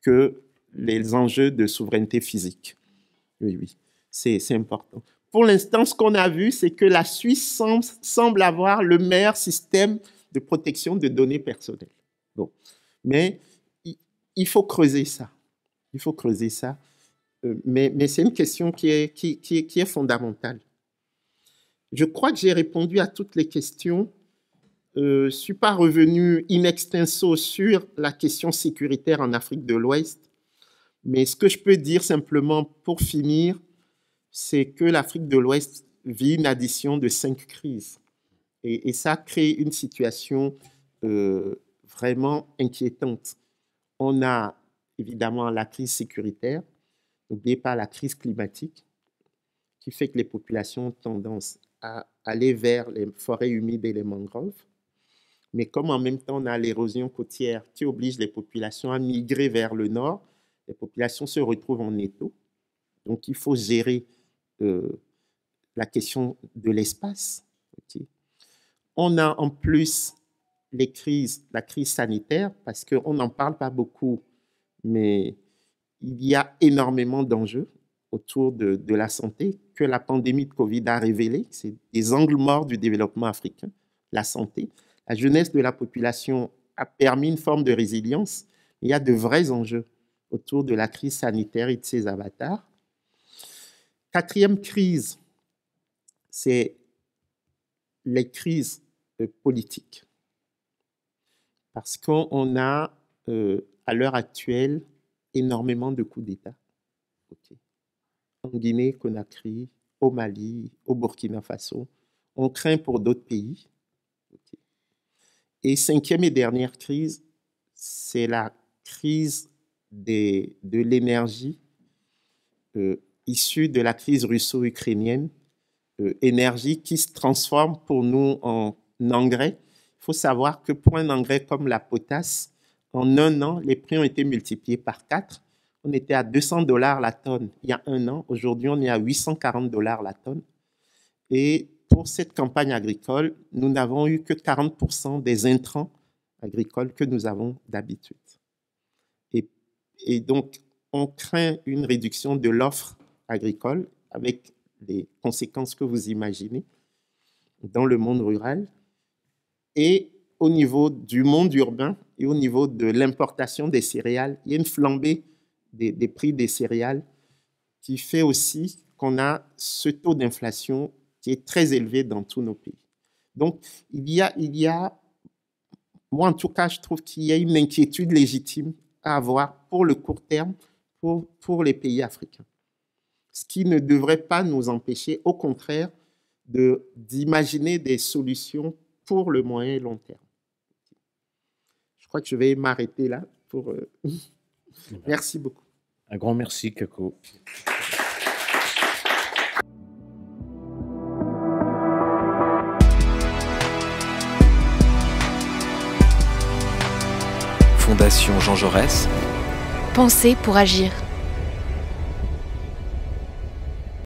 que les enjeux de souveraineté physique. Oui, oui, c'est important. Pour l'instant, ce qu'on a vu, c'est que la Suisse semble avoir le meilleur système de protection de données personnelles. Bon. Mais il, faut creuser ça. Il faut creuser ça. Euh, mais c'est une question qui est, qui, qui est, qui est fondamentale. Je crois que j'ai répondu à toutes les questions. Euh, je ne suis pas revenu in extenso sur la question sécuritaire en Afrique de l'Ouest. Mais ce que je peux dire simplement pour finir, c'est que l'Afrique de l'Ouest vit une addition de cinq crises. Et, ça crée une situation euh, vraiment inquiétante. On a évidemment la crise sécuritaire, n'oubliez pas la crise climatique, qui fait que les populations ont tendance à aller vers les forêts humides et les mangroves. Mais comme en même temps on a l'érosion côtière qui oblige les populations à migrer vers le nord, les populations se retrouvent en étau. Donc il faut gérer euh, la question de l'espace. On a en plus la crise sanitaire, parce qu'on n'en parle pas beaucoup, mais il y a énormément d'enjeux autour de, de la santé que la pandémie de Covid a révélé. C'est des angles morts du développement africain, la santé. La jeunesse de la population a permis une forme de résilience. Il y a de vrais enjeux autour de la crise sanitaire et de ses avatars. Quatrième crise, c'est les crises politiques. Parce qu'on a, euh, à l'heure actuelle, énormément de coups d'État. En Guinée, Conakry, au Mali, au Burkina Faso. On craint pour d'autres pays. Et cinquième et dernière crise, c'est la crise de l'énergie euh, issue de la crise russo-ukrainienne, euh, énergie qui se transforme pour nous en engrais. Il faut savoir que pour un engrais comme la potasse, en un an, les prix ont été multipliés par 4. On était à 200 dollars la tonne il y a un an. Aujourd'hui, on est à 840 dollars la tonne. Et pour cette campagne agricole, nous n'avons eu que 40% des intrants agricoles que nous avons d'habitude. Et, et donc, on craint une réduction de l'offre agricole avec les conséquences que vous imaginez dans le monde rural. Et au niveau du monde urbain et au niveau de l'importation des céréales, il y a une flambée des, prix des céréales qui fait aussi qu'on a ce taux d'inflation qui est très élevé dans tous nos pays. Donc, il y a, il y a moi en tout cas, je trouve qu'il y a une inquiétude légitime à avoir pour le court terme pour, pour les pays africains. Ce qui ne devrait pas nous empêcher, au contraire, d'imaginer des solutions pour le moyen et long terme. Je crois que je vais m'arrêter là. Pour, euh, [LAUGHS] Merci beaucoup. Un grand merci, Kako. Fondation Jean Jaurès. Pensez pour agir.